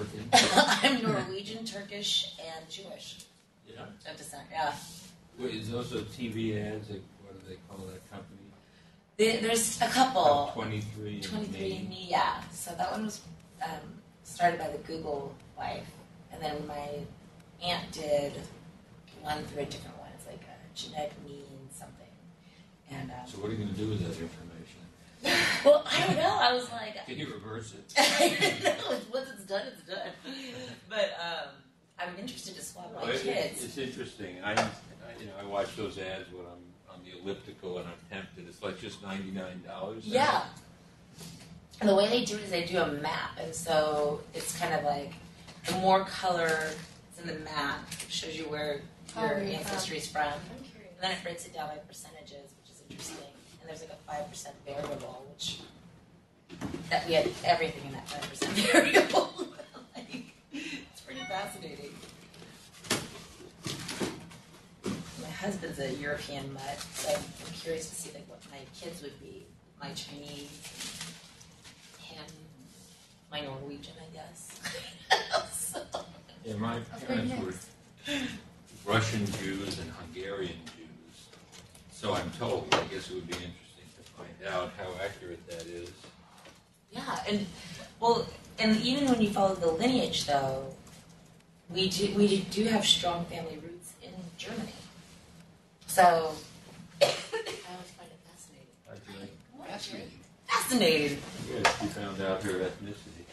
African. I'm Norwegian, Turkish, and Jewish Yeah. of descent. Yeah. Wait, is those are TV ads? Like, what do they call that company? There- There's a couple. 23 23 Maine. me, yeah. So that one was um, started by the Google wife, and then my aunt did one through a different one. It's like a genetic mean something. And um, So what are you going to do with that information? well, I don't know. I was like, Can you reverse it? no, once it's done, it's done. But um, I'm interested to swap my Well, it- kids. It's interesting. I, I, you know, I watch those ads when I'm on the elliptical and I'm tempted. It's like just ninety nine dollars. Yeah. And the way they do it is they do a map, and so it's kind of like the more color is in the map shows you where Oh, your where you're ancestry is from, I'm curious. and then it breaks it down by percentages, which is interesting. And there's like a five percent variable, which that we had everything in that five percent variable. like, it's pretty fascinating. My husband's a European mutt, so I'm curious to see like what my kids would be. My Chinese, him, my Norwegian, I guess. so, Yeah, my parents were Russian Jews and Hungarian Jews. So I'm told. I guess it would be interesting to find out how accurate that is. yeah, and well, and even when you follow the lineage, though, we do we do have strong family roots in Germany. So I always find it fascinating. I feel like Fascinating. Fascinating. yes, she found out her ethnicity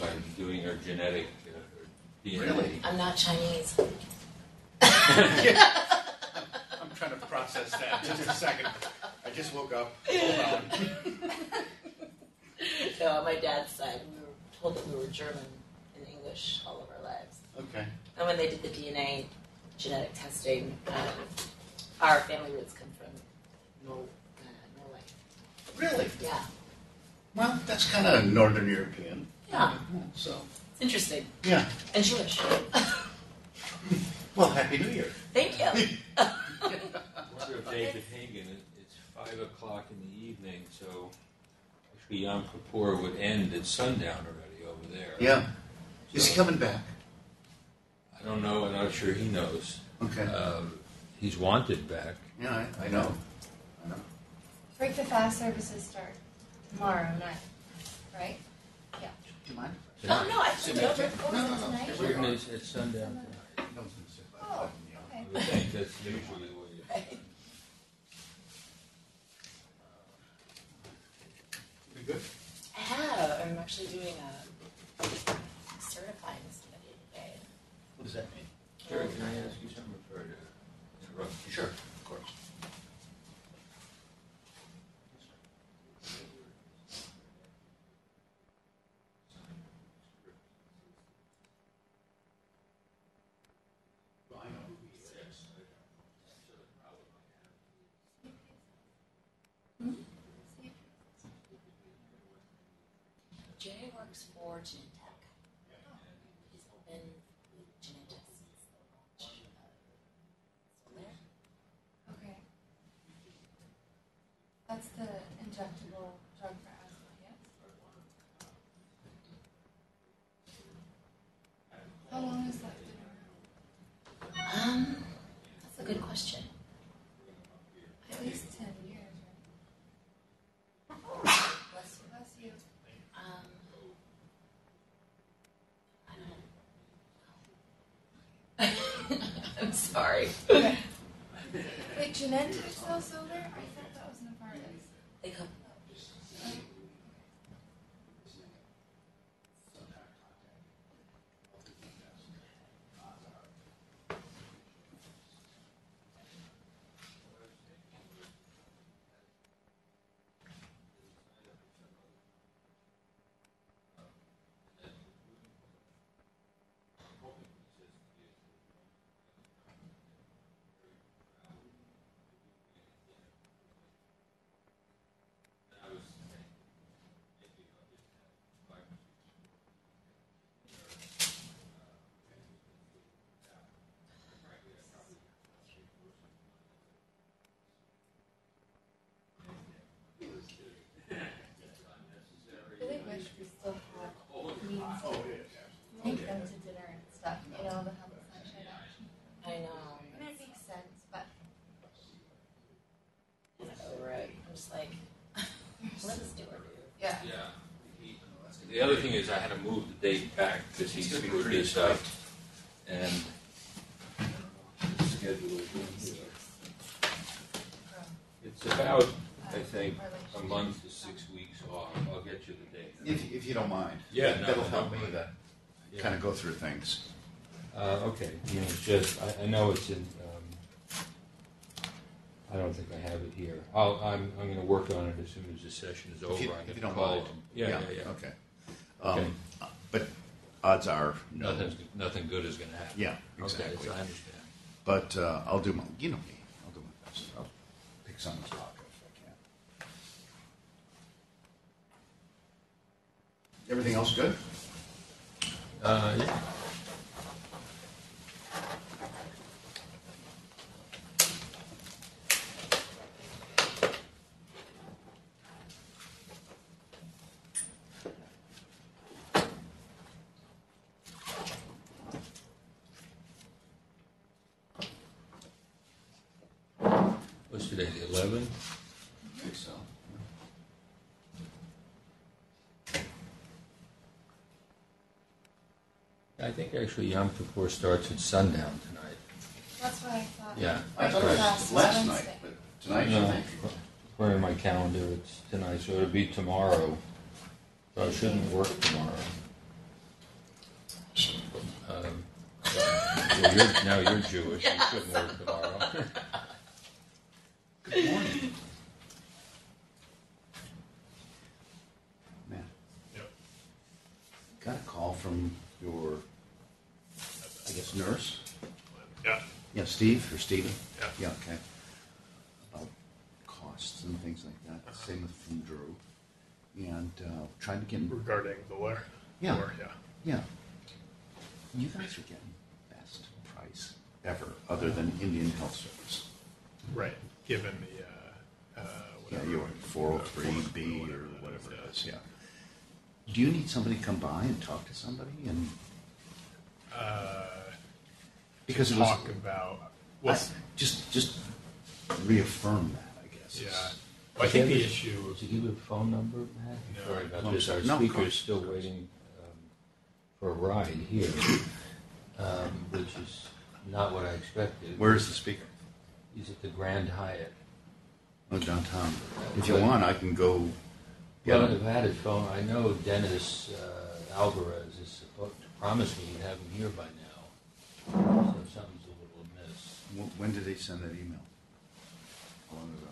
by doing her genetic uh, her DNA. Really? I'm not Chinese. I'm trying to process that just a second. I just woke up. Hold on. No, on my dad's side, we were told that we were German and English all of our lives. Okay. And when they did the DNA genetic testing, um, our family roots come from Nor- uh, Norway. Really? Yeah, Well, that's kind of Northern European. yeah, So, it's interesting. yeah. And Jewish. Well, Happy New Year. Thank you. Wonder if David Hagen, it- it's five o'clock in the evening, so actually Yom Kippur would end at sundown already over there. Yeah. Is he coming back? I don't know, I'm not sure he knows. Okay. Um, he's wanted back. Yeah, I, I know. I know. Break the fast services start tomorrow night, right? Yeah. Do you mind? Oh, no, I Sit think back they're there. No, no, no. Tonight? We're gonna, at sundown tonight. No one's gonna sit by Oh, the okay. I would think that's usually the way you. Good? I have. I'm actually doing a certifying study today. What does that mean? Jerry, can I ask you something for to interrupt? you? Sure, of course. Jay works for Genentech. He's been with Genentech since the launch of Xolair. Okay. That's the injectable drug for asthma, yes? How long has that been around? Um, that's a good question. At least ten years, right? Bless you. Bless you. Um, I don't know. I'm sorry. Okay. Wait, Genentech sells Xolair? I other thing is I had to move the date back because he screwed this up. And the schedule is. It's about, I think, a month to six weeks off. I'll get you the date. If, if you don't mind. Yeah, no, That'll help me no. to Yeah. kind of go through things. Uh, okay, you know, it's just, I, I know it's in, um, I don't think I have it here. I'll, I'm, I'm gonna work on it as soon as the session is over. If you, I if can you don't call mind. him. Yeah, yeah, yeah. Okay. Okay. Um, But odds are, no. Nothing's, nothing good is gonna happen. Yeah, Okay, exactly. so I understand. But uh, I'll do my, you know me, I'll do my best. I'll pick someone's pocket if I can. Everything else good? Uh, yeah. What's today, the eleventh? I think so. I think actually Yom Kippur starts at sundown tonight. That's what I thought. Yeah. I thought it was Last last Wednesday. night, but tonight, No, I think. according to my calendar, it's tonight, so it'll be tomorrow. So I shouldn't work tomorrow. Um, well, you're, now you're Jewish, you shouldn't work tomorrow. Good morning. Man. Yep. Got a call from your, I guess, nurse? Yeah. Yeah, Steve or Steven? Yeah. Yeah, okay. About costs and things like that. Same with from Drew. And uh, trying to get, Regarding the lawyer. Yeah. Yeah. yeah. You guys are getting the best price ever, other than Indian Health Service. Right. Given the, uh, uh, Yeah, you're four oh three B or whatever it is, is, yeah. Do you need somebody to come by and talk to somebody and, Uh, because it was. talk about, I- well, Just, just reaffirm that, I guess. yeah. is- I think the issue, Did you give a phone number, Matt? No. Sorry about I'm this, our. No, speaker course, is still waiting um, for a ride here, um, which is not what I expected. Where is the speaker? He's at the Grand Hyatt. Oh, downtown. If you want, I can go get Well, him. I've had his phone. I know Dennis uh, Alvarez is supposed promise me he'd have him here by now. So something's a little amiss. Wh- When did they send that email? How long ago?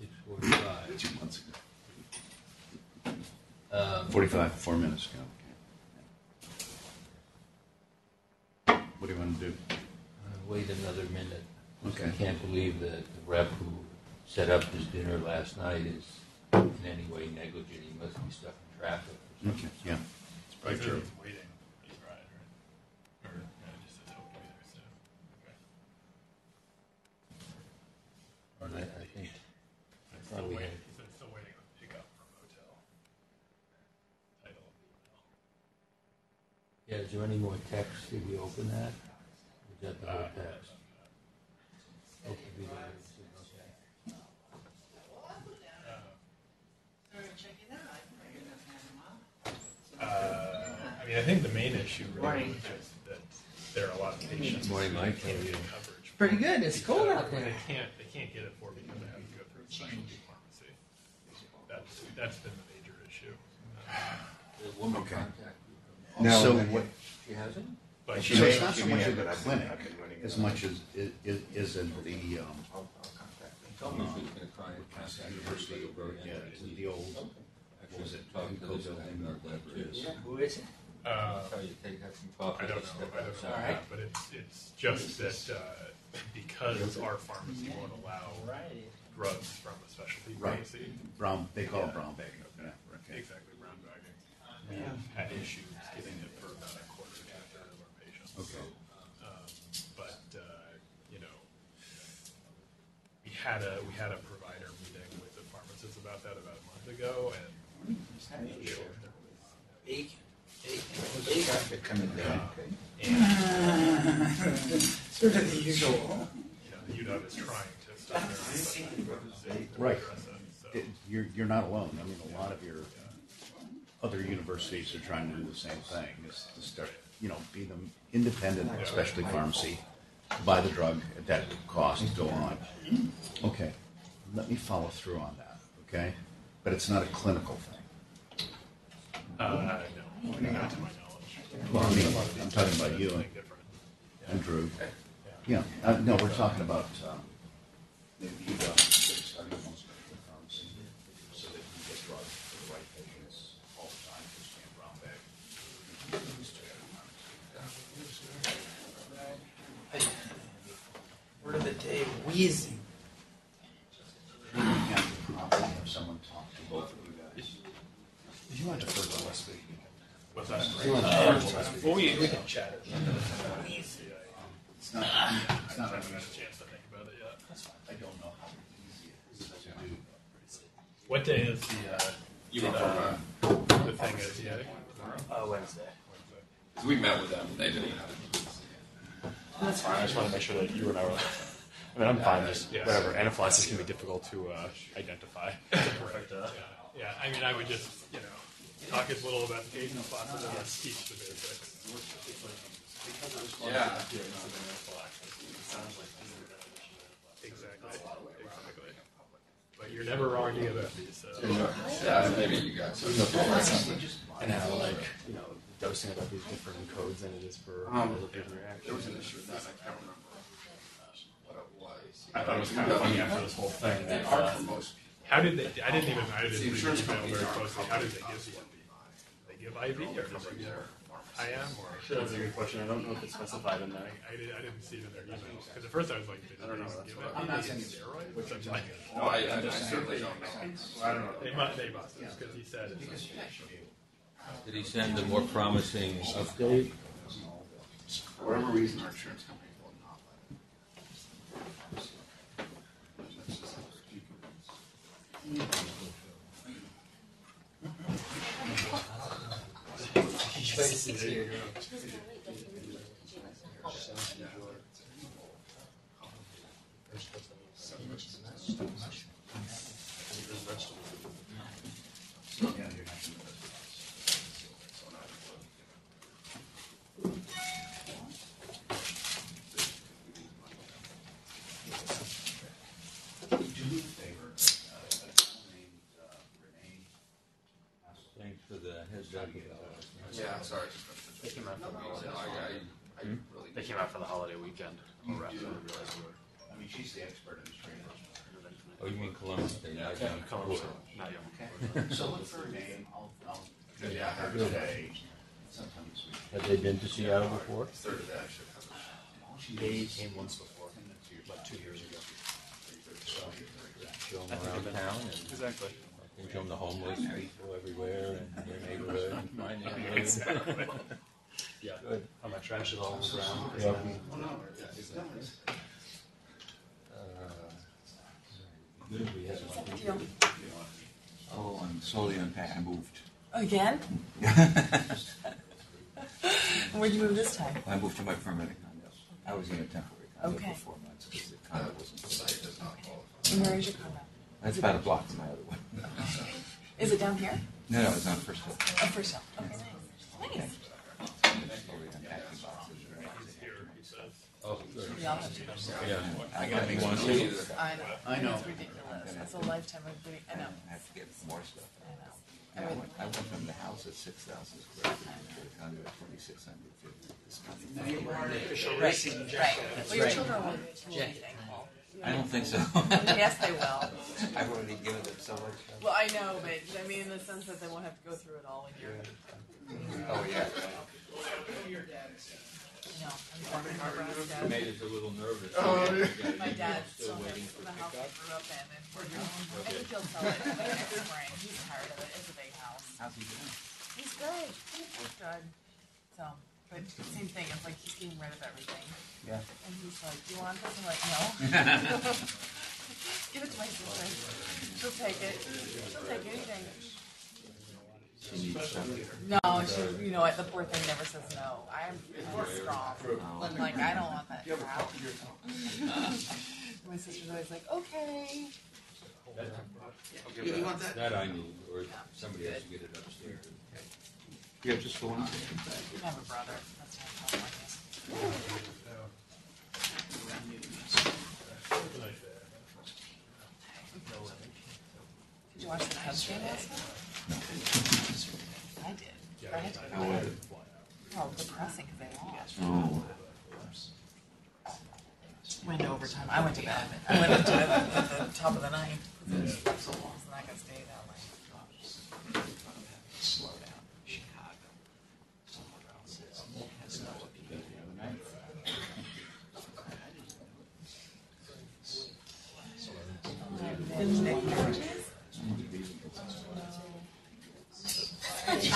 Six forty-five. Two months ago. Um, Forty-five, four minutes ago. What do you want to do? uh, Wait another minute. Okay. I can't believe that the rep who set up his dinner last night is in any way negligent. He must be stuck in traffic. or something. Okay, yeah. It's probably Probably true. waiting, he's right, right? Or, yeah, just a token either, so, okay. Or I, did I think, I Still thought we had, waiting, he said still waiting on pickup from hotel. Title of the email. yeah, is there any more text? Did we open that? Was that the whole Uh, text? Okay, we don't- okay. Uh, I mean, I think the main issue really was just that there are a lot of patients. Morning, who Mike. Can't get coverage. Pretty good. It's cold out They there. can't, they can't get it for because they have to go through a specialty pharmacy. That's, that's been the major issue. Uh, The woman Okay. contact you. No, So what, She hasn't? But She so may- it's not so much have, of the but I've been- clinic I've been running as much as, is, is in the, um, I'll, I'll contact them. She told me she was gonna try and contact University you. over, yeah, it's in the old, Actually, was it, talk to this Cocoa guy Building or about that whatever it too. is. Who is it? Uh, Tell you take that some I don't know, step I don't know outside. that, but it's, it's just that, uh, because our pharmacy won't allow Right. drugs from a specialty Right. pharmacy. brown, they call it Yeah. brown bag. Yeah, okay. Exactly, brown bagging. We've had issues getting it for about a quarter to a third of our patients. Okay. Um, But, uh, you know, we had a, we had a provider meeting with the pharmacist about that about a month ago, and there was, Bacon. Traffic coming down. and, Sort of the usual. you know, UW is trying to start their own specialty pharmacy Right. address it, so. It- You're, you're not alone. I mean, a lot of your other universities are trying to do the same thing, is to start, you know, be them independent especially pharmacy, buy the drug at that cost, go on. Okay, let me follow through on that, okay? But it's not a clinical thing. Uh, no, not to my knowledge. Well, I mean, I'm talking about you Something and different. and Drew. Yeah, uh, no, we're talking about, um, maybe you got starting on specialty pharmacy, so that you get drugs for the right patients all the time, just can't brown bag. Word of the day, wheezing. We have to probably have someone talk to both of you guys. If you want to defer to last week. What's that? Uh, Well, we, we can chat. It's not, it's not, I haven't had a chance to think about it yet. I don't know how easy it is to do. What day is the, uh, You went from, the thing is, yeah? Uh, Wednesday. uh, we met with them, they didn't have it. That's fine. I just want to make sure that you and I were. I mean, I'm fine. Just Yeah. whatever. Anaphylaxis can be difficult to uh, identify. Perfect. Uh, Yeah, I mean, I would just, you know, talk as little about the patient as possible and teach the basics. Yeah. Exactly, exactly. But you're never wrong to get these, so. Yeah, maybe you guys. and how like you know dosing of these different codes than it is for Um, other patient There was reactions. an issue with that, I can't remember what it was. I thought it was kind of funny after this whole thing. It's That, hard uh, for most people. How did they, I didn't even, I didn't The read the insurance email companies very are closely. How did they probably give the behind. IV? Give IV or did they give IM or? Sure, that's a good question. I don't know if it's specified in there. I, I didn't, I didn't see it in their emails. Because at first I was like, did I don't know, they that's give it? I'm not Maybe saying it's it's- steroids? which I'm like, No, I, I I certainly don't know. I don't know. They must, they must, because he said it's Did he send a more promising update? For whatever reason, our insurance company will not let it. Choices here. Yeah, you're not gonna do that. Do me a favor, uh, a girl named, uh, Renee Thanks for the heads up about it. Yeah, sorry. They came out for the I, holiday. I, I really. They came out for the holiday weekend. You All wrapped do. up. I realized we were- I mean, she's the expert in this training. Oh, you mean Columbus Day? not Yeah, Yom come Kippur. on, not young. Okay, so look for her name, I'll, I'll get Yeah. her today, sometime this week. Have they been to Seattle before? Third of that should have. All she They needs came once before, ten minutes of your about two years ago. Show them around town and Exactly. and show them the homeless people everywhere and their neighborhood and my neighborhood. Yeah. Good. On my trenches all on the ground. Yep. Oh, no, yeah, exactly. Good, we. Oh, I'm slowly unpacking. I moved. Again? Where'd you move this time? I moved to my permanent condo. I was in a temporary condo Okay. for four months because the condo wasn't. The site does not qualify. And where is your condo? That's about a block from my other one. Is it down here? No, no, it's on first floor. Oh, first shell. Okay, nice. Nice. Slowly unpacking boxes. Good. We all have to. Yeah. I gotta make One some. too. I know. I know. It's ridiculous. That's a lifetime of doing. I know. I have to get more stuff. I know. I went, I went from the house at six thousand square feet to the condo at twenty-six hundred fifty. This condo- Right. Right. Well, your children will, will be thankful. I don't think so. Yes, they will. I've already given them so much. Well, I know, but I mean, in the sense that they won't have to go through it all when you're. Oh, yeah. No, I'm born Nebraska. Made us a little nervous. Oh, yeah. My dad still Still lives waiting in for the house I pickup. grew up in, and we're I think he'll sell it next spring. He's tired of it. It's a big house. How's he doing? He's good. He's good. So, but same thing. It's like he's getting rid of everything, Yeah. and he's like, "Do you want this?" I'm like, "No." Give it to my sister. She'll take it. She'll take anything. She needs something. No, she. You know what? The poor thing never says no. I'm, I'm strong. I'm like, I don't want that crap. my sister's always like, "Okay." That- You, you want that? That I need, or somebody has to get it upstairs. You have just the one? I have a brother. That's why I'm talking like this. Did you watch the Cubs game last night? I did. I had to How was it? Oh, depressing because they lost. Oh. Went to overtime. I went to bed. I went up to the top of the night. Was so long, and I could stay that late. Slow down. Chicago. Somewhere else. Has no appeal the other night.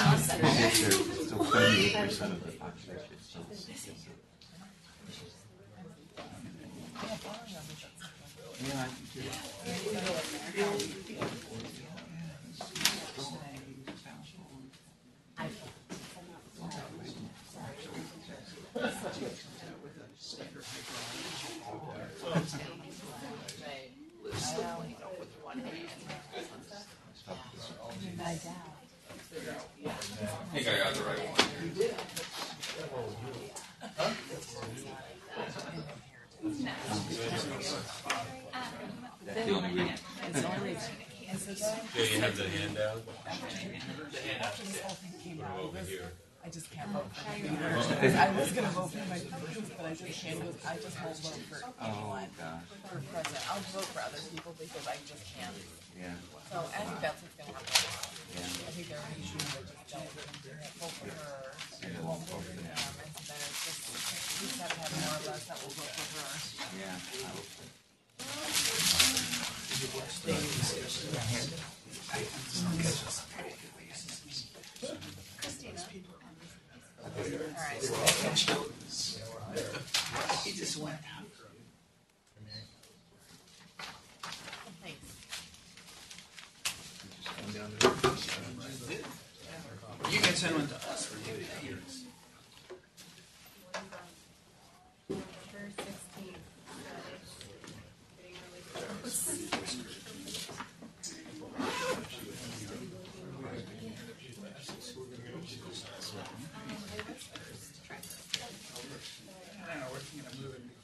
Still thirty-eight percent of the population. Yeah, I do too. I doubt. I think I got the right one. That's the only reason. It's the only reason. And so then, Do you have the handout? after this whole thing came out, Over it was- here. I just can't vote for him either. I was gonna vote for my preference, but I just can't, go- I just won't vote for Oh, anyone gosh. for president. I'll vote for other people because I just can't. Yeah, So I think that's what's gonna happen. yeah. I think there are issues that just don't vote for her, and won't vote for him, and so then it's just, we just have to have more of us that will vote for her. Yeah, I hope so. Alright. He just went out. Thanks. You can send one to us for you. I don't know, we're thinking of moving to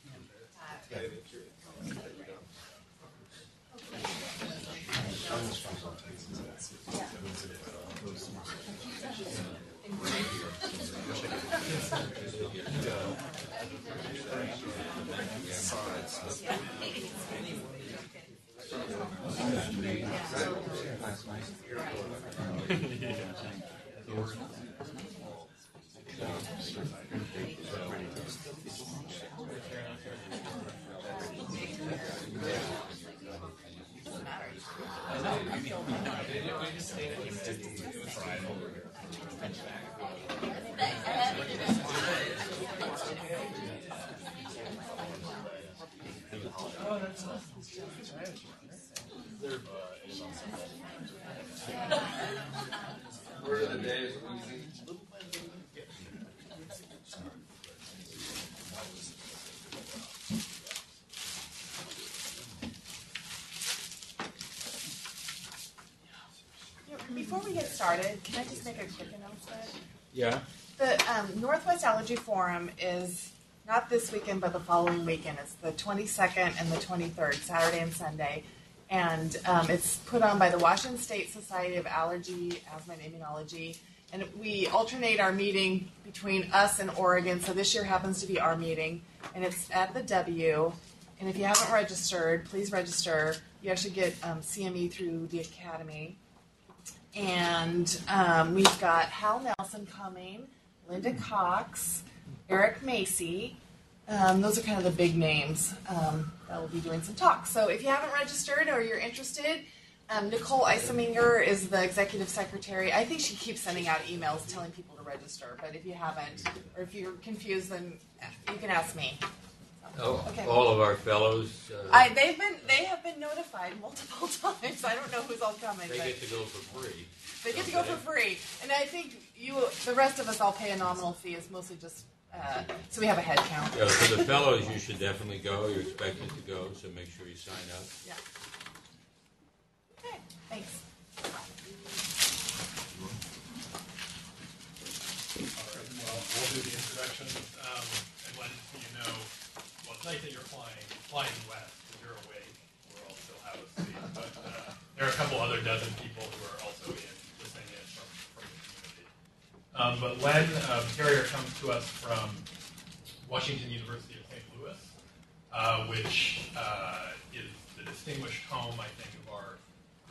Canada. Word of the day is easy. Before we get started, can I just make a quick announcement? Yeah. The um, Northwest Allergy Forum is not this weekend, but the following weekend. It's the 22nd and the 23rd, Saturday and Sunday. And um, it's put on by the Washington State Society of Allergy, Asthma, and Immunology. And we alternate our meeting between us and Oregon. So this year happens to be our meeting. And it's at the W. And if you haven't registered, please register. You actually get um, CME through the Academy. And um, we've got Hal Nelson coming, Linda Cox, Eric Macy. Um, those are kind of the big names um, that will be doing some talks. So if you haven't registered or you're interested, um, Nicole Eiseminger is the executive secretary. I think she keeps sending out emails telling people to register. But if you haven't, or if you're confused, then you can ask me. Oh, Okay. all of our fellows, uh, I, they've been they have been notified multiple times. I don't know who's all coming. they get to go for free. They get to go for free, and I think you, the rest of us, all pay a nominal fee. It's mostly just uh, so we have a head count. Yeah, so the fellows, you should definitely go. You're expected to go, so make sure you sign up. Yeah. Okay, thanks. All right, well, we'll do the introduction. Um, and let you know, well, the night that you're flying, flying west, because you're awake, we're all still out of sleep. But uh, there are a couple other dozen people who Um, but Len uh, Bacharier comes to us from Washington University of St. Louis, uh, which uh, is the distinguished home, I think, of our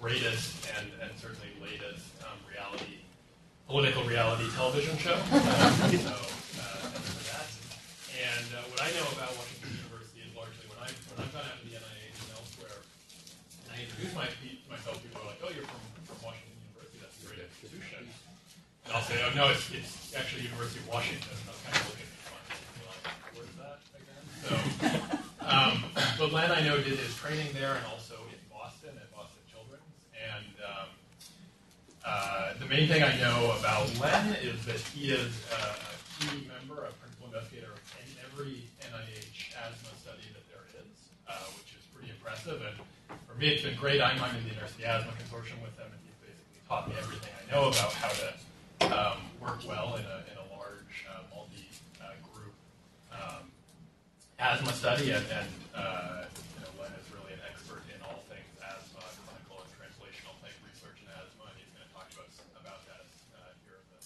greatest and, and certainly latest um, reality, political reality television show. Um, so, uh, for that. And uh, what I know about Washington University is largely when I when I've gone out to the NIH and elsewhere, and I introduce my, I'll say, "Oh no, it's, it's actually University of Washington." They'll kind of look at funny. and like, Where's that again? So, um, but Len, I know, did his training there and also in Boston at Boston Children's. And um, uh, the main thing I know about Len is that he is a, key member, a principal investigator any, every NIH asthma study that there is, uh, which is pretty impressive. And for me, it's been great. I'm on the University Asthma Consortium with him, and he's basically taught me everything I know about how to um, work well in a, in a large uh, multi-group um, asthma study. And, and uh, you know, Len is really an expert in all things asthma, clinical and translational type research in asthma, and he's going to talk to us about that uh, here in the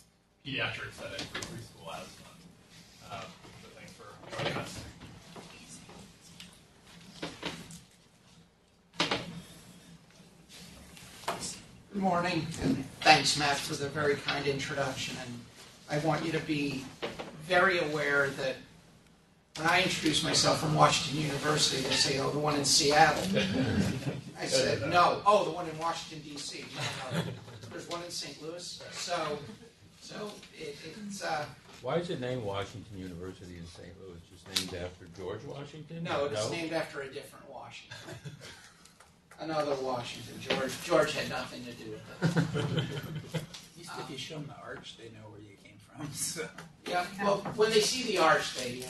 pediatric setting for preschool asthma. Um, so thanks for joining us. Good morning, and thanks, Matt, for the very kind introduction. And I want you to be very aware that when I introduce myself from Washington University, they say, "Oh, the one in Seattle." I said, "No, oh, the one in Washington D.C." No, no, there's one in St. Louis. So, so it, it's uh, Why is it named Washington University in St. Louis? Just named after George Washington? no, it's named after a different Washington. Another Washington. George George had nothing to do with it. At least If you show them the arch, they know where you came from. So. Yeah, well, when they see the arch, they, uh,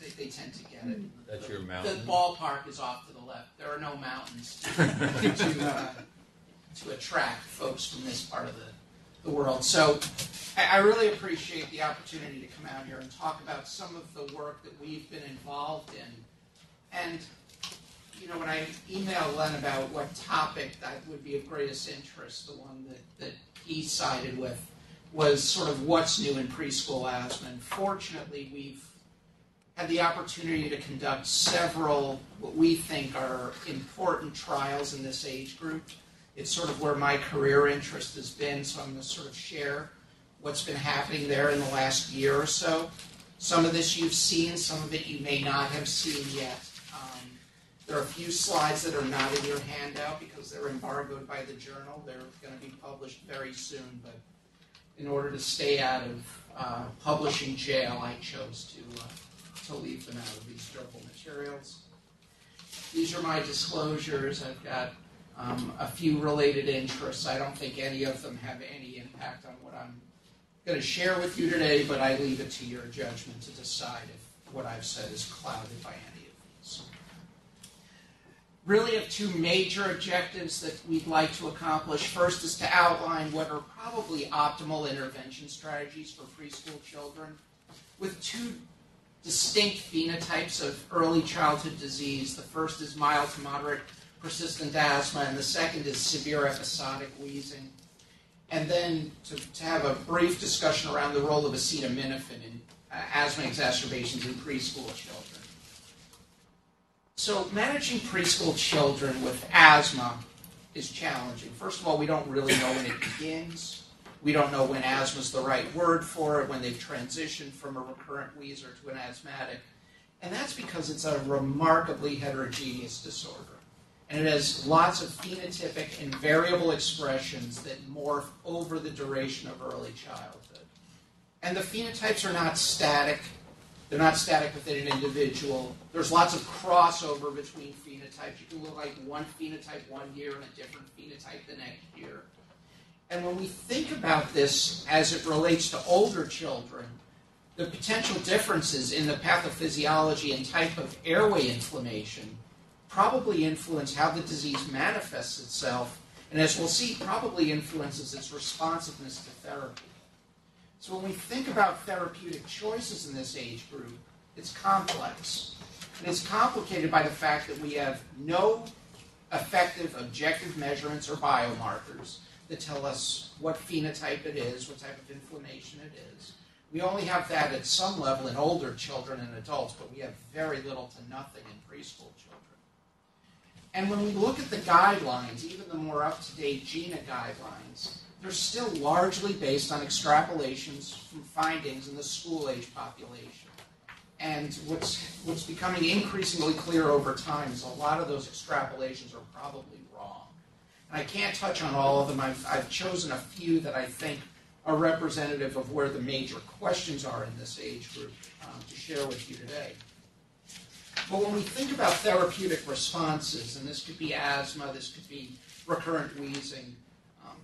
they, they tend to get it. That's your mountain. The ballpark is off to the left. There are no mountains to, to, uh, to attract folks from this part of the, the world. So I, I really appreciate the opportunity to come out here and talk about some of the work that we've been involved in. And, you know, when I emailed Len about what topic that would be of greatest interest, the one that, that he sided with was sort of what's new in preschool asthma. And fortunately, we've had the opportunity to conduct several what we think are important trials in this age group. It's sort of where my career interest has been, so I'm going to sort of share what's been happening there in the last year or so. Some of this you've seen, some of it you may not have seen yet. There are a few slides that are not in your handout because they're embargoed by the journal. They're going to be published very soon, but in order to stay out of uh, publishing jail, I chose to, uh, to leave them out of these durable materials. These are my disclosures. I've got um, a few related interests. I don't think any of them have any impact on what I'm going to share with you today, but I leave it to your judgment to decide if what I've said is clouded by any. Really have two major objectives that we'd like to accomplish. First is to outline what are probably optimal intervention strategies for preschool children with two distinct phenotypes of early childhood disease. The first is mild to moderate persistent asthma, and the second is severe episodic wheezing. And then to, to have a brief discussion around the role of acetaminophen in uh, asthma exacerbations in preschool children. So, managing preschool children with asthma is challenging. First of all, we don't really know when it begins. We don't know when asthma is the right word for it, when they've transitioned from a recurrent wheezer to an asthmatic. And that's because it's a remarkably heterogeneous disorder. And it has lots of phenotypic and variable expressions that morph over the duration of early childhood. And the phenotypes are not static. They're not static within an individual. There's lots of crossover between phenotypes. You can look like one phenotype one year and a different phenotype the next year. And when we think about this as it relates to older children, the potential differences in the pathophysiology and type of airway inflammation probably influence how the disease manifests itself, and as we'll see, probably influences its responsiveness to therapy. So when we think about therapeutic choices in this age group, it's complex. And it's complicated by the fact that we have no effective objective measurements or biomarkers that tell us what phenotype it is, what type of inflammation it is. We only have that at some level in older children and adults, but we have very little to nothing in preschool children. And when we look at the guidelines, even the more up to date GINA guidelines, they're still largely based on extrapolations from findings in the school age population. And what's, what's becoming increasingly clear over time is a lot of those extrapolations are probably wrong. And I can't touch on all of them. I've, I've chosen a few that I think are representative of where the major questions are in this age group um, to share with you today. But when we think about therapeutic responses, and this could be asthma, this could be recurrent wheezing,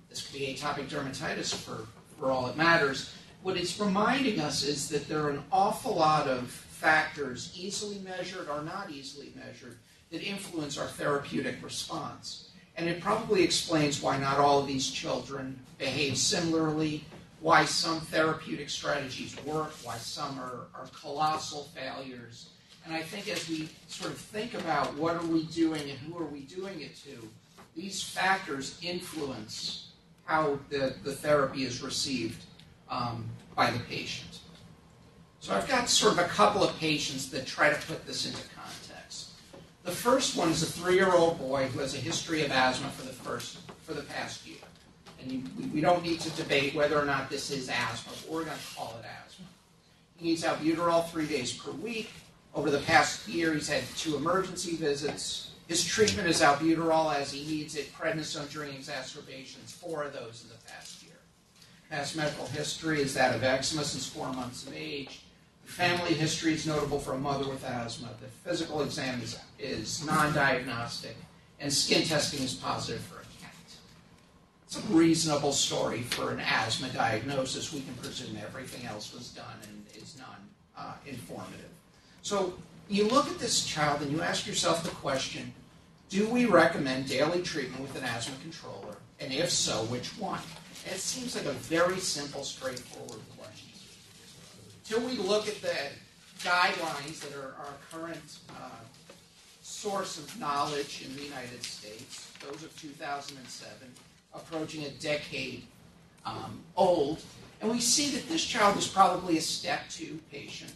this could be atopic dermatitis for, for all it matters, what it's reminding us is that there are an awful lot of factors, easily measured or not easily measured, that influence our therapeutic response. And it probably explains why not all of these children behave similarly, why some therapeutic strategies work, why some are, are colossal failures. And I think as we sort of think about what are we doing and who are we doing it to, these factors influence how the, the therapy is received um, by the patient. So I've got sort of a couple of patients that try to put this into context. The first one is a three-year-old boy who has a history of asthma for the first for the past year, and we, we don't need to debate whether or not this is asthma, but we're going to call it asthma. He needs albuterol three days per week. Over the past year, he's had two emergency visits. His treatment is albuterol as he needs it, prednisone during exacerbations, four of those in the past year. Past medical history is that of eczema since four months of age. Family history is notable for a mother with asthma. The physical exam is, is non diagnostic, and skin testing is positive for a cat. It's a reasonable story for an asthma diagnosis. We can presume everything else was done and is non uh, informative. So you look at this child and you ask yourself the question do we recommend daily treatment with an asthma controller? And if so, which one? And it seems like a very simple, straightforward question. Till we look at the guidelines that are our current uh, source of knowledge in the United States, those of 2007, approaching a decade um, old, and we see that this child is probably a step two patient.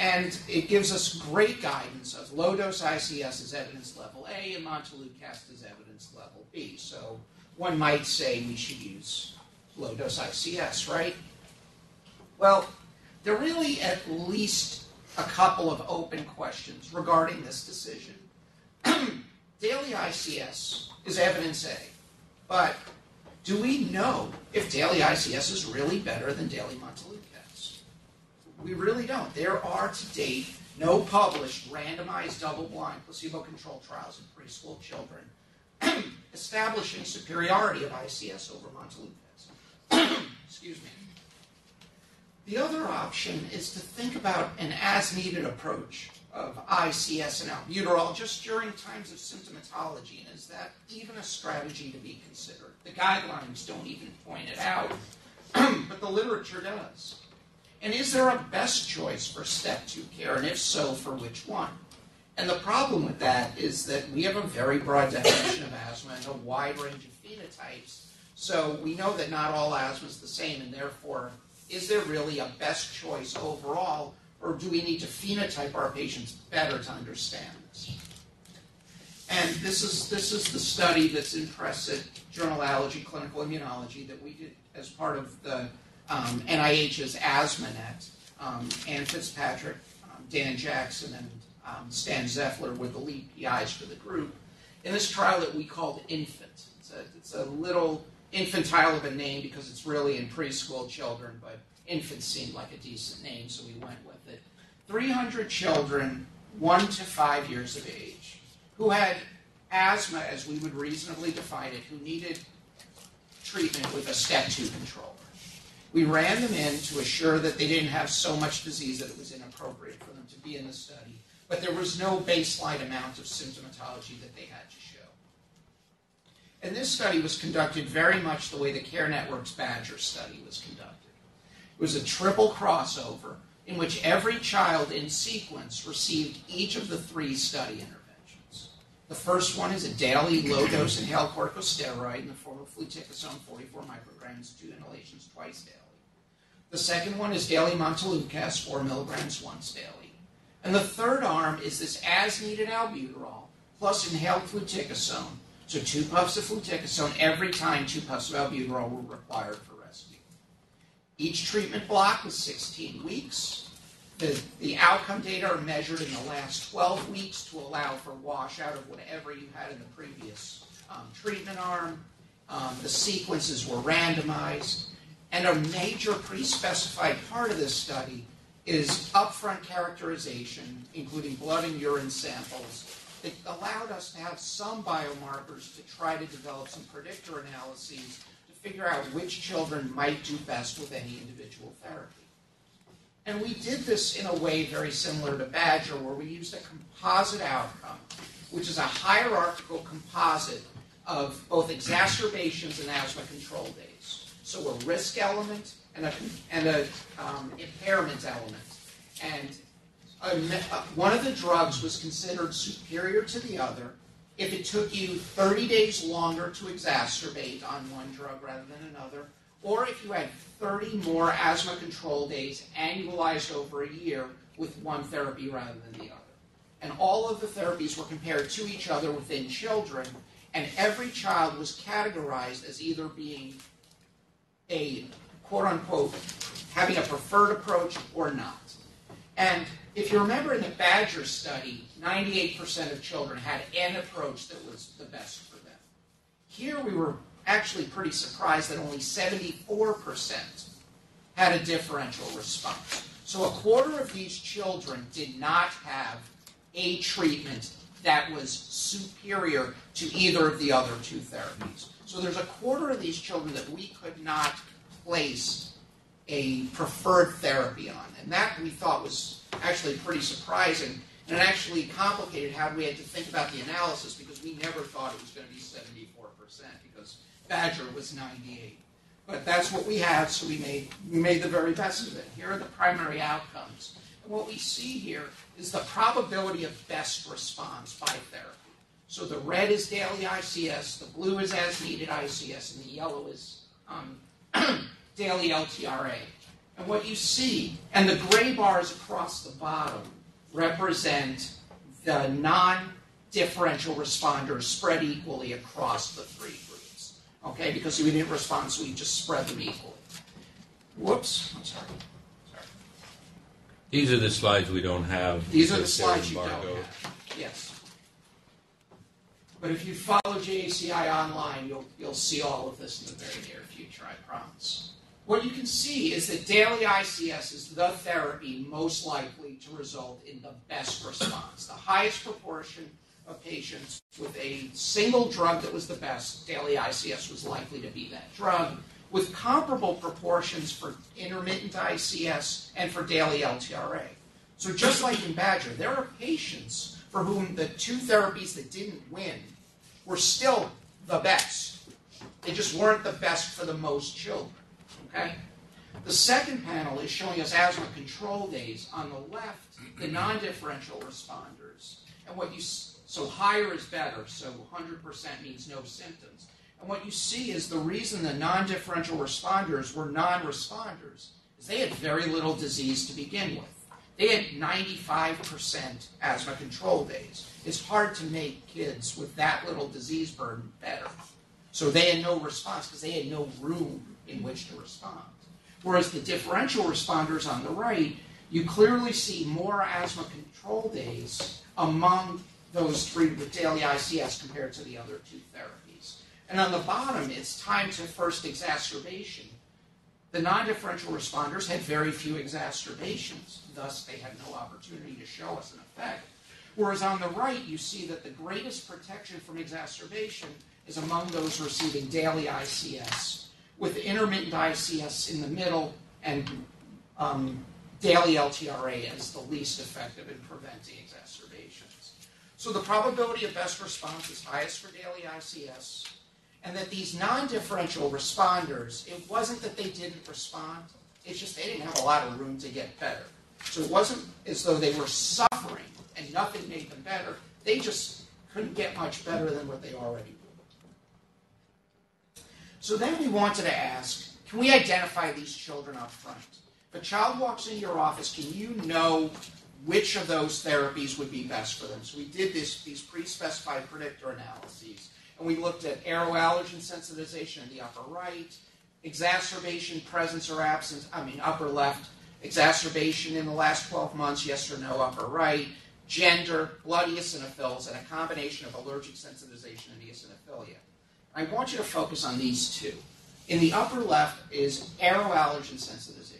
And it gives us great guidance of low dose ICS as evidence level A and Montelukast as evidence level B. So one might say we should use low dose ICS, right? Well, there are really at least a couple of open questions regarding this decision. daily ICS is evidence A, but do we know if daily ICS is really better than daily Montelukast? We really don't. There are to date no published randomized double-blind placebo-controlled trials in preschool children establishing superiority of ICS over Montelukast. Excuse me. The other option is to think about an as-needed approach of ICS and albuterol just during times of symptomatology, and is that even a strategy to be considered? The guidelines don't even point it out, but the literature does. And is there a best choice for step two care, and if so, for which one? And the problem with that is that we have a very broad definition of asthma and a wide range of phenotypes. So we know that not all asthma is the same, and therefore, is there really a best choice overall, or do we need to phenotype our patients better to understand this? And this is this is the study that's in press at Journal Allergy Clinical Immunology that we did as part of the um, NIH's AsthmaNet. Um, Anne Fitzpatrick, um, Dan Jackson, and um, Stan Szefler were the lead PIs for the group in this trial that we called Infant. It's a, it's a little infantile of a name because it's really in preschool children, but infant seemed like a decent name, so we went with it. 300 children, one to five years of age, who had asthma as we would reasonably define it, who needed treatment with a step two controller. We ran them in to assure that they didn't have so much disease that it was inappropriate for them to be in the study, but there was no baseline amount of symptomatology that they had to show. And this study was conducted very much the way the Care Network's Badger study was conducted. It was a triple crossover in which every child in sequence received each of the three study interventions. The first one is a daily low dose inhaled corticosteroid in the form of fluticasone 44 micrograms, two inhalations twice daily. The second one is daily montelukast, 4 milligrams once daily. And the third arm is this as needed albuterol plus inhaled fluticasone. So two puffs of fluticasone every time two puffs of albuterol were required for rescue. Each treatment block was 16 weeks. The, the outcome data are measured in the last 12 weeks to allow for washout of whatever you had in the previous um, treatment arm. Um, the sequences were randomized. And a major pre-specified part of this study is upfront characterization, including blood and urine samples, that allowed us to have some biomarkers to try to develop some predictor analyses to figure out which children might do best with any individual therapy. And we did this in a way very similar to Badger, where we used a composite outcome, which is a hierarchical composite of both exacerbations and asthma control days. So a risk element and a, and a um, impairment element. And a, uh, one of the drugs was considered superior to the other if it took you 30 days longer to exacerbate on one drug rather than another, or if you had 30 more asthma control days annualized over a year with one therapy rather than the other. And all of the therapies were compared to each other within children, and every child was categorized as either being a quote unquote having a preferred approach or not. And if you remember in the Badger study, 98% of children had an approach that was the best for them. Here we were actually pretty surprised that only 74% had a differential response. So a quarter of these children did not have a treatment that was superior to either of the other two therapies. So there's a quarter of these children that we could not place a preferred therapy on. And that we thought was actually pretty surprising. And it actually complicated how we had to think about the analysis because we never thought it was going to be 74% because Badger was 98. But that's what we had, so we made, we made the very best of it. Here are the primary outcomes. And what we see here is the probability of best response by therapy. So the red is daily ICS, the blue is as needed ICS, and the yellow is um, daily LTRA. And what you see, and the gray bars across the bottom represent the non differential responders spread equally across the three groups. Okay, because we didn't respond, so we just spread them equally. Whoops, I'm sorry. sorry. These are the slides we don't have. These are the slides you don't have. Yes. But if you follow JACI online, you'll, you'll see all of this in the very near future, I promise. What you can see is that daily ICS is the therapy most likely to result in the best response. The highest proportion of patients with a single drug that was the best, daily ICS was likely to be that drug, with comparable proportions for intermittent ICS and for daily LTRA. So just like in Badger, there are patients for whom the two therapies that didn't win were still the best. They just weren't the best for the most children. Okay? The second panel is showing us asthma control days. On the left, the non-differential responders. And what you so higher is better, so 100% means no symptoms. And what you see is the reason the non-differential responders were non-responders is they had very little disease to begin with. They had 95% asthma control days. It's hard to make kids with that little disease burden better. So they had no response because they had no room in which to respond. Whereas the differential responders on the right, you clearly see more asthma control days among those three with daily ICS compared to the other two therapies. And on the bottom, it's time to first exacerbation. The non-differential responders had very few exacerbations, thus they had no opportunity to show us an effect. Whereas on the right, you see that the greatest protection from exacerbation is among those receiving daily ICS, with intermittent ICS in the middle and um, daily LTRA as the least effective in preventing exacerbations. So the probability of best response is highest for daily ICS, and that these non-differential responders, it wasn't that they didn't respond, It's just they didn't have a lot of room to get better. So it wasn't as though they were suffering and nothing made them better. They just couldn't get much better than what they already were. So then we wanted to ask, can we identify these children up front? If a child walks into your office, can you know which of those therapies would be best for them? So we did this, these pre-specified predictor analyses, and we looked at aeroallergen sensitization in the upper right, exacerbation, presence or absence, I mean upper left, exacerbation in the last 12 months, yes or no, upper right, gender, blood eosinophils, and a combination of allergic sensitization and eosinophilia. I want you to focus on these two. In the upper left is aeroallergen sensitization.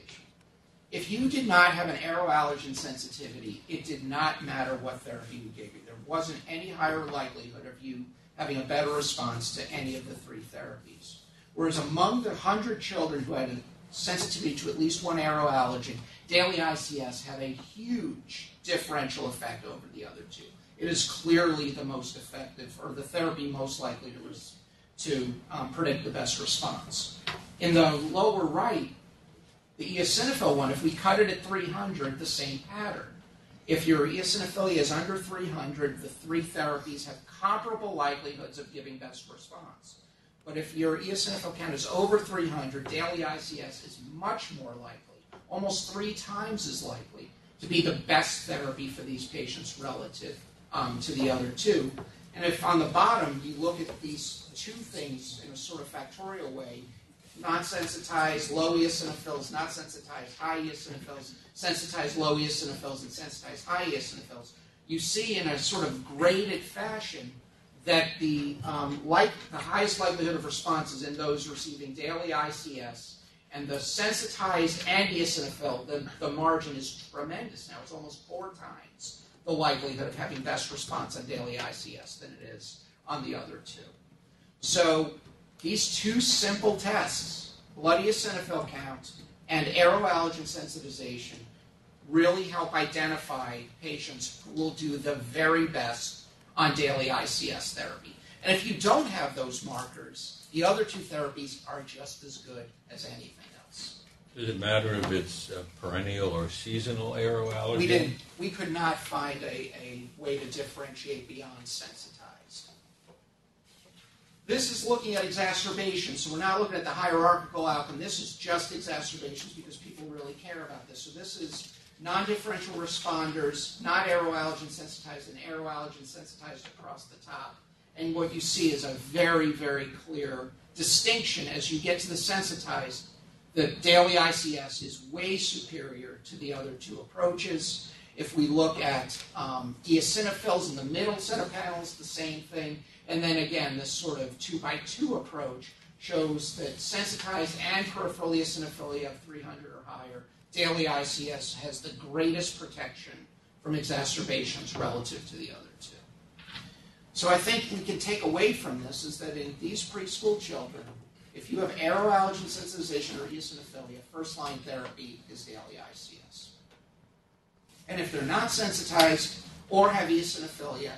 If you did not have an aeroallergen sensitivity, it did not matter what therapy we gave you. There wasn't any higher likelihood of you having a better response to any of the three therapies. Whereas among the 100 children who had a sensitivity to at least one aeroallergen, daily ICS had a huge differential effect over the other two. It is clearly the most effective, or the therapy most likely to, res- to um, predict the best response. In the lower right, the eosinophil one, if we cut it at 300, the same pattern. If your eosinophilia is under 300, the three therapies have comparable likelihoods of giving best response. But if your eosinophil count is over 300, daily ICS is much more likely, almost three times as likely, to be the best therapy for these patients relative um, to the other two. And if on the bottom you look at these two things in a sort of factorial way, not sensitized low eosinophils, not sensitized high eosinophils, sensitized low eosinophils, and sensitized high eosinophils, you see in a sort of graded fashion that the um, like the highest likelihood of response is in those receiving daily ICS, and the sensitized and eosinophil, the, the margin is tremendous now. It's almost four times the likelihood of having best response on daily ICS than it is on the other two. So these two simple tests, blood eosinophil count and aeroallergen sensitization, really help identify patients who will do the very best on daily ICS therapy. And if you don't have those markers, the other two therapies are just as good as anything else. Does it matter if it's perennial or seasonal aeroallergen? We didn't. We could not find a, a way to differentiate beyond sensitized. This is looking at exacerbation, so we're not looking at the hierarchical outcome. This is just exacerbations because people really care about this. So this is non-differential responders, not aeroallergen sensitized, and aeroallergen sensitized across the top. And what you see is a very, very clear distinction as you get to the sensitized. The daily ICS is way superior to the other two approaches. If we look at um, eosinophils in the middle set of panels, the same thing. And then again, this sort of two by two approach shows that sensitized and peripheral eosinophilia of 300 or higher, daily ICS has the greatest protection from exacerbations relative to the other two. So I think we can take away from this is that in these preschool children, if you have aeroallergen sensitization or eosinophilia, first line therapy is daily ICS. And if they're not sensitized or have eosinophilia,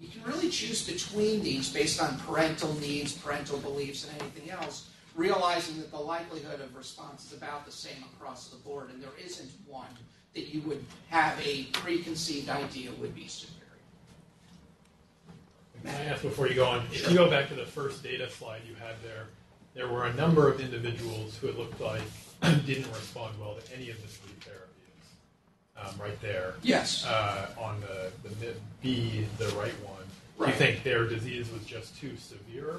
you can really choose between these based on parental needs, parental beliefs, and anything else, realizing that the likelihood of response is about the same across the board, and there isn't one that you would have a preconceived idea would be superior. Can I ask before you go on, if you go back to the first data slide you had there, there were a number of individuals who it looked like didn't respond well to any of the three therapies. Um, right there. Yes. Uh, on the, the mid B, the right one. Do Right. you think their disease was just too severe?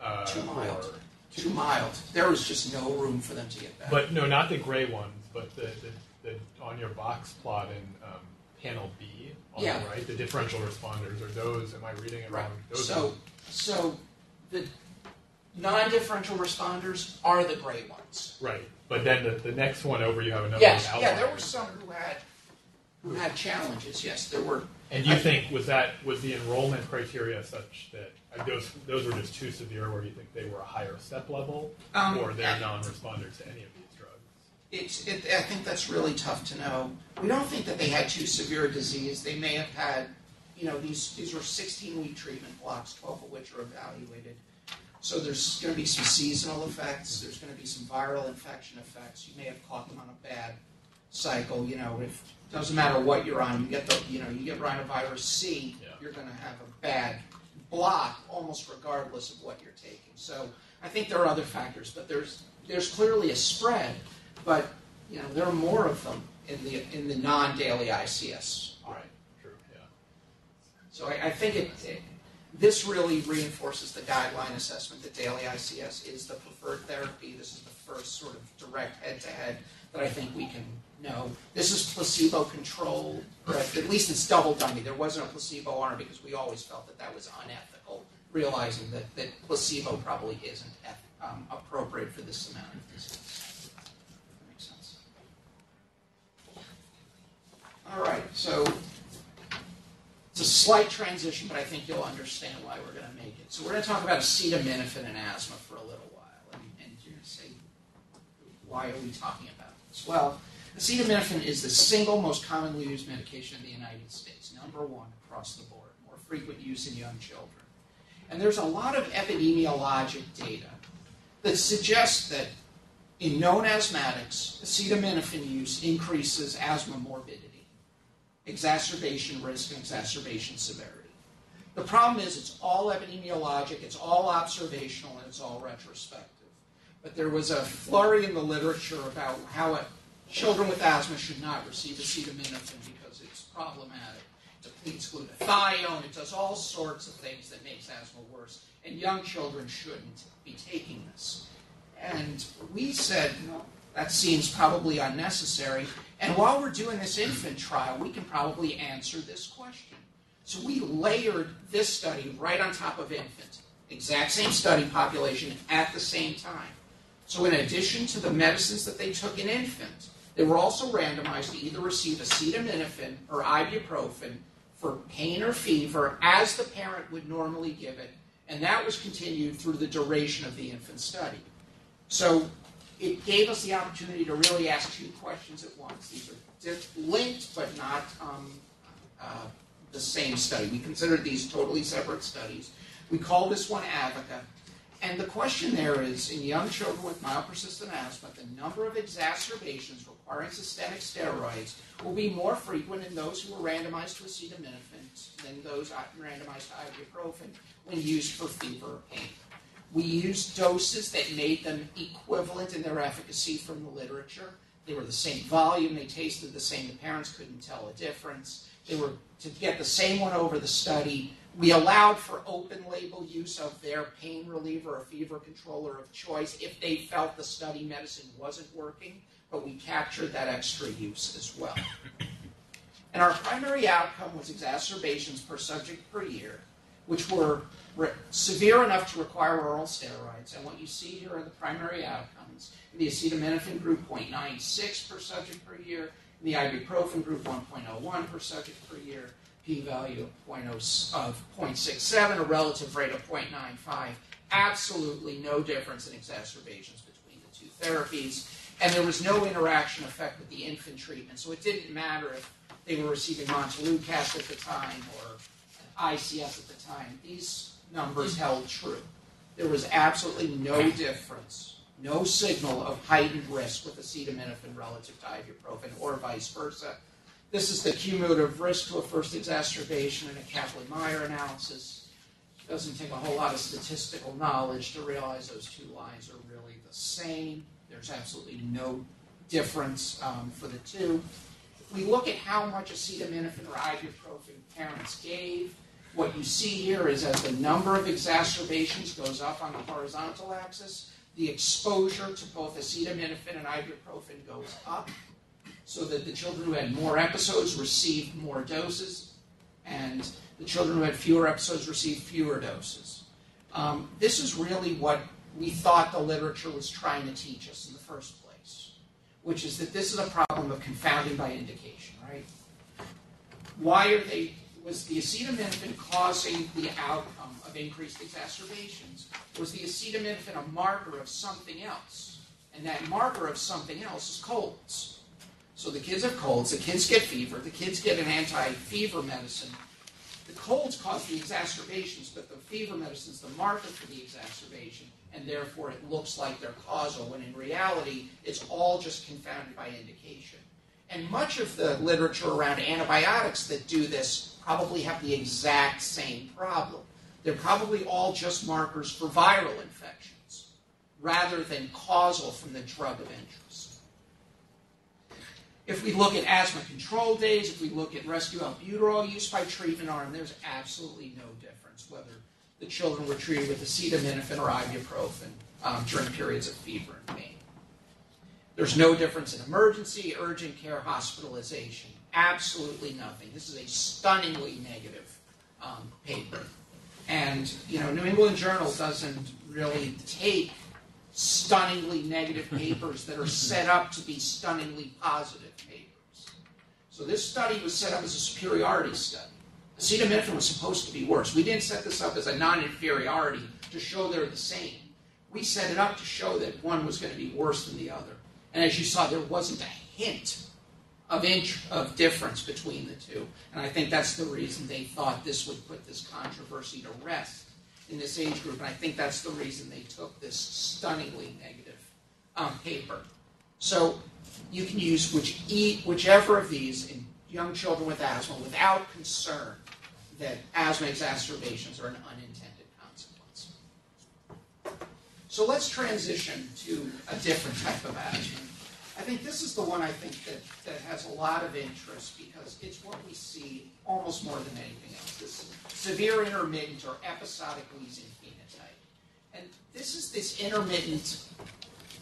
Uh, Too mild. or- Too mild. There was just no room for them to get better. But no, not the gray ones, but the, the, the on your box plot in um, panel B on Yeah. the right, the differential responders are those. Am I reading it Right. wrong? Those So, so the non-differential responders are the gray ones. right. But then the, the next one over, you have another Yes, one yeah, there were some who had who had challenges. Yes, there were. And do you think was that was the enrollment criteria such that uh, those those were just too severe, where you think they were a higher step level, Um, or they're I- non-responders to any of these drugs? It's, it, I think that's really tough to know. We don't think that they had too severe a disease. They may have had, you know, these these were 16 week treatment blocks, 12 of which are evaluated. So there's going to be some seasonal effects. There's going to be some viral infection effects. You may have caught them on a bad cycle. You know, if doesn't matter what you're on, you get the you know you get rhinovirus C, Yeah. you're going to have a bad block almost regardless of what you're taking. So I think there are other factors, but there's there's clearly a spread, but you know there are more of them in the in the non-daily ICS. Right. True. Yeah. So I, I think it, it this really reinforces the guideline assessment that daily ICS is the preferred therapy. This is the first sort of direct head-to-head that I think we can know. This is placebo-controlled, correct? At least it's double dummy. There wasn't a placebo arm because we always felt that that was unethical, realizing that, that placebo probably isn't um, appropriate for this amount of disease. That makes sense. All right, so it's a slight transition, but I think you'll understand why we're going to make it. So we're going to talk about acetaminophen and asthma for a little while, and, and you're going to say, why are we talking about this? Well, acetaminophen is the single most commonly used medication in the United States, number one across the board, more frequent use in young children. And there's a lot of epidemiologic data that suggests that in known asthmatics, acetaminophen use increases asthma morbidity, exacerbation risk, and exacerbation severity. The problem is it's all epidemiologic, it's all observational, and it's all retrospective. But there was a flurry in the literature about how it, children with asthma should not receive acetaminophen because it's problematic. It depletes glutathione, it does all sorts of things that makes asthma worse, and young children shouldn't be taking this. And we said, no, that seems probably unnecessary. And while we're doing this infant trial, we can probably answer this question. So we layered this study right on top of infant, exact same study population at the same time. So in addition to the medicines that they took in infant, they were also randomized to either receive acetaminophen or ibuprofen for pain or fever as the parent would normally give it, and that was continued through the duration of the infant study. So it gave us the opportunity to really ask two questions at once. These are linked but not um, uh, the same study. We considered these totally separate studies. We call this one AVICA. And the question there is in young children with mild persistent asthma, the number of exacerbations requiring systemic steroids will be more frequent in those who were randomized to acetaminophen than those randomized to ibuprofen when used for fever or pain. We used doses that made them equivalent in their efficacy from the literature. They were the same volume, they tasted the same, the parents couldn't tell a difference. They were to get the same one over the study. We allowed for open label use of their pain reliever or fever controller of choice if they felt the study medicine wasn't working, but we captured that extra use as well. And our primary outcome was exacerbations per subject per year, which were re- severe enough to require oral steroids. And what you see here are the primary outcomes. In the acetaminophen group, 0.96 per subject per year. In the ibuprofen group, 1.01 per subject per year. P-value of 0.0 of 0.67, a relative rate of 0.95. Absolutely no difference in exacerbations between the two therapies. And there was no interaction effect with the infant treatment. So it didn't matter if they were receiving Montelukast at the time or ICS at the time. These numbers held true. There was absolutely no difference, no signal of heightened risk with acetaminophen relative to ibuprofen or vice versa. This is the cumulative risk to a first exacerbation in a Kaplan-Meier analysis. It doesn't take a whole lot of statistical knowledge to realize those two lines are really the same. There's absolutely no difference um, for the two. If we look at how much acetaminophen or ibuprofen parents gave, what you see here is as the number of exacerbations goes up on the horizontal axis, the exposure to both acetaminophen and ibuprofen goes up, so that the children who had more episodes received more doses, and the children who had fewer episodes received fewer doses. Um, this is really what we thought the literature was trying to teach us in the first place, which is that this is a problem of confounding by indication, right? Why are they, was the acetaminophen causing the outcome of increased exacerbations? Was the acetaminophen a marker of something else? And that marker of something else is colds. So the kids have colds, the kids get fever, the kids get an anti fever medicine. The colds cause the exacerbations, but the fever medicine is the marker for the exacerbation, and therefore it looks like they're causal, when in reality, it's all just confounded by indication. And much of the literature around antibiotics that do this probably have the exact same problem. They're probably all just markers for viral infections rather than causal from the drug of interest. If we look at asthma control days, if we look at rescue albuterol use by treatment arm, there's absolutely no difference whether the children were treated with acetaminophen or ibuprofen um, during periods of fever and pain. There's no difference in emergency, urgent care, hospitalization. Absolutely nothing. This is a stunningly negative um, paper. And, you know, New England Journal doesn't really take stunningly negative papers that are set up to be stunningly positive papers. So this study was set up as a superiority study. Acetaminophen was supposed to be worse. We didn't set this up as a non-inferiority to show they're the same. We set it up to show that one was going to be worse than the other. And as you saw, there wasn't a hint of inch of difference between the two. And I think that's the reason they thought this would put this controversy to rest in this age group. And I think that's the reason they took this stunningly negative um, paper. So you can use which, e, whichever of these in young children with asthma without concern that asthma exacerbations are an unintended consequence. So let's transition to a different type of asthma. I think this is the one I think that, that has a lot of interest because it's what we see almost more than anything else. This severe intermittent or episodic wheezing phenotype. And this is this intermittent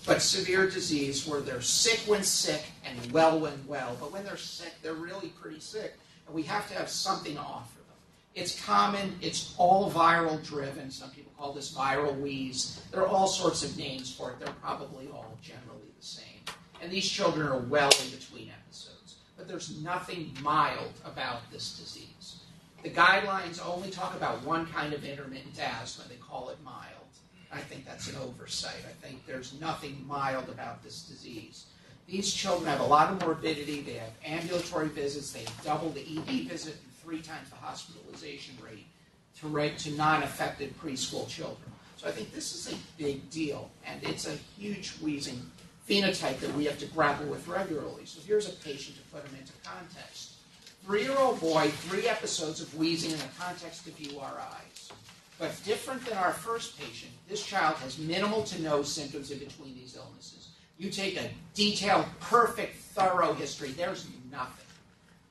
but severe disease where they're sick when sick and well when well. But when they're sick, they're really pretty sick. And we have to have something them. It's common, it's all viral driven. Some people call this viral wheeze. There are all sorts of names for it. They're probably all generally the same. And these children are well in between episodes. But there's nothing mild about this disease. The guidelines only talk about one kind of intermittent asthma. They call it mild. I think that's an oversight. I think there's nothing mild about this disease. These children have a lot of morbidity. They have ambulatory visits. They have double the ED visit three times the hospitalization rate to, to non-affected preschool children. So I think this is a big deal, and it's a huge wheezing phenotype that we have to grapple with regularly. So here's a patient to put him into context. Three-year-old boy, three episodes of wheezing in the context of URIs. But different than our first patient, this child has minimal to no symptoms in between these illnesses. You take a detailed, perfect, thorough history, there's nothing.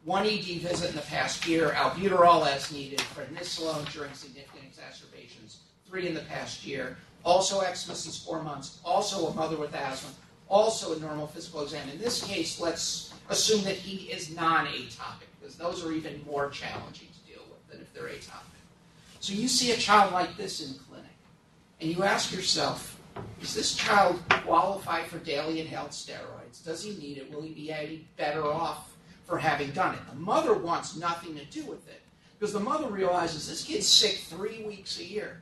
One ED visit in the past year, albuterol as needed, prednisolone during significant exacerbations, three in the past year. Also eczema since four months, also a mother with asthma, also a normal physical exam. In this case, let's assume that he is non-atopic, because those are even more challenging to deal with than if they're atopic. So you see a child like this in clinic, and you ask yourself, does this child qualify for daily inhaled steroids? Does he need it? Will he be any better off for having done it? The mother wants nothing to do with it because the mother realizes this kid's sick three weeks a year.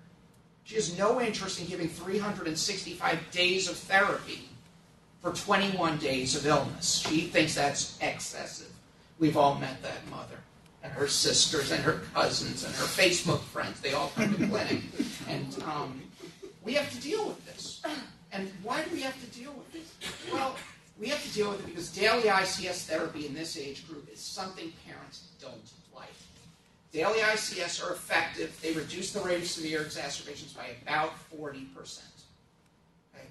She has no interest in giving 365 days of therapy for 21 days of illness. She thinks that's excessive. We've all met that mother and her sisters and her cousins and her Facebook friends. They all come to clinic. And um, we have to deal with this. And why do we have to deal with this? Well, we have to deal with it because daily ICS therapy in this age group is something parents don't like. Daily ICS are effective. They reduce the rate of severe exacerbations by about 40%. Okay?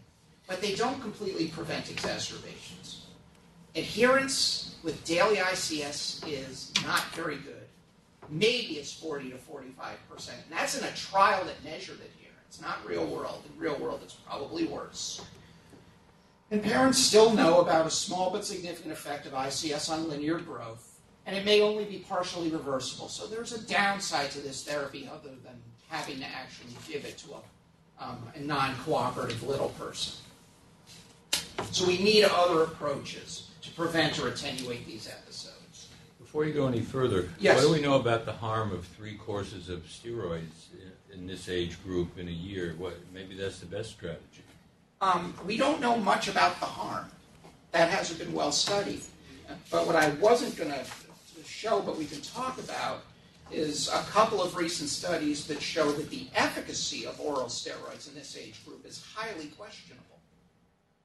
But they don't completely prevent exacerbations. Adherence with daily ICS is not very good. Maybe it's 40 to 45%. And that's in a trial that measured adherence, It's not real world. In real world, it's probably worse. And parents still know about a small but significant effect of ICS on linear growth, and it may only be partially reversible. So there's a downside to this therapy other than having to actually give it to a, um, a non cooperative little person. So we need other approaches to prevent or attenuate these episodes. Before you go any further, Yes. what do we know about the harm of three courses of steroids in, in this age group in a year? What maybe that's the best strategy. Um, we don't know much about the harm. That hasn't been well studied. But what I wasn't going to show, but we can talk about, is a couple of recent studies that show that the efficacy of oral steroids in this age group is highly questionable.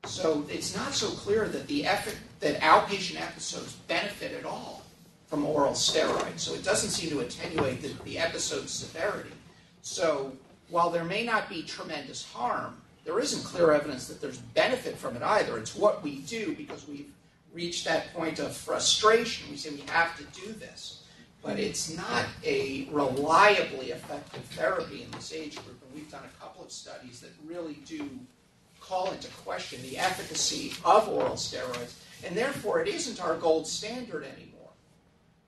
So it's not so clear that the effi- that outpatient episodes benefit at all from oral steroids. So it doesn't seem to attenuate the, the episode's severity. So while there may not be tremendous harm, there isn't clear evidence that there's benefit from it either. It's what we do because we've reached that point of frustration. We say we have to do this. But it's not a reliably effective therapy in this age group. And we've done a couple of studies that really do call into question the efficacy of oral steroids. And therefore, it isn't our gold standard anymore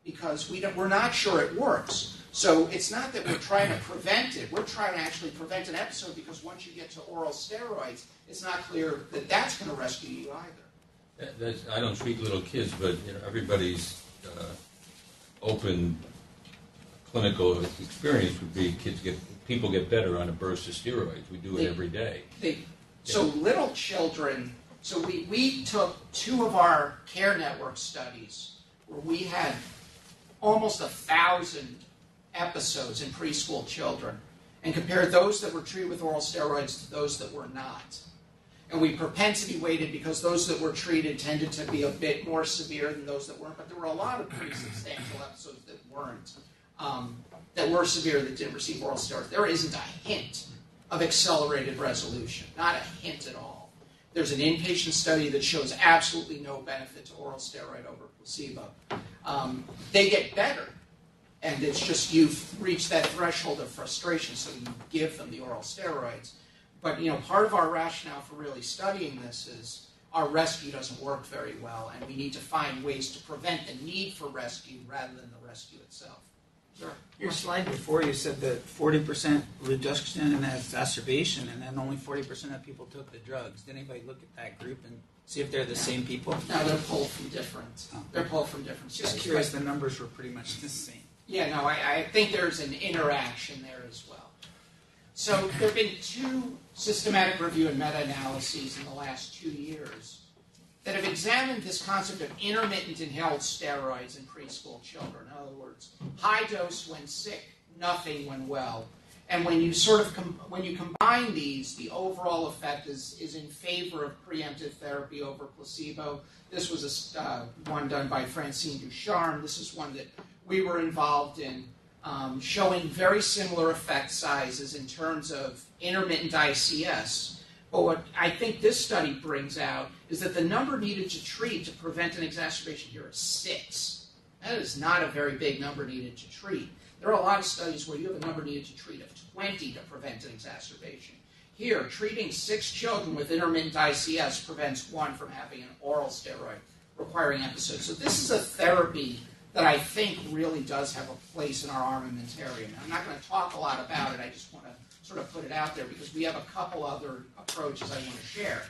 because we we're not sure it works. So it's not that we're trying to prevent it. We're trying to actually prevent an episode because once you get to oral steroids, it's not clear that that's going to rescue you either. That, I don't treat little kids, but you know everybody's uh, open clinical experience would be kids get people get better on a burst of steroids. We do it They- every day. They, so little children, so we, we took two of our care network studies where we had almost a thousand episodes in preschool children and compared those that were treated with oral steroids to those that were not. And we propensity weighted because those that were treated tended to be a bit more severe than those that weren't, but there were a lot of pretty substantial episodes that weren't, um, that were severe that didn't receive oral steroids. There isn't a hint of accelerated resolution, not a hint at all. There's an inpatient study that shows absolutely no benefit to oral steroid over placebo. Um, they get better, and it's just you've reached that threshold of frustration, so you give them the oral steroids. But you know, part of our rationale for really studying this is our rescue doesn't work very well, and we need to find ways to prevent the need for rescue rather than the rescue itself. Sure. Your slide before, you said that forty percent reduction in exacerbation, and then only forty percent of people took the drugs. Did anybody look at that group and see if they're the same people? No, they're pulled from different. Oh. They're pulled from different. Just studies. curious, the numbers were pretty much the same. Yeah, no, I, I think there's an interaction there as well. So there have been two systematic review and meta-analyses in the last two years that have examined this concept of intermittent inhaled steroids in preschool children. In other words, high dose when sick, nothing when well. And when you sort of when you combine these, the overall effect is, is in favor of preemptive therapy over placebo. This was a, uh, one done by Francine Ducharme. This is one that we were involved in, um, showing very similar effect sizes in terms of intermittent ICS. But what I think this study brings out is that the number needed to treat to prevent an exacerbation here is six. That is not a very big number needed to treat. There are a lot of studies where you have a number needed to treat of 20 to prevent an exacerbation. Here, treating six children with intermittent ICS prevents one from having an oral steroid requiring episode. So this is a therapy that I think really does have a place in our armamentarium. I'm not going to talk a lot about it. I just want to sort of put it out there because we have a couple other approaches I want to share.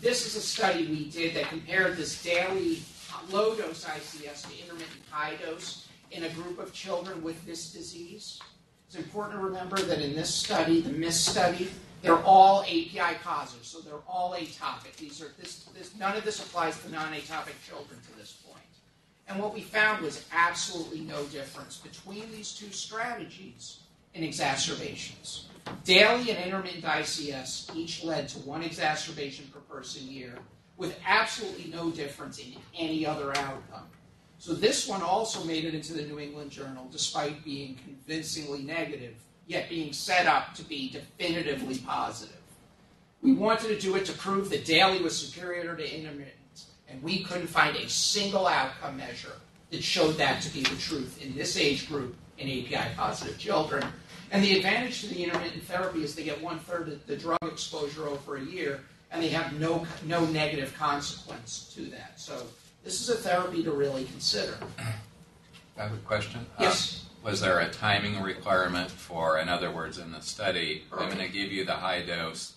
This is a study we did that compared this daily low dose ICS to intermittent high dose in a group of children with this disease. It's important to remember that in this study, the MISS study, they're all API positive, so they're all atopic. These are this, this none of this applies to non-atopic children to this. And what we found was absolutely no difference between these two strategies in exacerbations. Daily and intermittent ICS each led to one exacerbation per person year, with absolutely no difference in any other outcome. So this one also made it into the New England Journal, despite being convincingly negative, yet being set up to be definitively positive. We wanted to do it to prove that daily was superior to intermittent, and we couldn't find a single outcome measure that showed that to be the truth in this age group in API positive children. And the advantage to the intermittent therapy is they get one third of the drug exposure over a year, and they have no, no negative consequence to that. So this is a therapy to really consider. I have a question. Yes. Uh, was there a timing requirement for, in other words, in the study, I'm going to give you the high dose,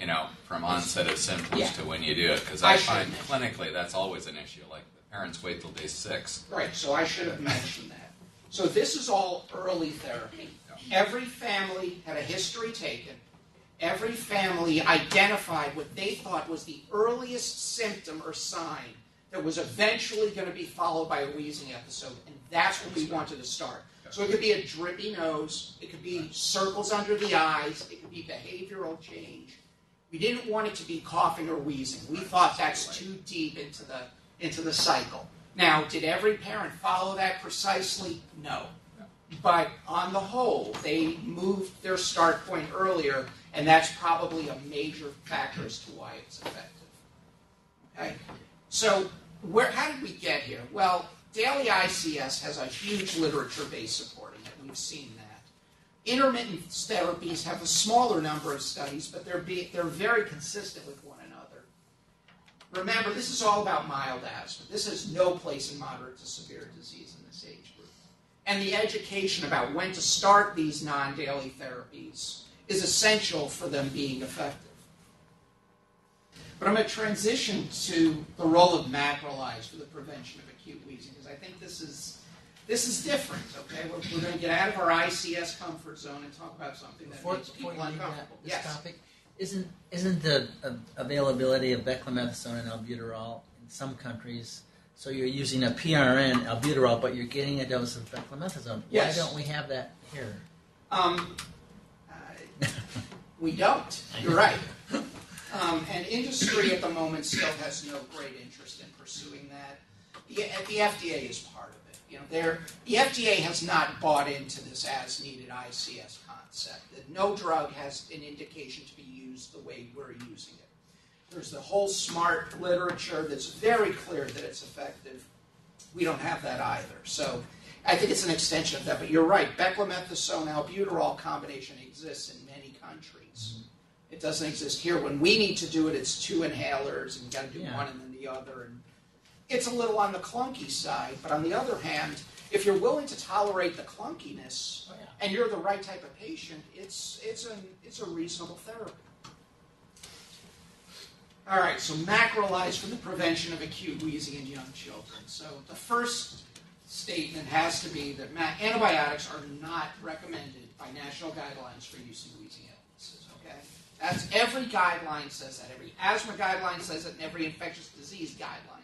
you know, from onset of symptoms Yeah. to when you do it? Because I I find clinically that's always an issue. Like the parents wait till day six. Right, so I should have mentioned that. So this is all early therapy. Every family had a history taken. Every family identified what they thought was the earliest symptom or sign that was eventually going to be followed by a wheezing episode, and that's what we wanted to start. So it could be a drippy nose, it could be circles under the eyes, it could be behavioral change. We didn't want it to be coughing or wheezing. We thought that's too deep into the into the cycle. Now, did every parent follow that precisely? No. But on the whole, they moved their start point earlier, and that's probably a major factor as to why it's effective. Okay? So, where, how did we get here? Well, daily ICS has a huge literature base supporting it. We've seen that. Intermittent therapies have a smaller number of studies, but they're, be, they're very consistent with one another. Remember, this is all about mild asthma. This has no place in moderate to severe disease in this age group. And the education about when to start these non daily therapies is essential for them being effective. But I'm going to transition to the role of macrolides for the prevention of acute wheezing because I think this is this is different. Okay, we're, we're going to get out of our ICS comfort zone and talk about something that Before, makes people you leave that, uncomfortable. this yes. topic, isn't isn't the uh, availability of beclomethasone and albuterol in some countries? So you're using a PRN albuterol, but you're getting a dose of beclomethasone. Yes. Why don't we have that here? Um, uh, we don't. You're right. Um, and industry at the moment still has no great interest in pursuing that. The, the FDA is part. You know, they're, the FDA has not bought into this as-needed ICS concept. That no drug has an indication to be used the way we're using it. There's the whole smart literature that's very clear that it's effective. We don't have that either. So I think it's an extension of that. But you're right. Beclomethasone albuterol combination exists in many countries. It doesn't exist here. When we need to do it, it's two inhalers, and you got to do Yeah. one and then the other. And it's a little on the clunky side. But on the other hand, if you're willing to tolerate the clunkiness, Oh, yeah. and you're the right type of patient, it's it's a it's a reasonable therapy. All right, so macrolides for the prevention of acute wheezing in young children. So the first statement has to be that ma- antibiotics are not recommended by national guidelines for use in wheezing illnesses. Okay, that's every guideline says that. Every asthma guideline says it, and every infectious disease guideline.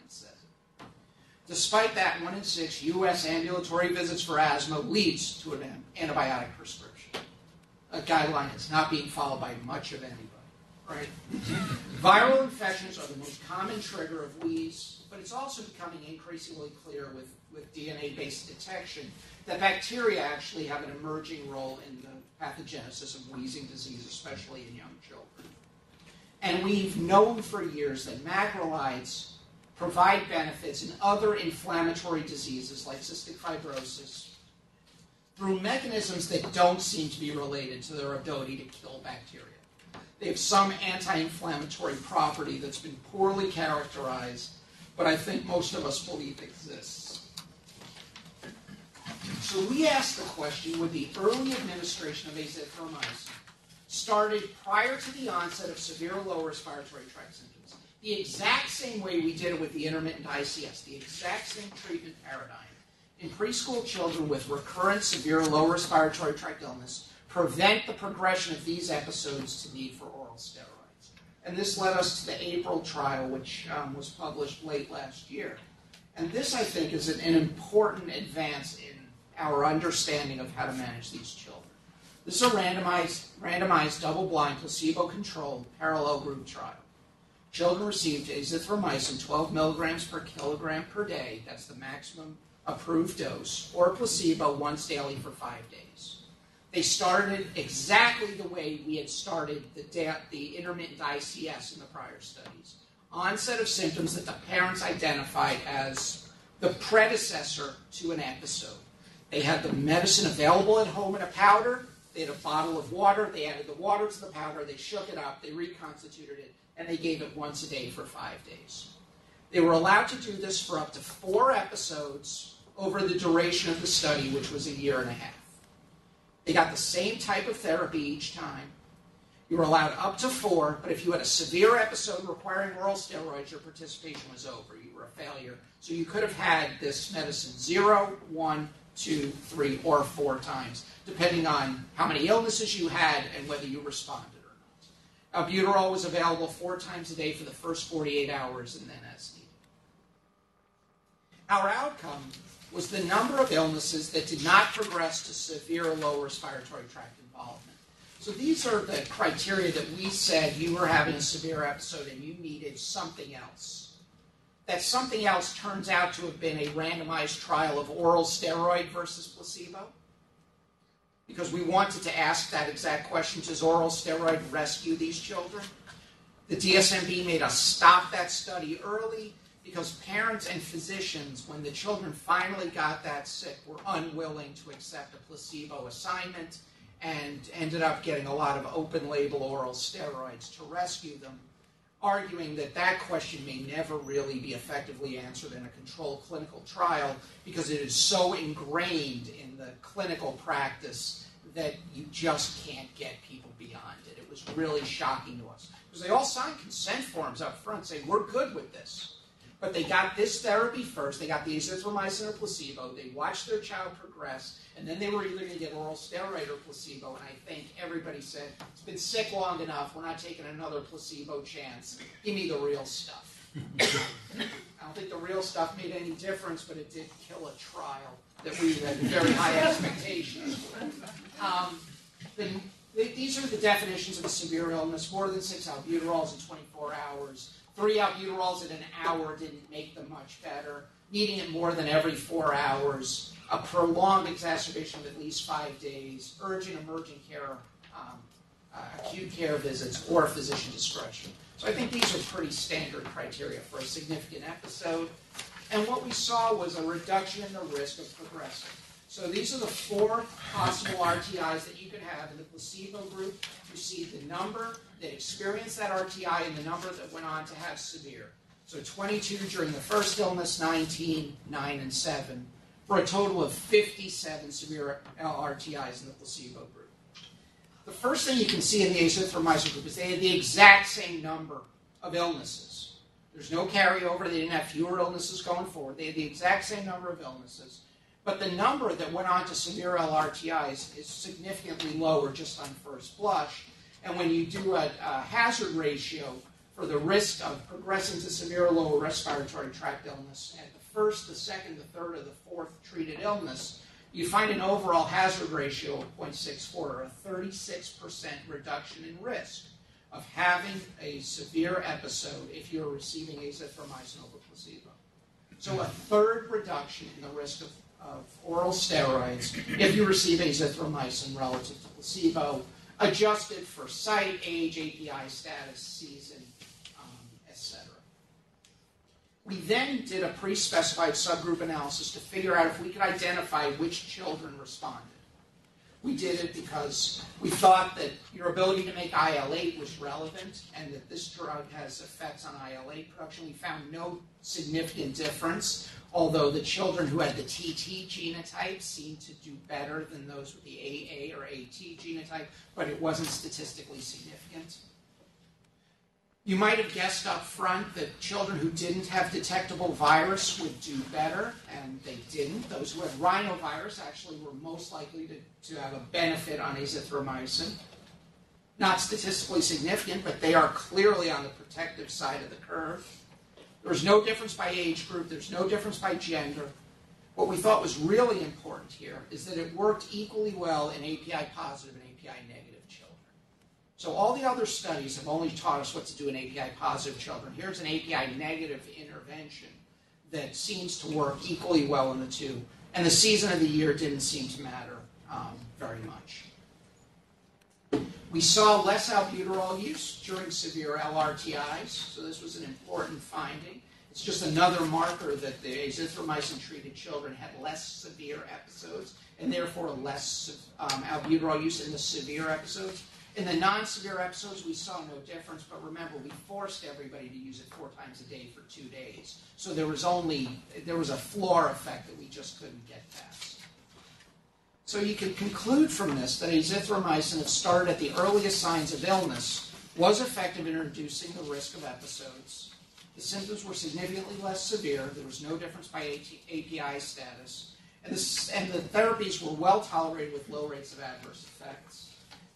Despite that, one in six U.S. ambulatory visits for asthma leads to an an antibiotic prescription. A guideline that's not being followed by much of anybody. Right? Viral infections are the most common trigger of wheeze, but it's also becoming increasingly clear with, with DNA based detection that bacteria actually have an emerging role in the pathogenesis of wheezing disease, especially in young children. And we've known for years that macrolides provide benefits in other inflammatory diseases like cystic fibrosis through mechanisms that don't seem to be related to their ability to kill bacteria. They have some anti inflammatory property that's been poorly characterized, but I think most of us believe exists. So we asked the question would the early administration of azithromycin started prior to the onset of severe lower respiratory tract symptoms, the exact same way we did it with the intermittent ICS, the exact same treatment paradigm, in preschool children with recurrent severe lower respiratory tract illness, prevent the progression of these episodes to need for oral steroids. And this led us to the April trial, which um, was published late last year. And this, I think, is an, an important advance in our understanding of how to manage these children. This is a randomized, randomized double-blind, placebo-controlled, parallel group trial. Children received azithromycin 12 milligrams per kilogram per day, that's the maximum approved dose, or placebo once daily for five days. They started exactly the way we had started the, da- the intermittent ICS in the prior studies. Onset of symptoms that the parents identified as the predecessor to an episode. They had the medicine available at home in a powder. They had a bottle of water. They added the water to the powder. They shook it up. They reconstituted it. And they gave it once a day for five days. They were allowed to do this for up to four episodes over the duration of the study, which was a year and a half. They got the same type of therapy each time. You were allowed up to four, but if you had a severe episode requiring oral steroids, your participation was over. You were a failure. So you could have had this medicine zero, one, two, three, or four times, depending on how many illnesses you had and whether you responded. Albuterol was available four times a day for the first 48 hours and then as needed. Our outcome was the number of illnesses that did not progress to severe or low respiratory tract involvement. So these are the criteria that we said you were having a severe episode and you needed something else. That something else turns out to have been a randomized trial of oral steroid versus placebo. Because we wanted to ask that exact question Does oral steroid rescue these children? The DSMB made us stop that study early because parents and physicians, when the children finally got that sick, were unwilling to accept a placebo assignment and ended up getting a lot of open label oral steroids to rescue them, arguing that that question may never really be effectively answered in a controlled clinical trial because it is so ingrained in the clinical practice that you just can't get people beyond it. It was really shocking to us. Because they all signed consent forms up front saying, we're good with this. But they got this therapy first. They got the azithromycin or placebo. They watched their child progress, and then they were either going to get oral steroid or placebo. And I think everybody said, it's been sick long enough. We're not taking another placebo chance. Give me the real stuff. I don't think the real stuff made any difference, but it did kill a trial that we had very high expectations. Um, the, these are the definitions of a severe illness. More than six albuterols in 24 hours. Three albuterols in an hour didn't make them much better. Needing it more than every four hours. A prolonged exacerbation of at least five days. Urgent emergent care, um, uh, acute care visits, or physician discretion. So I think these are pretty standard criteria for a significant episode. And what we saw was a reduction in the risk of progressing. So these are the four possible RTIs that you can have in the placebo group. You see the number that experienced that RTI and the number that went on to have severe. So 22 during the first illness, 19, 9, and 7, for a total of 57 severe RTIs in the placebo group. The first thing you can see in the azithromycin group is they had the exact same number of illnesses. There's no carryover. They didn't have fewer illnesses going forward. They had the exact same number of illnesses. But the number that went on to severe LRTIs is significantly lower just on first blush. And when you do a, a hazard ratio for the risk of progressing to severe lower respiratory tract illness at the first, the second, the third, or the fourth treated illness, you find an overall hazard ratio of 0.64, or a 36% reduction in risk of having a severe episode if you're receiving azithromycin over placebo. So a third reduction in the risk of of oral steroids if you receive azithromycin relative to placebo, adjusted for site, age, API status, season, um, etc. We then did a pre-specified subgroup analysis to figure out if we could identify which children responded. We did it because we thought that your ability to make IL-8 was relevant and that this drug has effects on IL-8 production. We found no significant difference although the children who had the TT genotype seemed to do better than those with the AA or AT genotype, but it wasn't statistically significant. You might have guessed up front that children who didn't have detectable virus would do better, and they didn't. Those who had rhinovirus actually were most likely to, to have a benefit on azithromycin. Not statistically significant, but they are clearly on the protective side of the curve. There's no difference by age group, there's no difference by gender. What we thought was really important here is that it worked equally well in API positive and API negative. So all the other studies have only taught us what to do in API positive children. Here's an API negative intervention that seems to work equally well in the two. And the season of the year didn't seem to matter um, very much. We saw less albuterol use during severe LRTIs, so this was an important finding. It's just another marker that the azithromycin treated children had less severe episodes and therefore less um, albuterol use in the severe episodes. In the non severe episodes, we saw no difference, but remember, we forced everybody to use it four times a day for two days. So there was only, there was a floor effect that we just couldn't get past. So you can conclude from this that azithromycin, if started at the earliest signs of illness, was effective in reducing the risk of episodes. The symptoms were significantly less severe. There was no difference by API status. And, and the therapies were well tolerated with low rates of adverse effects.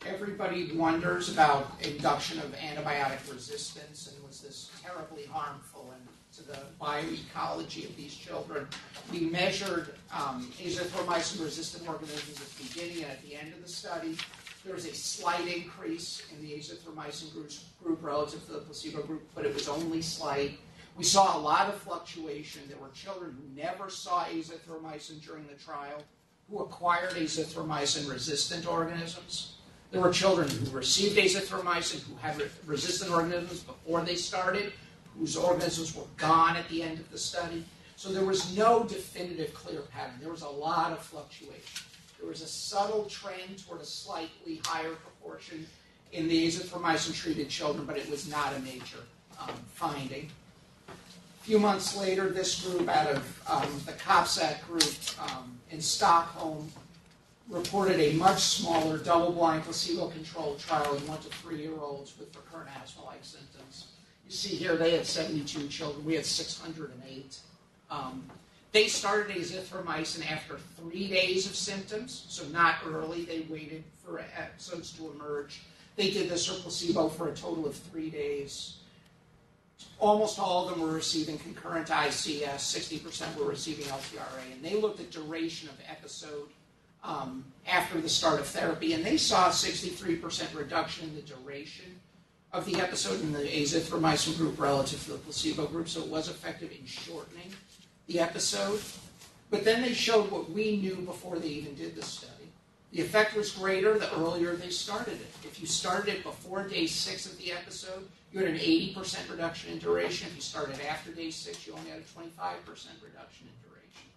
Everybody wonders about induction of antibiotic resistance and was this terribly harmful and to the bioecology of these children. We measured um, azithromycin-resistant organisms at the beginning and at the end of the study. There was a slight increase in the azithromycin group, group relative to the placebo group, but it was only slight. We saw a lot of fluctuation. There were children who never saw azithromycin during the trial who acquired azithromycin resistant organisms. There were children who received azithromycin who had resistant organisms before they started, whose organisms were gone at the end of the study. So there was no definitive clear pattern. There was a lot of fluctuation. There was a subtle trend toward a slightly higher proportion in the azithromycin treated children, but it was not a major um, finding. A few months later, this group out of um, the COPSAC group um, in Stockholm reported a much smaller double-blind placebo-controlled trial in one to three-year-olds with recurrent asthma-like symptoms. You see here they had 72 children. We had 608. Um, they started azithromycin after three days of symptoms, so not early. They waited for episodes to emerge. They did this or placebo for a total of three days. Almost all of them were receiving concurrent ICS, 60% were receiving LTRA, and they looked at duration of episode um, after the start of therapy, and they saw a 63% reduction in the duration of the episode in the azithromycin group relative to the placebo group, so it was effective in shortening the episode. But then they showed what we knew before they even did the study. The effect was greater the earlier they started it. If you started it before day six of the episode, you had an 80% reduction in duration. If you started after day six, you only had a 25% reduction in duration.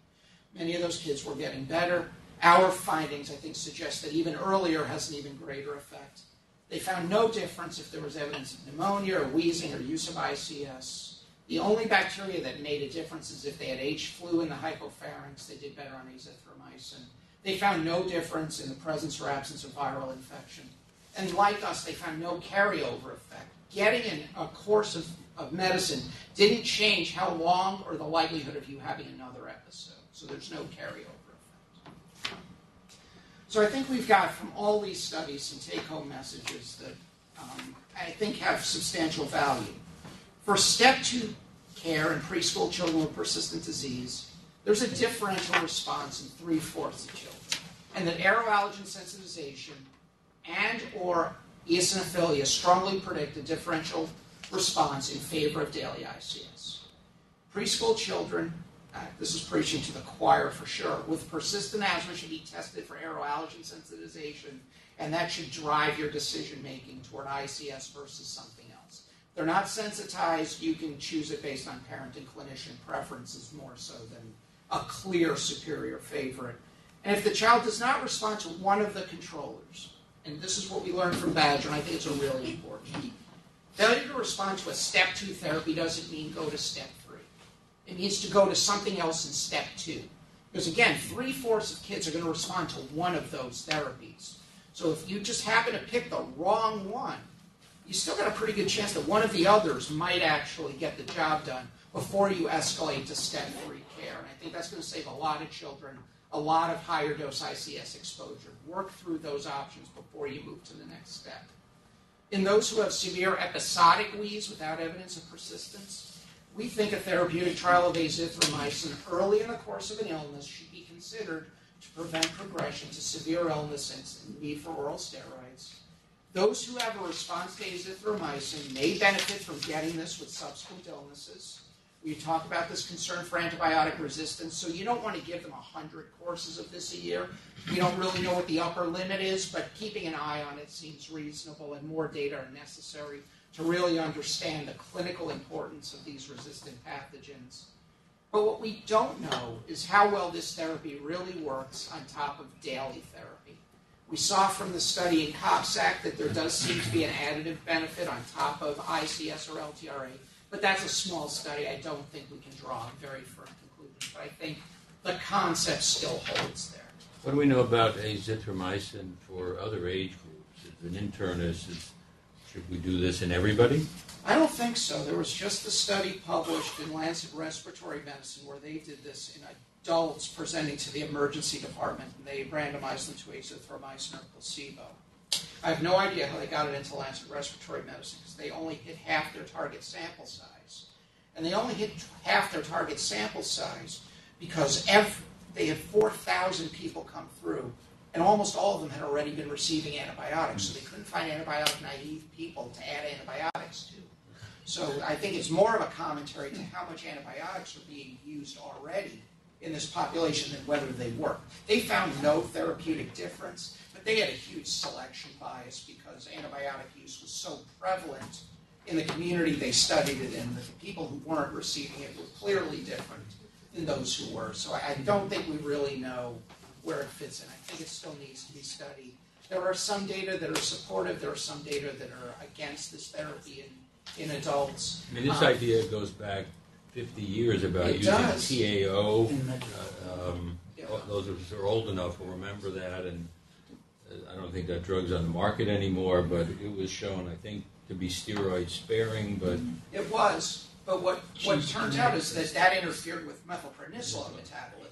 Many of those kids were getting better. Our findings, I think, suggest that even earlier has an even greater effect. They found no difference if there was evidence of pneumonia or wheezing or use of ICS. The only bacteria that made a difference is if they had H. flu in the hypopharynx, they did better on azithromycin. They found no difference in the presence or absence of viral infection. And like us, they found no carryover effect. Getting in a course of, of medicine didn't change how long or the likelihood of you having another episode. So there's no carryover. So I think we've got from all these studies some take home messages that um, I think have substantial value. For step two care in preschool children with persistent disease, there's a differential response in three fourths of children and that aeroallergen sensitization and or eosinophilia strongly predict a differential response in favor of daily ICS. Preschool children, this is preaching to the choir for sure, with persistent asthma should be tested for aeroallergen sensitization, and that should drive your decision making toward ICS versus something else. If they're not sensitized, you can choose it based on parent and clinician preferences more so than a clear superior favorite. And if the child does not respond to one of the controllers, and this is what we learned from Badger, and I think it's a really important. Failure to respond to a step two therapy doesn't mean go to step. It needs to go to something else in step two. Because again, three fourths of kids are going to respond to one of those therapies. So if you just happen to pick the wrong one, you still got a pretty good chance that one of the others might actually get the job done before you escalate to step three care. And I think that's going to save a lot of children a lot of higher dose ICS exposure. Work through those options before you move to the next step. In those who have severe episodic wheeze without evidence of persistence, we think a therapeutic trial of azithromycin early in the course of an illness should be considered to prevent progression to severe illness and need for oral steroids. Those who have a response to azithromycin may benefit from getting this with subsequent illnesses. We talk about this concern for antibiotic resistance, so you don't want to give them 100 courses of this a year. We don't really know what the upper limit is, but keeping an eye on it seems reasonable, and more data are necessary to really understand the clinical importance of these resistant pathogens. But what we don't know is how well this therapy really works on top of daily therapy. We saw from the study in COPSAC that there does seem to be an additive benefit on top of ICS or LTRA, but that's a small study. I don't think we can draw a very firm conclusion. But I think the concept still holds there. What do we know about azithromycin for other age groups? As an internist, is, should we do this in everybody? I don't think so. There was just a study published in Lancet Respiratory Medicine where they did this in adults presenting to the emergency department, and they randomized them to azithromycin or placebo. I have no idea how they got it into Lancet Respiratory Medicine because they only hit half their target sample size. And they only hit half their target sample size because ev- they had 4,000 people come through, and almost all of them had already been receiving antibiotics, so they couldn't find antibiotic naive people to add antibiotics to. So I think it's more of a commentary to how much antibiotics are being used already in this population than whether they work. They found no therapeutic difference, but they had a huge selection bias because antibiotic use was so prevalent in the community they studied it in that the people who weren't receiving it were clearly different than those who were. So I I don't think we really know where it fits in. I think it still needs to be studied. There are some data that are supportive, there are some data that are against this therapy in, in adults. I mean, this Um, idea goes back 50 years about using does. TAO. Uh, um, Yeah. Those of us who are old enough will remember that, and uh, I don't think that drug's on the market anymore, but it was shown, I think, to be steroid sparing, but It was, but what, what turns out is that that interfered with methylprednisolone metabolism.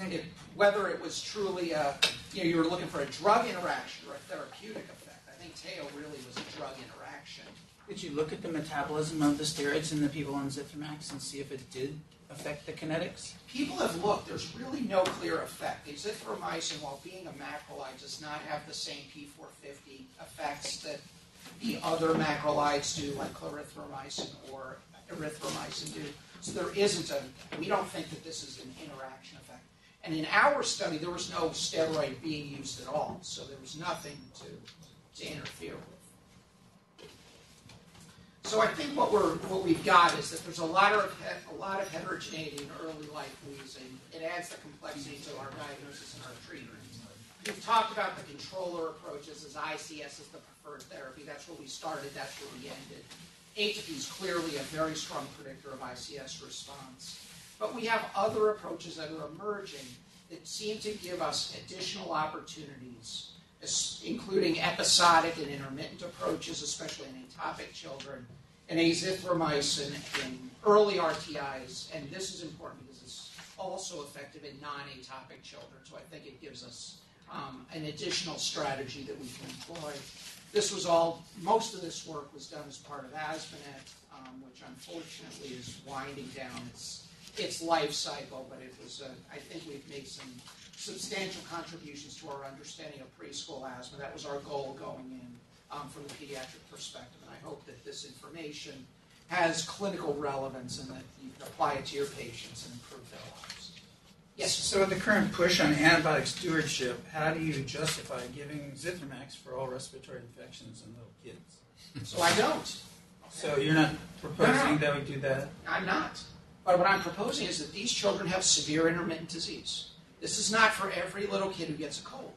It, whether it was truly a, you know, you were looking for a drug interaction or a therapeutic effect. I think TAO really was a drug interaction. Did you look at the metabolism of the steroids in the people on Zithromax and see if it did affect the kinetics? People have looked, there's really no clear effect. Azithromycin, while being a macrolide, does not have the same P450 effects that the other macrolides do, like clarithromycin or erythromycin do. So there isn't a, we don't think that this is an interaction effect. And in our study, there was no steroid being used at all, so there was nothing to, to interfere with. So I think what we're what we've got is that there's a lot of a lot of heterogeneity in early life wheezing. It adds the complexity to our diagnosis and our treatment. We've talked about the controller approaches as ICS is the preferred therapy. That's where we started. That's where we ended. atopy is clearly a very strong predictor of ICS response. But we have other approaches that are emerging that seem to give us additional opportunities, including episodic and intermittent approaches, especially in atopic children, and azithromycin in early RTIs. And this is important because it's also effective in non-atopic children. So I think it gives us um, an additional strategy that we can employ. This was all, most of this work was done as part of AsthmaNet, um, which unfortunately is winding down its, its life cycle, but it was, uh, I think we've made some substantial contributions to our understanding of preschool asthma. That was our goal going in um, from the pediatric perspective, and I hope that this information has clinical relevance and that you can apply it to your patients and improve their lives. Yes. So with the current push on antibiotic stewardship, how do you justify giving Zithromax for all respiratory infections in little kids? So I don't. So you're not proposing No, no. that we do that? I'm not. But what I'm proposing is that these children have severe intermittent disease. This is not for every little kid who gets a cold.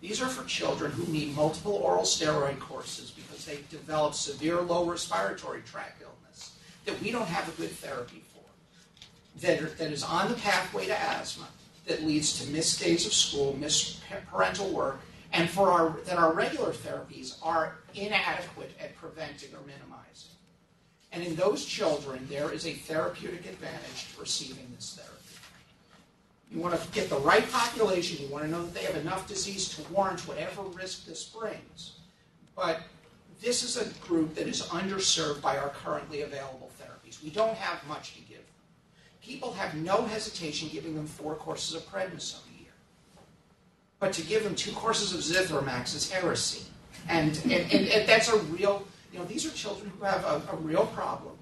These are for children who need multiple oral steroid courses because they've developed severe low respiratory tract illness that we don't have a good therapy for, that, are, that is on the pathway to asthma, that leads to missed days of school, missed parental work, and for our, that our regular therapies are inadequate at preventing or minimizing. And in those children, there is a therapeutic advantage to receiving this therapy. You want to get the right population, you want to know that they have enough disease to warrant whatever risk this brings. But this is a group that is underserved by our currently available therapies. We don't have much to give them. People have no hesitation giving them four courses of prednisone a year. But to give them two courses of Zithromax is heresy. And, and, and, and that's a real, you know, these are children who have a, a real problem.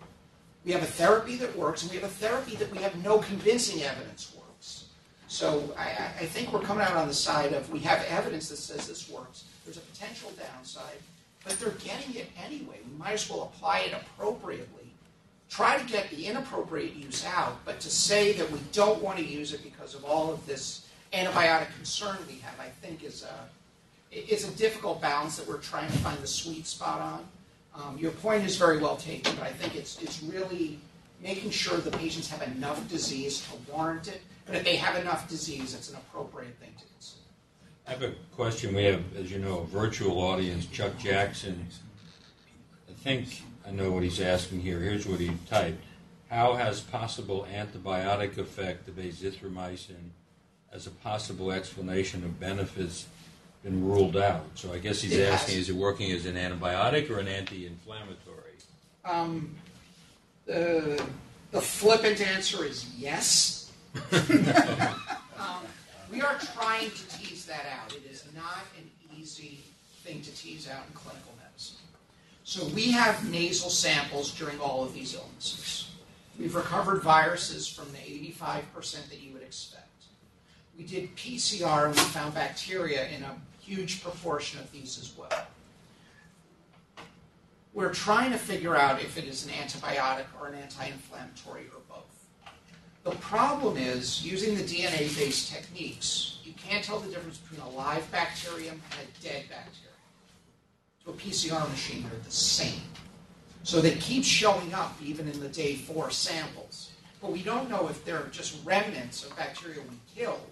We have a therapy that works, and we have a therapy that we have no convincing evidence works. So I, I- think we're coming out on the side of we have evidence that says this works. There's a potential downside, but they're getting it anyway. We might as well apply it appropriately. Try to get the inappropriate use out, but to say that we don't want to use it because of all of this antibiotic concern we have, I think is a, is a difficult balance that we're trying to find the sweet spot on. Um, your point is very well taken, but I think it's, it's really making sure the patients have enough disease to warrant it, but if they have enough disease, it's an appropriate thing to consider. I have a question. We have, as you know, a virtual audience. Chuck Jackson. I think I know what he's asking here. Here's what he typed. How has possible antibiotic effect of azithromycin as a possible explanation of benefits been ruled out. So I guess he's It has. asking, is it working as an antibiotic or an anti-inflammatory? Um, the, the flippant answer is yes. um, we are trying to tease that out. It is not an easy thing to tease out in clinical medicine. So we have nasal samples during all of these illnesses. We've recovered viruses from the 85% that you would expect. We did PCR and we found bacteria in a huge proportion of these as well. We're trying to figure out if it is an antibiotic or an anti-inflammatory or both. The problem is, using the DNA-based techniques, you can't tell the difference between a live bacterium and a dead bacterium. To a PCR machine, they're the same. So they keep showing up even in the day four samples. But we don't know if they're just remnants of bacteria we killed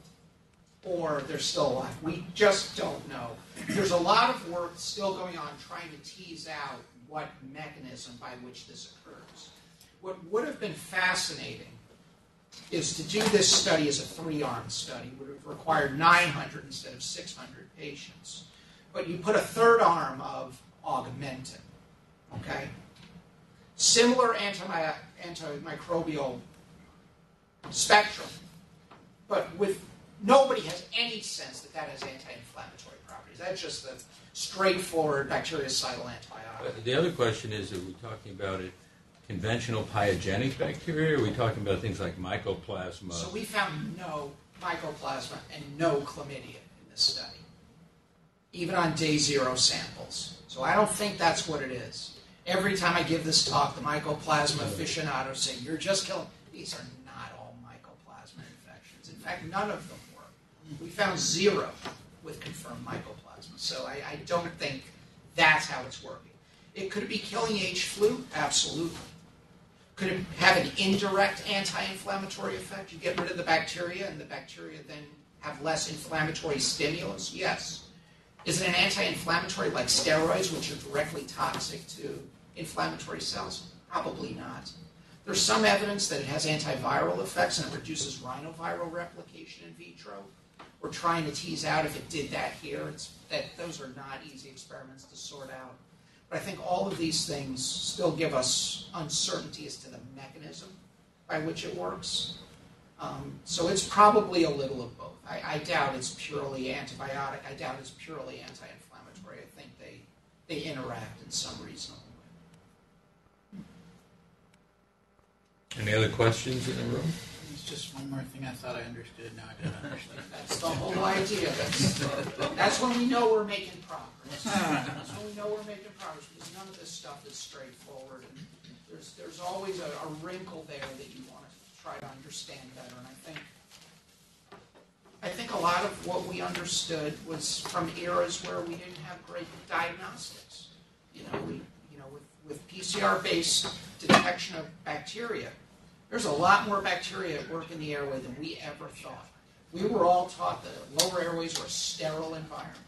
or they're still alive. We just don't know. There's a lot of work still going on trying to tease out what mechanism by which this occurs. What would have been fascinating is to do this study as a three arm study, would have required 900 instead of 600 patients. But you put a third arm of augmentin, okay? Similar antimi- antimicrobial spectrum, but with nobody has any sense that that has anti-inflammatory properties. That's just a straightforward bactericidal antibiotic. But the other question is, are we talking about it conventional pyogenic bacteria, are we talking about things like mycoplasma? So we found no mycoplasma and no chlamydia in this study, even on day zero samples. So I don't think that's what it is. Every time I give this talk, the mycoplasma aficionados say, You're just killing. These are not all mycoplasma infections. In fact, none of them. We found zero with confirmed mycoplasma. So I, I don't think that's how it's working. It could be killing H flu? Absolutely. Could it have an indirect anti-inflammatory effect? You get rid of the bacteria, and the bacteria then have less inflammatory stimulus? Yes. Is it an anti-inflammatory like steroids, which are directly toxic to inflammatory cells? Probably not. There's some evidence that it has antiviral effects and it reduces rhinoviral replication in vitro. We're trying to tease out if it did that here. It's, that those are not easy experiments to sort out. But I think all of these things still give us uncertainty as to the mechanism by which it works. Um, so it's probably a little of both. I, I doubt it's purely antibiotic. I doubt it's purely anti-inflammatory. I think they they interact in some reasonable way. Any other questions in the room? It's just one more thing I thought I understood. Now I don't understand. That's the whole idea. That's, that's when we know we're making progress. That's when we know we're making progress because none of this stuff is straightforward. And there's, there's always a, a wrinkle there that you want to try to understand better. And I think, I think a lot of what we understood was from eras where we didn't have great diagnostics. You know, we, you know, with, with PCR-based detection of bacteria, there's a lot more bacteria at work in the airway than we ever thought. We were all taught that lower airways were a sterile environment.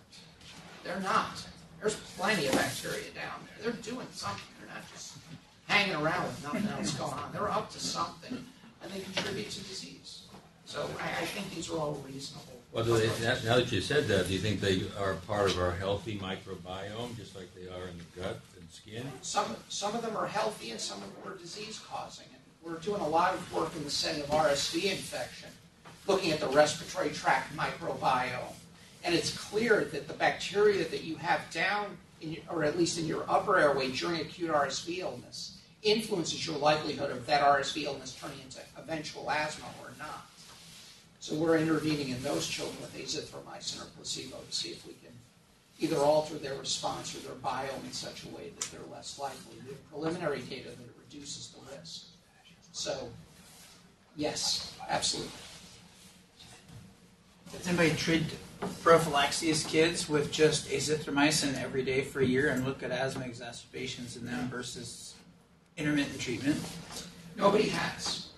They're not. There's plenty of bacteria down there. They're doing something. They're not just hanging around with nothing else going on. They're up to something, and they contribute to disease. So I, I think these are all reasonable. Well, do they, now now that you said that, do you think they are part of our healthy microbiome, just like they are in the gut and skin? Some, some of them are healthy and some of them are disease causing. We're doing a lot of work in the setting of RSV infection, looking at the respiratory tract microbiome. And it's clear that the bacteria that you have down, in or at least in your upper airway during acute RSV illness, influences your likelihood of that RSV illness turning into eventual asthma or not. So we're intervening in those children with azithromycin or placebo to see if we can either alter their response or their biome in such a way that they're less likely. We have preliminary data that it reduces the risk. So, yes, absolutely. Does anybody treat prophylaxis kids with just azithromycin every day for a year and look at asthma exacerbations in them versus intermittent treatment? Nobody has.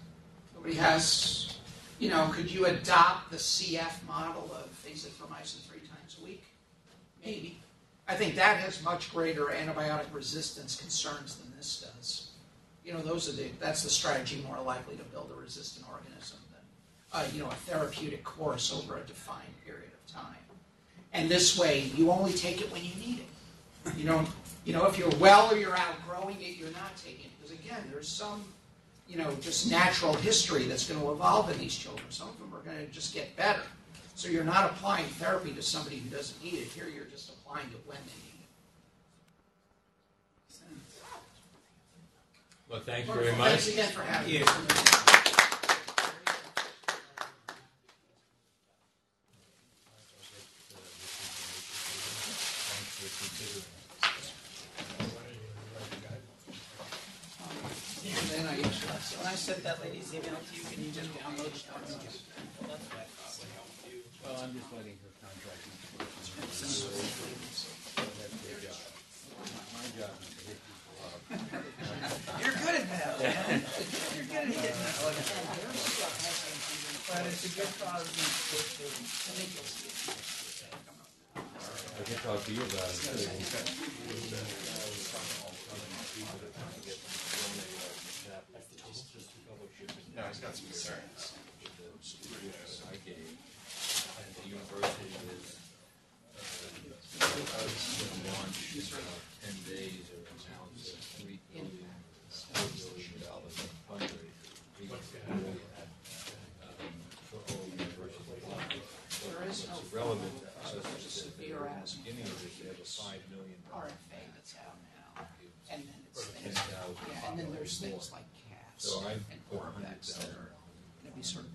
Nobody has. You know, could you adopt the CF model of azithromycin three times a week? Maybe. I think that has much greater antibiotic resistance concerns than this does. You know, those are the that's the strategy more likely to build a resistant organism than uh, you know a therapeutic course over a defined period of time. And this way, you only take it when you need it. You don't, you know, if you're well or you're outgrowing it, you're not taking it. Because again, there's some, you know, just natural history that's going to evolve in these children. Some of them are going to just get better. So you're not applying therapy to somebody who doesn't need it. Here, you're just applying it when they need it. Well, thanks very much. Thanks again for having Yeah. me. And then I, when I sent that lady's email to you, can you just download it? Well, I'm just letting her contract. My job is to hit people up. You're good at that, man. But it's a good cause. I can talk to you about it. too. He's got some concerns. I gave, the university is, uh, going to launch in ten days or announce a three billion, four billion dollars of fundraiser. We can do that, um, For all universities. So There is no It's relevant to us, There's a is that severe at the asthma. beginning of this, they have a five million dollar RFA that's out now. And then it's For things, 10,000 yeah, and then there's things like CAFs So I and Orbex that are 100,000 going to be sort of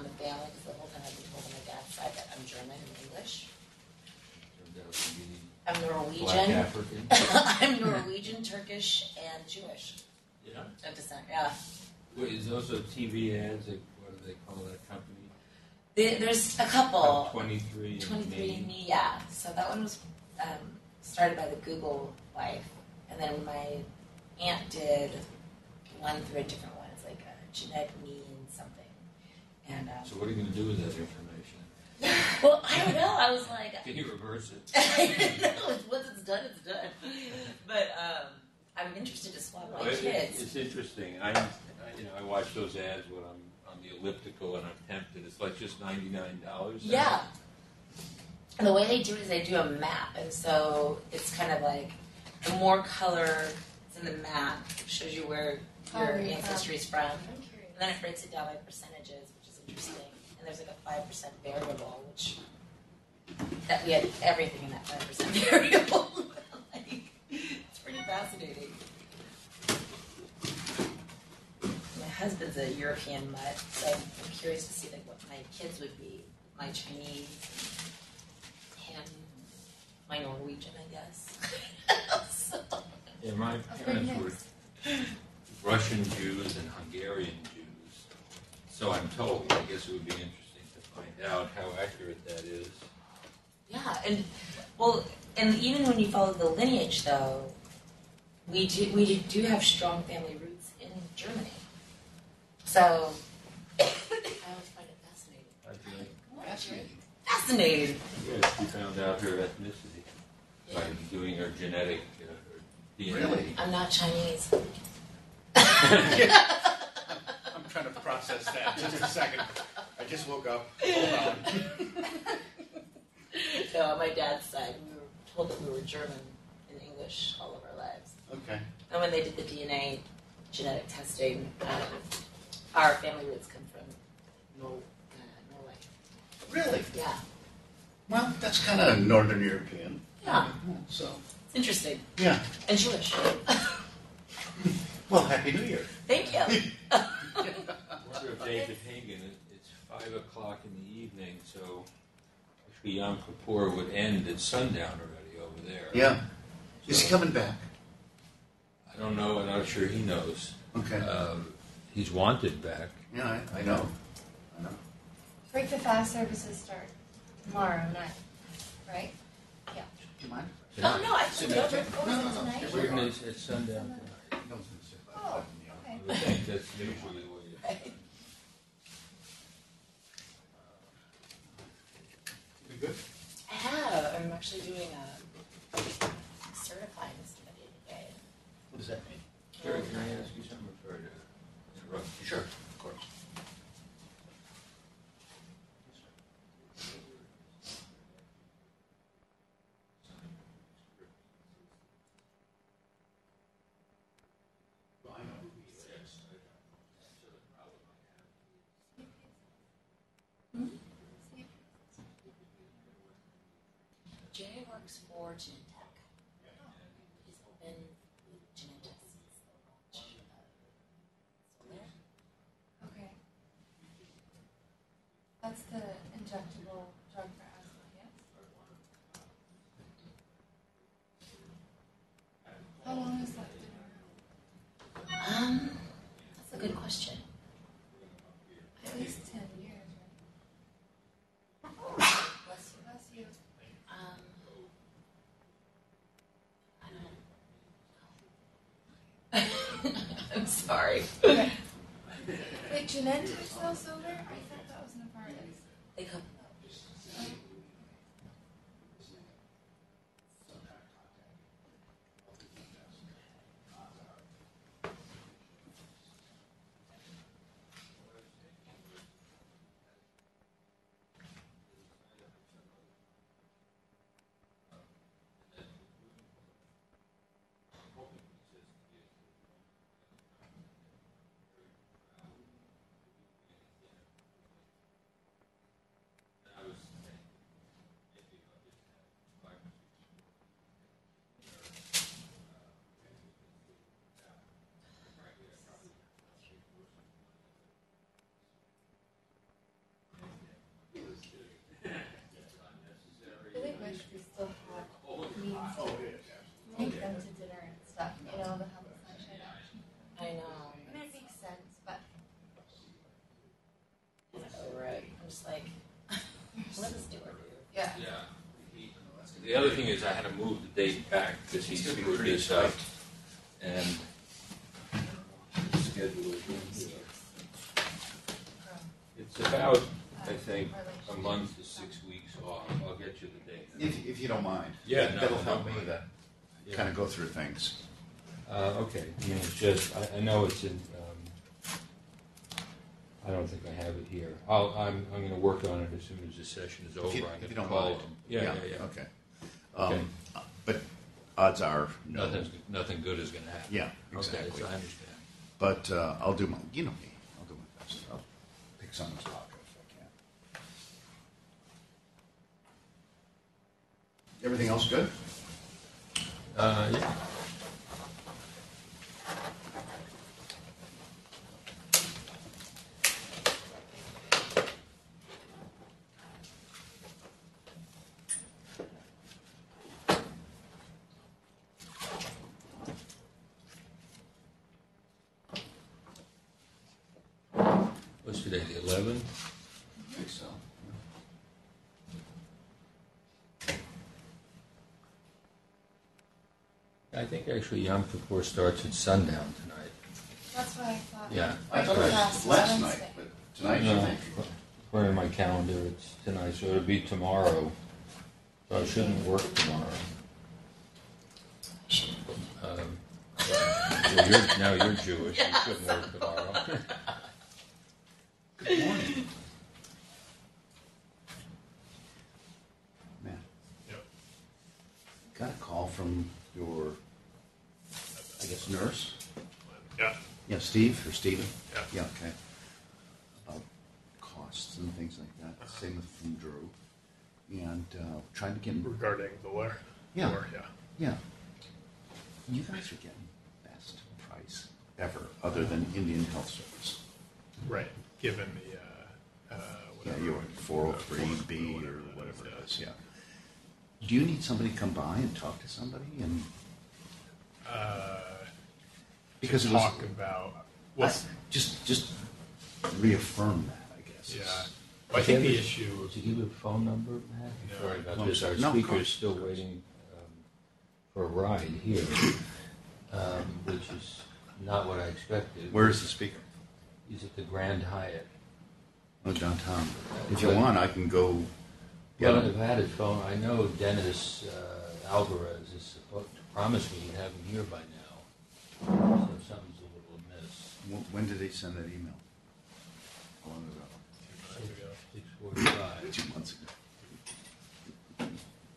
on the family because the whole time I've been told on my dad's side that I'm German and English. Turned out to be I'm Black Norwegian. African. I'm Norwegian, Turkish, and Jewish Yeah. of descent. Yeah. Wait, is those TV ads? Like, what do they call that company? There- There's a couple. Twenty-three. and 23 me. me, yeah. So that one was um, started by the Google wife, and then my aunt did one through a different one. It's like a genetic mean something. And um, So what are you going to do with that information? well, I don't know. I was like, Can you reverse it? no, it's, once it's done, it's done. But um, I'm interested to swap my Well, it- kids. It's interesting. I, I, you know, I watch those ads when I'm on the elliptical and I'm tempted. It's like just ninety-nine dollars. Yeah. And the way they do it is they do a map, and so it's kind of like the more color is in the map shows you where Oh, your where you're ancestry is from, and then it breaks it down by percentages, which is interesting. And there's like a five percent variable, which that we had everything in that five percent variable. like, it's pretty fascinating. My husband's a European mutt, so I'm curious to see like what my kids would be. My Chinese, him, my Norwegian, I guess. so, Yeah, my That's very parents were Russian Jews and Hungarian Jews. So I'm told. I guess it would be interesting to find out how accurate that is. yeah, and well, and even when you follow the lineage, though, we do we do have strong family roots in Germany. So I always find it fascinating. I think. Fascinating. Fascinating. Yes, we found out her ethnicity by doing her genetic uh, her DNA. Really? I'm not Chinese. I'm trying to process that. Just a second. I just woke up. Hold on. no, on my dad's side, we were told that we were German and English all of our lives. Okay. And when they did the DNA genetic testing, um, our family roots come from Nor- uh, Norway. Really? Yeah, Well, that's kind of Northern European. yeah, So, it's interesting yeah. and Jewish. Well, Happy New Year. Thank you. Order of David Hagen, it's five o'clock in the evening, so actually Yom Kippur would end at sundown already over there. Yeah. Is he coming back? I don't know, I'm not sure he knows. Okay. Um, he's wanted back. Yeah, I, I know. I know. Break the fast services start tomorrow night, right? Yeah. Do you mind? Oh no, I Sit took it down. over. No, no, no. tonight? We're gonna, it's sundown tonight. No one's gonna sit by Oh, five in the okay. I think that's usually what you. You good? I have. I'm actually doing a certifying study today. What does that mean? Jerry, can I ask you something before I interrupt? Sure, of course. Jay works for Genentech. He's been with Genentech since the launch of Xolair. Okay. That's the injectable drug for asthma, yes? How long has that been around? Um, that's a good question. At least ten years, right? Bless you. Bless you. Um, I don't know. I'm sorry. Wait, Genentech sells Xolair? I because he It's gonna be screwed pretty this up. And the schedule is in here. It's about, I think, a month to six weeks off. I'll get you the date. If, if you don't mind. Yeah, no, That'll help no. me to Yeah. kind of go through things. Uh, okay, I mean, it's just, I, I know it's in, um, I don't think I have it here. I'll, I'm, I'm gonna work on it as soon as this session is over. If you, I'm if you gonna don't call mind. him. Yeah, yeah, yeah. Okay. Okay. Um, But odds are, no. Nothing's, nothing good is gonna happen. Yeah, Okay, exactly. so I understand. But uh, I'll do my, you know me, I'll do my best. I'll pick someone's pocket if I can. Everything else good? Uh, yeah. What's today, the eleventh? I think so. I think actually Yom Kippur starts at sundown tonight. That's what I thought. Yeah. I thought it was last Wednesday. night, but tonight, you No, think? According to my calendar, it's tonight, so it'll be tomorrow. So I shouldn't work tomorrow. Um, well, you're, now you're Jewish, you shouldn't work tomorrow. Good morning. Man. Yep. Got a call from your, I guess, nurse? Yeah. Yeah, Steve or Steven? Yeah. Yeah, okay. About costs and things like that. Same with from Drew. And uh, trying to get. Regarding the lawyer? Yeah. Lawyer, yeah. Yeah. You guys are getting best price ever, other than Indian Health Service. Right. Given the, uh, uh, Yeah, you're at 403B or whatever it is, yeah. Do you need somebody to come by and talk to somebody and? Uh, Because it was- talk about, what's, I- Just, just reaffirm that, I guess. yeah. I think the issue, Did you give a phone number, Matt? No. Sorry about I'm this, our. No, speaker is still waiting um, for a ride here, um, which is not what I expected. Where is the speaker? He's at the Grand Hyatt. Oh, downtown. If you want, I can go get Well, I've had his phone. I know Dennis uh, Alvarez is supposed to promise me he'd have him here by now. So something's a little amiss. Wh- When did they send that email? How long ago? Six forty-five. Two months ago.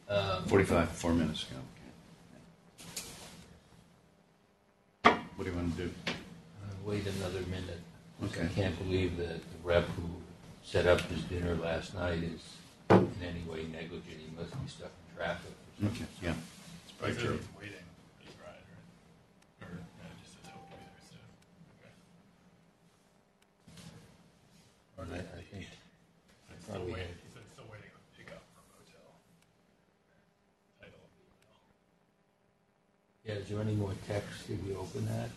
Um, Forty-five, four minutes ago. Okay. What do you want to do? uh, Wait another minute. Okay. I can't believe that the rep who set up his dinner last night is in any way negligent. He must be stuck in traffic. or something. Okay, yeah. it's probably Sure. he's waiting, I, I think He's still Probably waiting, he said still waiting on pickup from hotel. Title of the email. Yeah, is there any more text? Did we open that?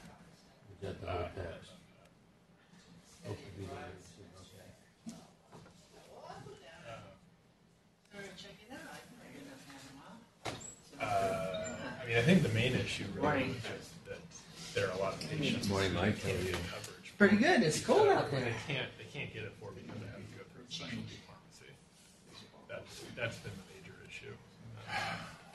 Is that the whole Uh, text? Open video, okay. Uh, I mean, I think the main issue really is that there are a lot of patients. Morning, Mike. can't get coverage. Pretty good. It's cold out there. They can't, they can't get it for because they have to go through a specialty pharmacy. That's, that's been the major issue.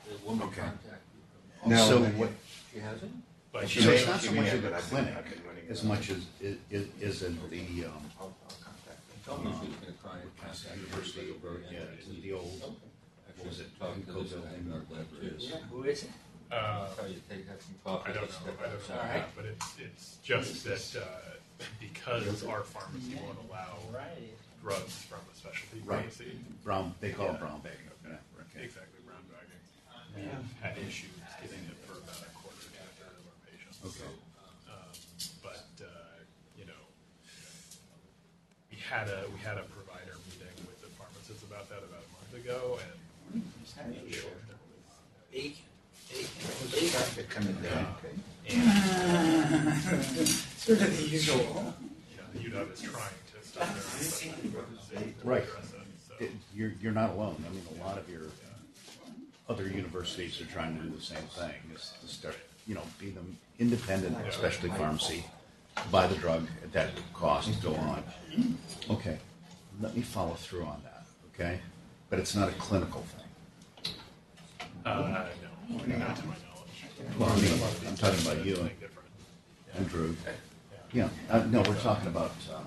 The woman Okay. contact you. No, So what, She hasn't? But She so may- it's not she so may much have, of the been- clinic I've been running as around. much as, is, is in the, um, I'll, I'll contact them. She told me she was gonna try and contact University you. over, yeah, it's the old, what was it, Talk to this Building guy or whatever it too. is. Who is it? Uh, Tell you take, have some coffee. I don't know, step I don't know, outside. but it's, it's just that, uh, because our pharmacy won't allow drugs from a specialty Right. pharmacy. brown, they call it Yeah. brown bag. Yeah, okay. Exactly, brown bagging. We've had issues getting it for about a quarter to a third of our patients. Okay. Um, But, uh, you know, we had a, we had a provider meeting with the pharmacists about that about a month ago, and sure, there was, Eight. Eight. There's traffic coming down. Sort of the usual. you know, UW is trying to start their own specialty pharmacy to Right. it, You're, you're not alone. I mean, a lot of your other universities are trying to do the same thing, is to start, you know, be them independent especially pharmacy, buy the drug at that cost, go on. Okay, let me follow through on that, okay? But it's not a clinical thing. Uh, no, not to my knowledge. Well, I mean, I'm talking about you Something different. and Drew. Yeah, uh, no, we're talking about, um,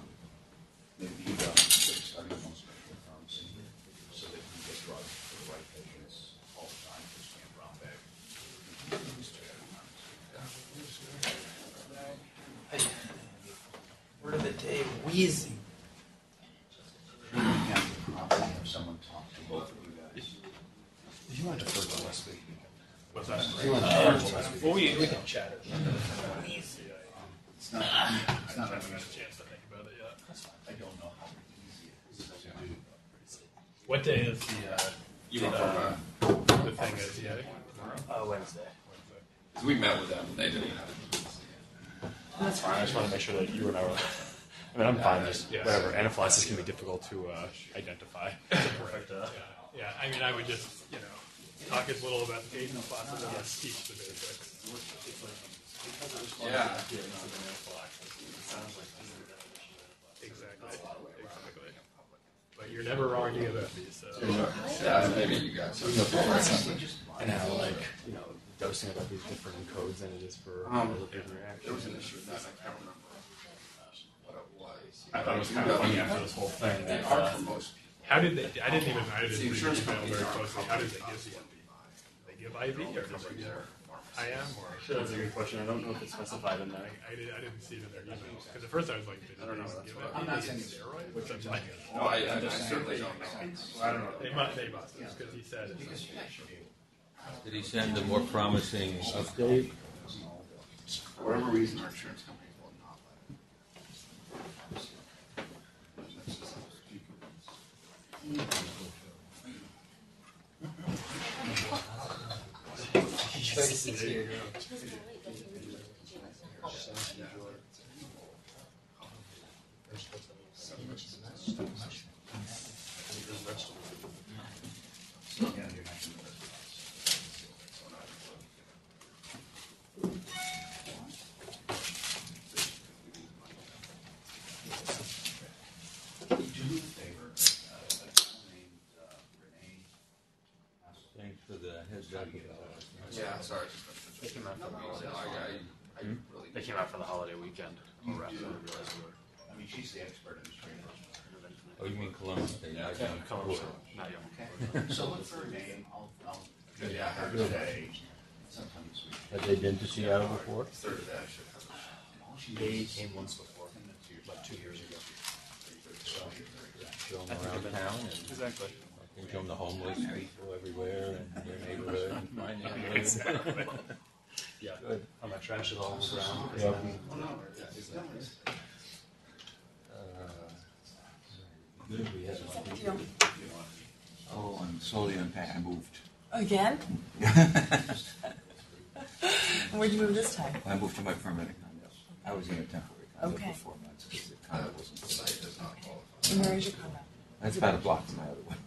maybe you got starting a specialty pharmacy so that you get drugs for the right patients all the time, just can't run back. Word of the day, wheezy. We have to probably have someone talk to both of you guys. You want to defer to. What's that? You want to uh, defer to last week. We, we can chat it. It's not, it's not, I haven't had a chance to think about it yet. I don't know how easy it is to do. What day is the, uh, You were uh, from, the thing is, yeah? Uh, Wednesday. uh, we met with them, they didn't have it. That's fine. I just want to make sure that you and I were. I mean, I'm fine. Just Yeah. whatever. Anaphylaxis can be difficult to uh, identify. It's perfect. Uh, Yeah, I mean, I would just, you know, talk as little about the patient as possible and just teach the basics. Yeah. Exactly, exactly. But you're never wrong to get these, so. Yeah, maybe you guys. and how like you know dosing might be different in codes than it is for Um, other patient reactions. There was an issue with that, I can't remember what it was. I thought it was kind of funny after this whole thing. They are uh, for most people. How did they, I didn't even, I didn't The read the insurance email very closely. How did they give probably the NP? They give IV or did they give IM or? Sure, that's a good question. I don't know if it's specified in there. I, I didn't, I didn't see it in their email. Because at first I was like, did I don't know, they that's give what it? I'm not Maybe saying it's it's- steroids? which I'm I'm like- like, No, I, I I certainly don't know. I don't know. They must, they must, because he said. Did he send a more promising update? For whatever reason, our insurance company will not let it. Do me a favor, uh, a girl named, uh, Renee Thanks for the heads up. Yeah, sorry. They came out for the I, holiday. I, I really. They came out for the holiday weekend. All wrapped up. I realized we were. I mean, she's the expert in this training. Oh, you mean Columbus Day? not Yeah, Young. Columbus, not young. Okay, so look for her name, I'll, I'll, yeah, her today, sometime this week. Have they been to Seattle before? Third of that should have. They came once before, like two years ago. Show them I think around town and Exactly. and show them the homeless people everywhere and your neighborhood, and my neighborhood. Yeah. Good. I'm gonna trash it all over the ground. Yep. Oh, no, it's not. Uh, Good, we have Oh, I'm slowly unpacking. I moved. Again? Where'd you move this time? I moved to my permanent condo. I was in a temporary condo Okay. for four months because the condo wasn't. Site does not qualify. And where is your condo? That's about a block from my other one.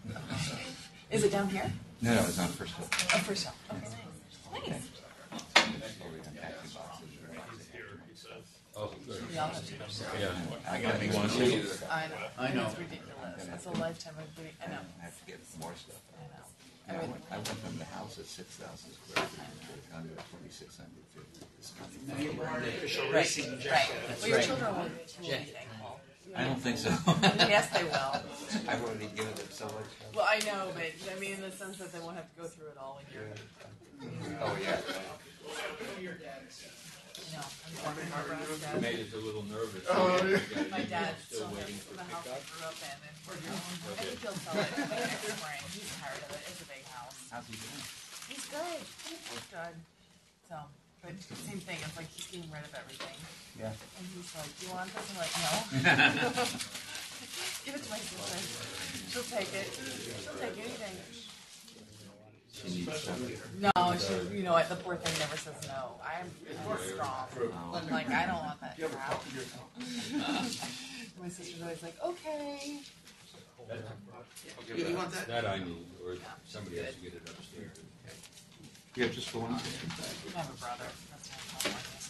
Is it down here? No, no, it's on first floor. Oh, first off. Okay, nice. Nice. Slowly unpacking boxes. Oh, good. We all have to. Yeah. I gotta make You want I know. I know. It's ridiculous. It's a lifetime of doing. I know. I have to get more stuff. I know. I I mean, went, I went from the house at six thousand square feet to a condo at twenty-six hundred fifty. This condo- right, right. Well, your children will, will be thankful. I don't think so. Yes, they will. I've already given them so much. Well, I know, but I mean, in the sense that they won't have to go through it all again. Oh, yeah. You know, I'm born in Nebraska. Made us a little nervous. Oh, We got My email dad's Still still waiting for the house I pickup. grew up in, and we're going. I think he'll sell it next spring. He's tired of it. It's a big house. How's he doing? He's good. He's good. So, but same thing. It's like he's getting rid of everything. Yeah. And he's like, "Do you want this?" I'm like, "No." Give it to my sister. She'll take it. She'll take anything. She needs something. No, she, you know what? The poor thing never says no. I'm, I'm strong. I'm like, I don't want that crap. my sister's always like, okay. You you want that? That I need, or somebody has to get it upstairs. Yeah, just the one. I have a brother. That's why I call him like this.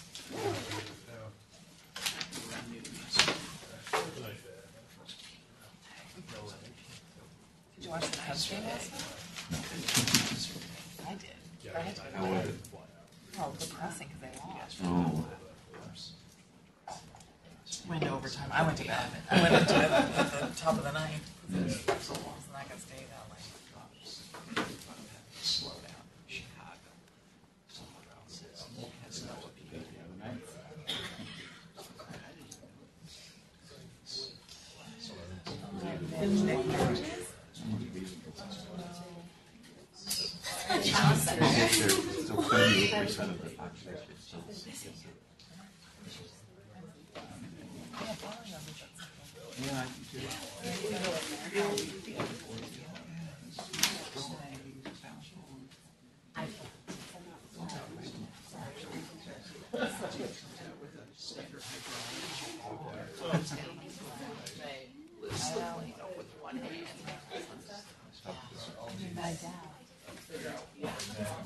Did you watch the Cubs game last night? I did. Right? Oh, How was it? Well, depressing because they lost. Oh. Went to overtime. I went to bed. I went to bed at the top of the night. And I got stay that late. Slow down. Chicago. Somewhere else. Has no appeal. So thirty-eight percent of the population still Yeah, I do too.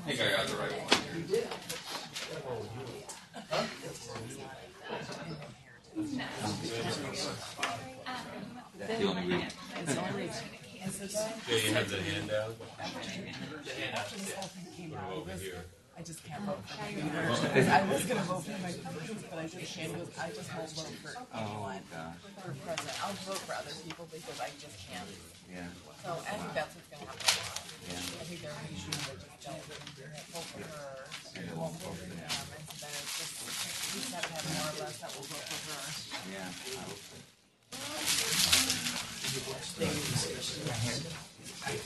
I think I got the right one. The only reason. Jay, you have the handout? After this whole thing came Put out, it it over was- here. I just can't vote for I was gonna vote for my preference, but I just can't, go- I just won't vote for Oh, anyone gosh. for president. I'll vote for other people because I just can't. Yeah. So I think that's what's gonna happen a lot. Yeah. I think there are people that just don't vote for her, or won't vote for him, um, and so then it's just, we just have to have more of us that will vote for her. Yeah. I hope so.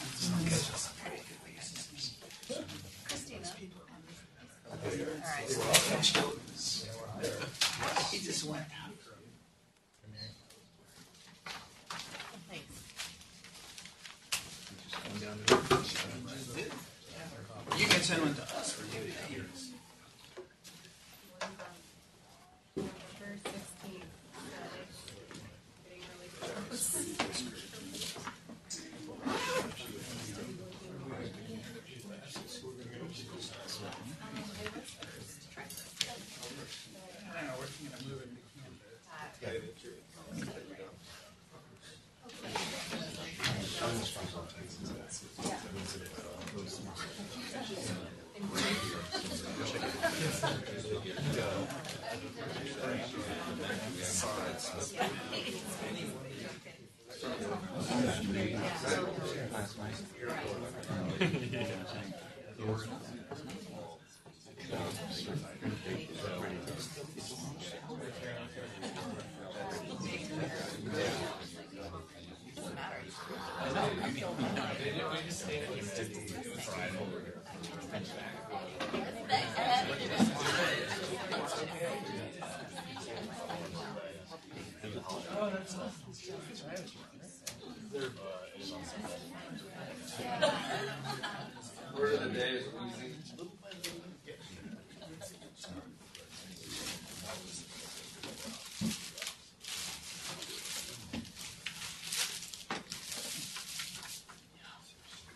Christina. He just went. Thanks. You can send one to us You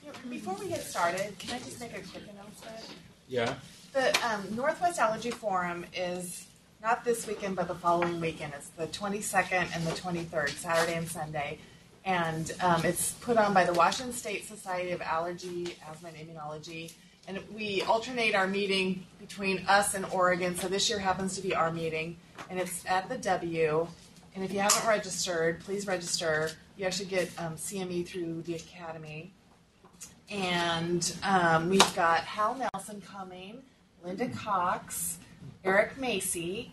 know, Before we get started, can I just make a quick announcement? Yeah? The um, Northwest Allergy Forum is not this weekend, but the following weekend. It's the 22nd and the 23rd, Saturday and Sunday. And um, it's put on by the Washington State Society of Allergy, Asthma, and Immunology. And we alternate our meeting between us and Oregon. So this year happens to be our meeting. And it's at the W. And if you haven't registered, please register. You actually get um, CME through the Academy. And um, we've got Hal Nelson coming, Linda Cox, Eric Macy.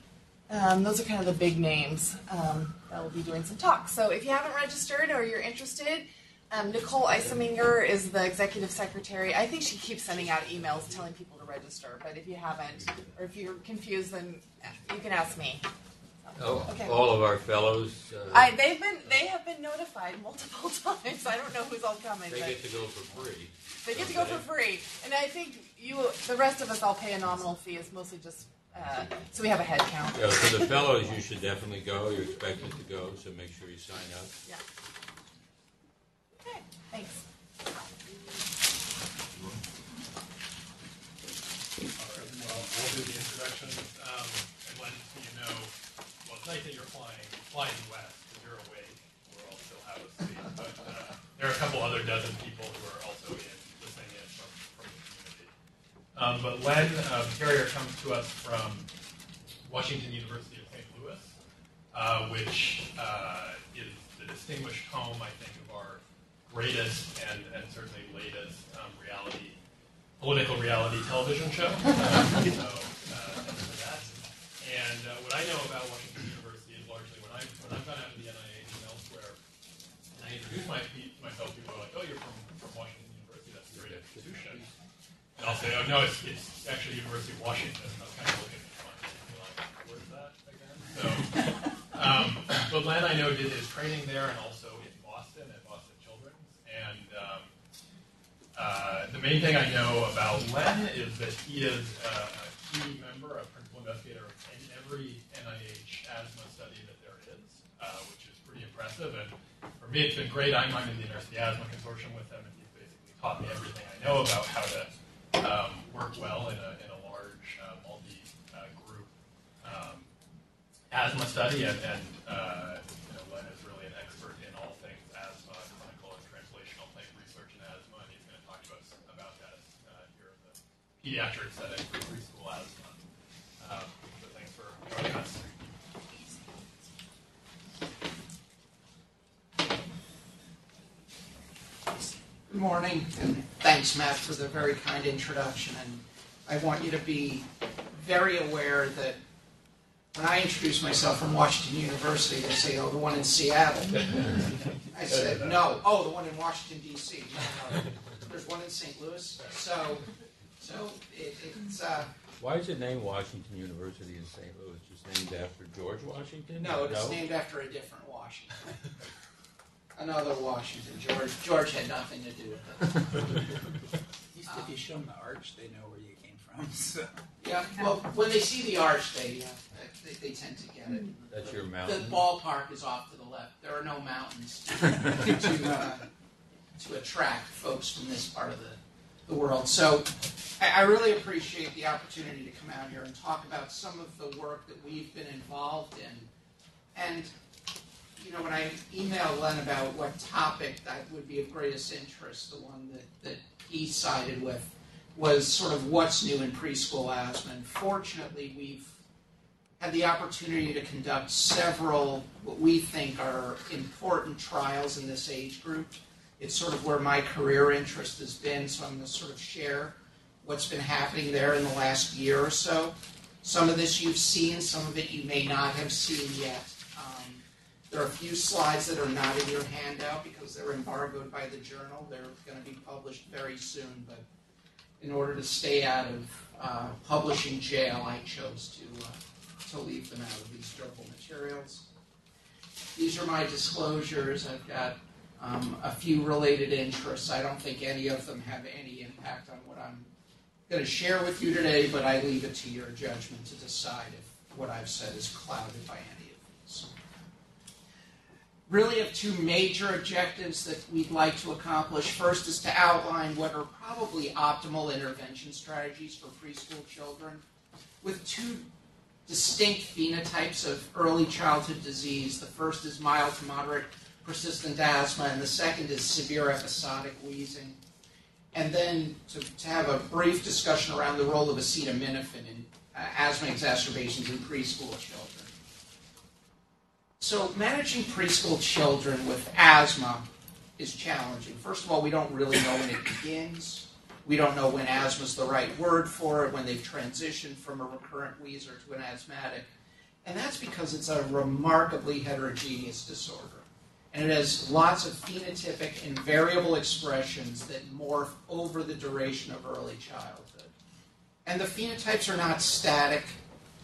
Um, those are kind of the big names um, that will be doing some talks. So if you haven't registered or you're interested, um, Nicole Eiseminger is the executive secretary. I think she keeps sending out emails telling people to register. But if you haven't, or if you're confused, then you can ask me. Oh, Okay. All of our fellows, uh, I, they've been they have been notified multiple times. I don't know who's all coming. they get to go for free. they get to go for free, and I think you, the rest of us, all pay a nominal fee. It's mostly just uh, so we have a head count. Yeah, for the fellows, you should definitely go. You're expected to go, so make sure you sign up. Yeah. Okay, Thanks. Well, we'll do the introduction, um, and let you know, well, it's nice that you're flying, flying west, because you're awake, we're all still half asleep, but, uh, there are a couple other dozen people who are also in, listening in from, from the community. Um, but Len uh, Carrier comes to us from Washington University of St. Louis, uh, which, uh, is the distinguished home, I think, of our greatest and, and certainly latest, um, reality political reality television show. Uh, that. And uh, what I know about Washington University is largely when I when I've gone out to the NIH and elsewhere, and I introduce my, I'll say, "Oh no, it's, it's actually University of Washington." And I'll kind of look at and like, "Where's that again?" So, um, but Len, I know, did his training there and also in Boston at Boston Children's, and um, uh, the main thing I know about Len is that he is uh, a key member, a principal investigator in every NIH asthma study that there is, uh, which is pretty impressive. And for me, it's been great. I'm on the Inner-City Asthma Consortium with him, and he's basically taught me everything I know about how to um, work well in a, in a large uh, multi-group um, asthma study. And, and uh, you know, Len is really an expert in all things asthma, clinical and translational type research in asthma, and he's going to talk to us about that uh, here in the pediatric setting for preschool asthma. Um, so thanks for joining us. Good morning, thanks, Matt, for the very kind introduction. And I want you to be very aware that when I introduce myself from Washington University, they say, "Oh, the one in Seattle." I said, "No, oh, the one in Washington D.C." No, no, there's one in St. Louis. So, so it, it's uh, Why is it named Washington University in St. Louis? Just named after George Washington? no, it's named after a different Washington. Another Washington. George George had nothing to do with it. At least if you show them the arch, they know where you came from. So. Yeah, well, when they see the arch, they, uh, they, they tend to get it. That's your mountain. The ballpark is off to the left. There are no mountains to, to, uh, to attract folks from this part of the, the world. So I, I really appreciate the opportunity to come out here and talk about some of the work that we've been involved in. And, you know, when I emailed Len about what topic that would be of greatest interest, the one that, that he sided with was sort of what's new in preschool asthma. And fortunately, we've had the opportunity to conduct several what we think are important trials in this age group. It's sort of where my career interest has been, so I'm going to sort of share what's been happening there in the last year or so. Some of this you've seen, some of it you may not have seen yet. There are a few slides that are not in your handout because they're embargoed by the journal. They're going to be published very soon, but in order to stay out of uh, publishing jail, I chose to uh, to leave them out of these durable materials. These are my disclosures. I've got um, a few related interests. I don't think any of them have any impact on what I'm going to share with you today, but I leave it to your judgment to decide if what I've said is clouded by any. Really have two major objectives that we'd like to accomplish. First is to outline what are probably optimal intervention strategies for preschool children with two distinct phenotypes of early childhood disease. The first is mild to moderate persistent asthma, and the second is severe episodic wheezing. And then to, to have a brief discussion around the role of acetaminophen in uh, asthma exacerbations in preschool children. So, managing preschool children with asthma is challenging. First of all, we don't really know when it begins. We don't know when asthma is the right word for it, when they've transitioned from a recurrent wheezer to an asthmatic. And that's because it's a remarkably heterogeneous disorder. And it has lots of phenotypic and variable expressions that morph over the duration of early childhood. And the phenotypes are not static.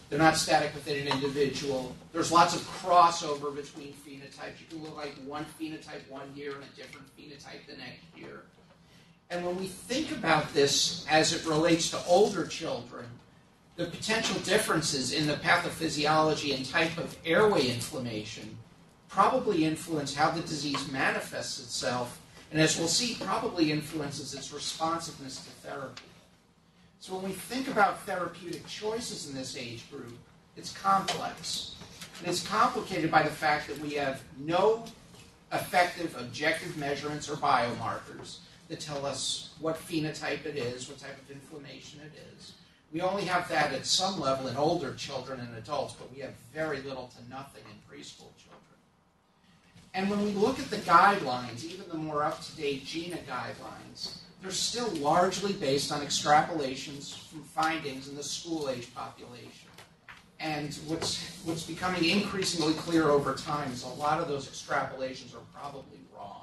They're not static within an individual. There's lots of crossover between phenotypes. You can look like one phenotype one year and a different phenotype the next year. And when we think about this as it relates to older children, the potential differences in the pathophysiology and type of airway inflammation probably influence how the disease manifests itself and as we'll see, probably influences its responsiveness to therapy. So when we think about therapeutic choices in this age group, it's complex. And it's complicated by the fact that we have no effective objective measurements or biomarkers that tell us what phenotype it is, what type of inflammation it is. We only have that at some level in older children and adults, but we have very little to nothing in preschool children. And when we look at the guidelines, even the more up to date GINA guidelines, they're still largely based on extrapolations from findings in the school age population. And what's, what's becoming increasingly clear over time is a lot of those extrapolations are probably wrong.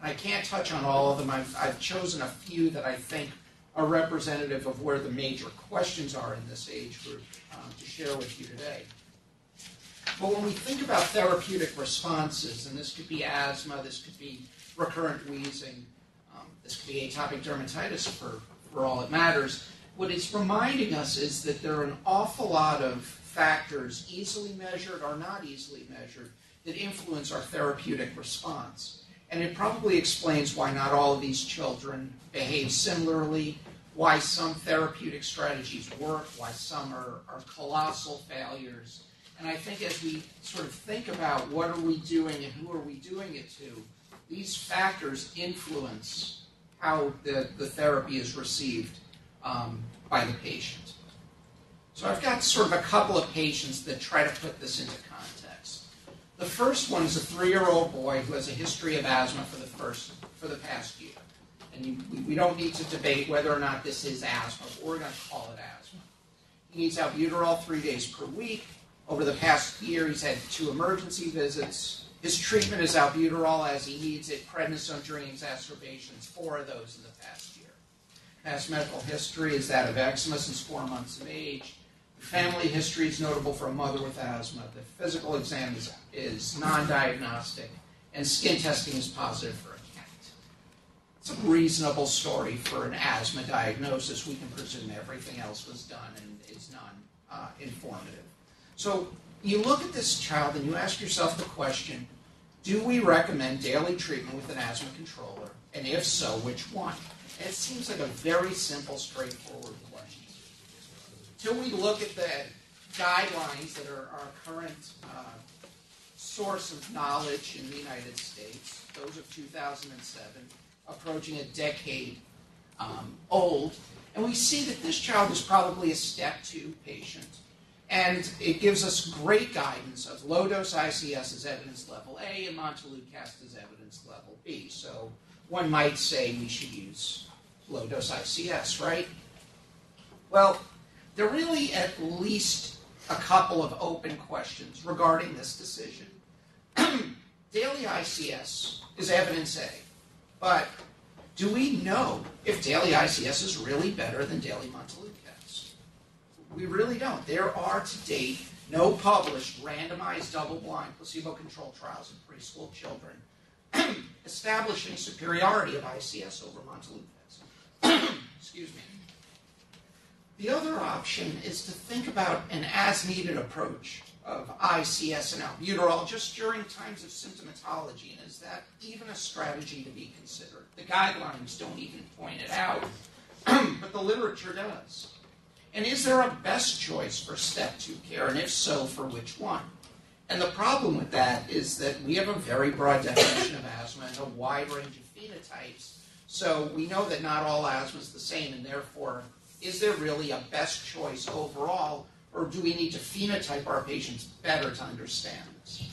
And I can't touch on all of them. I've, I've chosen a few that I think are representative of where the major questions are in this age group um, to share with you today. But when we think about therapeutic responses, and this could be asthma, this could be recurrent wheezing, this could be atopic dermatitis for, for all it matters, what it's reminding us is that there are an awful lot of factors, easily measured or not easily measured, that influence our therapeutic response. And it probably explains why not all of these children behave similarly, why some therapeutic strategies work, why some are, are colossal failures. And I think as we sort of think about what are we doing and who are we doing it to, these factors influence how the, the therapy is received um, by the patient. So I've got sort of a couple of patients that try to put this into context. The first one is a three-year-old boy who has a history of asthma for the first for the past year, and you, we, we don't need to debate whether or not this is asthma, but we're going to call it asthma. He needs albuterol three days per week. Over the past year, he's had two emergency visits. His treatment is albuterol as he needs it, prednisone during exacerbations, four of those in the past year. Past medical history is that of eczema since four months of age. Family history is notable for a mother with asthma. The physical exam is, is non diagnostic, and skin testing is positive for a cat. It's a reasonable story for an asthma diagnosis. We can presume everything else was done and is non uh, informative. So you look at this child and you ask yourself the question do we recommend daily treatment with an asthma controller? And if so, which one? And it seems like a very simple, straightforward question. Till we look at the guidelines that are our current uh, source of knowledge in the United States, those of 2007, approaching a decade um, old, and we see that this child is probably a step two patient. And it gives us great guidance of low dose ICS as evidence level A and Montelukast as evidence level B. So one might say we should use low dose ICS, right? Well, there are really at least a couple of open questions regarding this decision. daily ICS is evidence A, but do we know if daily ICS is really better than daily Montelukast? We really don't. There are to date no published randomized double-blind placebo-controlled trials in preschool children establishing superiority of ICS over Montelukast. Excuse me. The other option is to think about an as-needed approach of ICS and albuterol just during times of symptomatology, and is that even a strategy to be considered? The guidelines don't even point it out, but the literature does. And is there a best choice for step two care, and if so, for which one? And the problem with that is that we have a very broad definition of asthma and a wide range of phenotypes. So we know that not all asthma is the same, and therefore, is there really a best choice overall, or do we need to phenotype our patients better to understand this?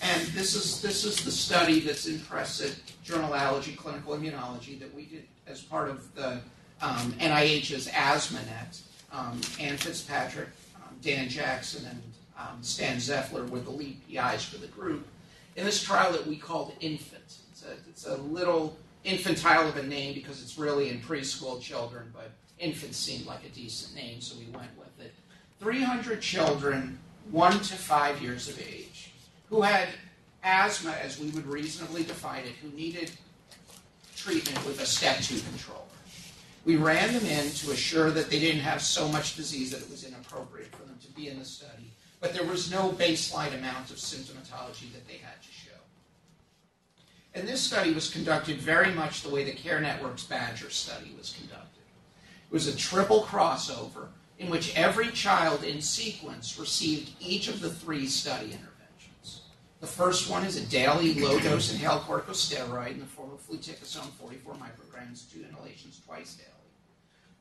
And this is this is the study that's in press at Journal Allergy Clinical Immunology that we did as part of the um, NIH's AsthmaNet. Um, Anne Fitzpatrick, um, Dan Jackson, and um, Stan Szefler were the lead PIs for the group in this trial that we called Infant. It's a, it's a little infantile of a name because it's really in preschool children, but infant seemed like a decent name, so we went with it. 300 children, one to five years of age, who had asthma as we would reasonably define it, who needed treatment with a step two controller. We ran them in to assure that they didn't have so much disease that it was inappropriate for them to be in the study, but there was no baseline amount of symptomatology that they had to show. And this study was conducted very much the way the Care Network's Badger study was conducted. It was a triple crossover in which every child in sequence received each of the three study interventions. The first one is a daily low dose inhaled corticosteroid in the form of fluticasone 44 micrograms, two inhalations twice daily.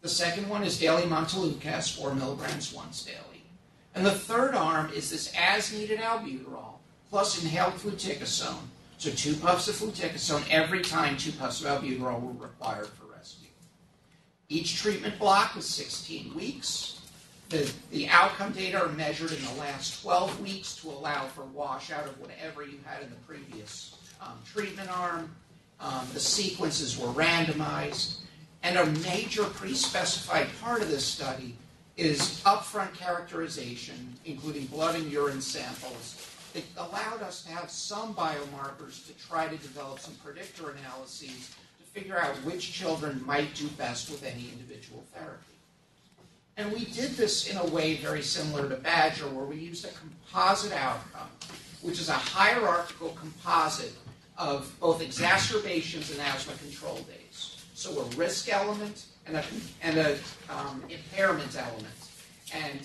The second one is daily montelukast, 4 milligrams once daily. And the third arm is this as needed albuterol plus inhaled fluticasone. So two puffs of fluticasone every time two puffs of albuterol were required for rescue. Each treatment block was 16 weeks. The, the outcome data are measured in the last 12 weeks to allow for washout of whatever you had in the previous um, treatment arm. Um, the sequences were randomized. And a major pre-specified part of this study is upfront characterization, including blood and urine samples, that allowed us to have some biomarkers to try to develop some predictor analyses to figure out which children might do best with any individual therapy. And we did this in a way very similar to Badger, where we used a composite outcome, which is a hierarchical composite of both exacerbations and asthma control days. So a risk element and a, and a um, impairment element. And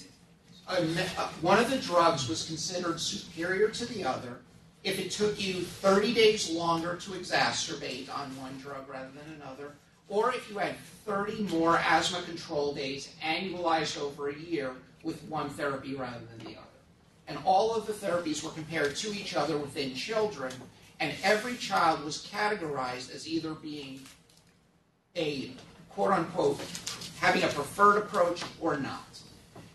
a, uh, one of the drugs was considered superior to the other if it took you 30 days longer to exacerbate on one drug rather than another, or if you had 30 more asthma control days annualized over a year with one therapy rather than the other. And all of the therapies were compared to each other within children, and every child was categorized as either being a quote unquote having a preferred approach or not.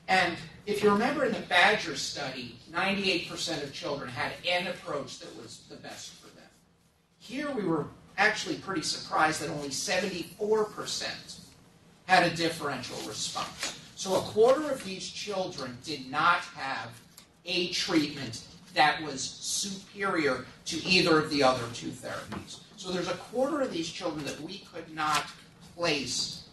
And if you remember in the Badger study, 98% of children had an approach that was the best for them. Here we were actually pretty surprised that only 74% had a differential response. So a quarter of these children did not have a treatment that was superior to either of the other two therapies. So there's a quarter of these children that we could not place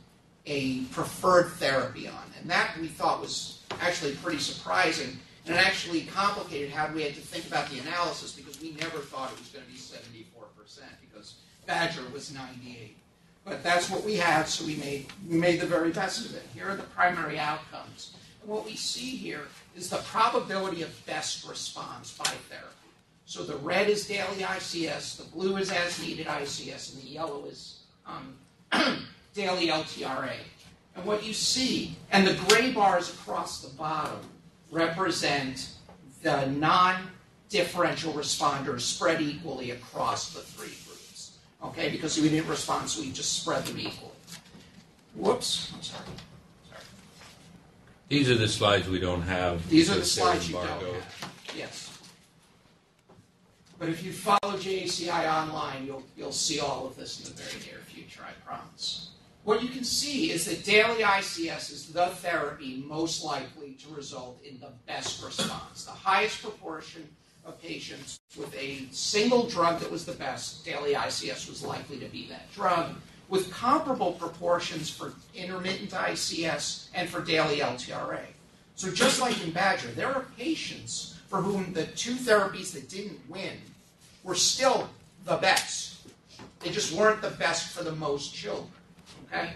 a preferred therapy on. And that we thought was actually pretty surprising. And it actually complicated how we had to think about the analysis because we never thought it was going to be 74% because Badger was 98. But that's what we had, so we made, we made the very best of it. Here are the primary outcomes. And what we see here is the probability of best response by therapy. So the red is daily ICS, the blue is as needed ICS, and the yellow is um, daily LTRA. And what you see, and the gray bars across the bottom represent the non differential responders spread equally across the three groups. Okay, because we didn't respond, so we just spread them equally. Whoops, I'm sorry. These are the slides we don't have. These are the slides you don't embargoed. have. Yes. But if you follow JACI online, you'll, you'll see all of this in the very near future, I promise. What you can see is that daily ICS is the therapy most likely to result in the best response. The highest proportion of patients with a single drug that was the best, daily ICS was likely to be that drug, with comparable proportions for intermittent ICS and for daily LTRA. So just like in Badger, there are patients for whom the two therapies that didn't win were still the best. They just weren't the best for the most children. Okay?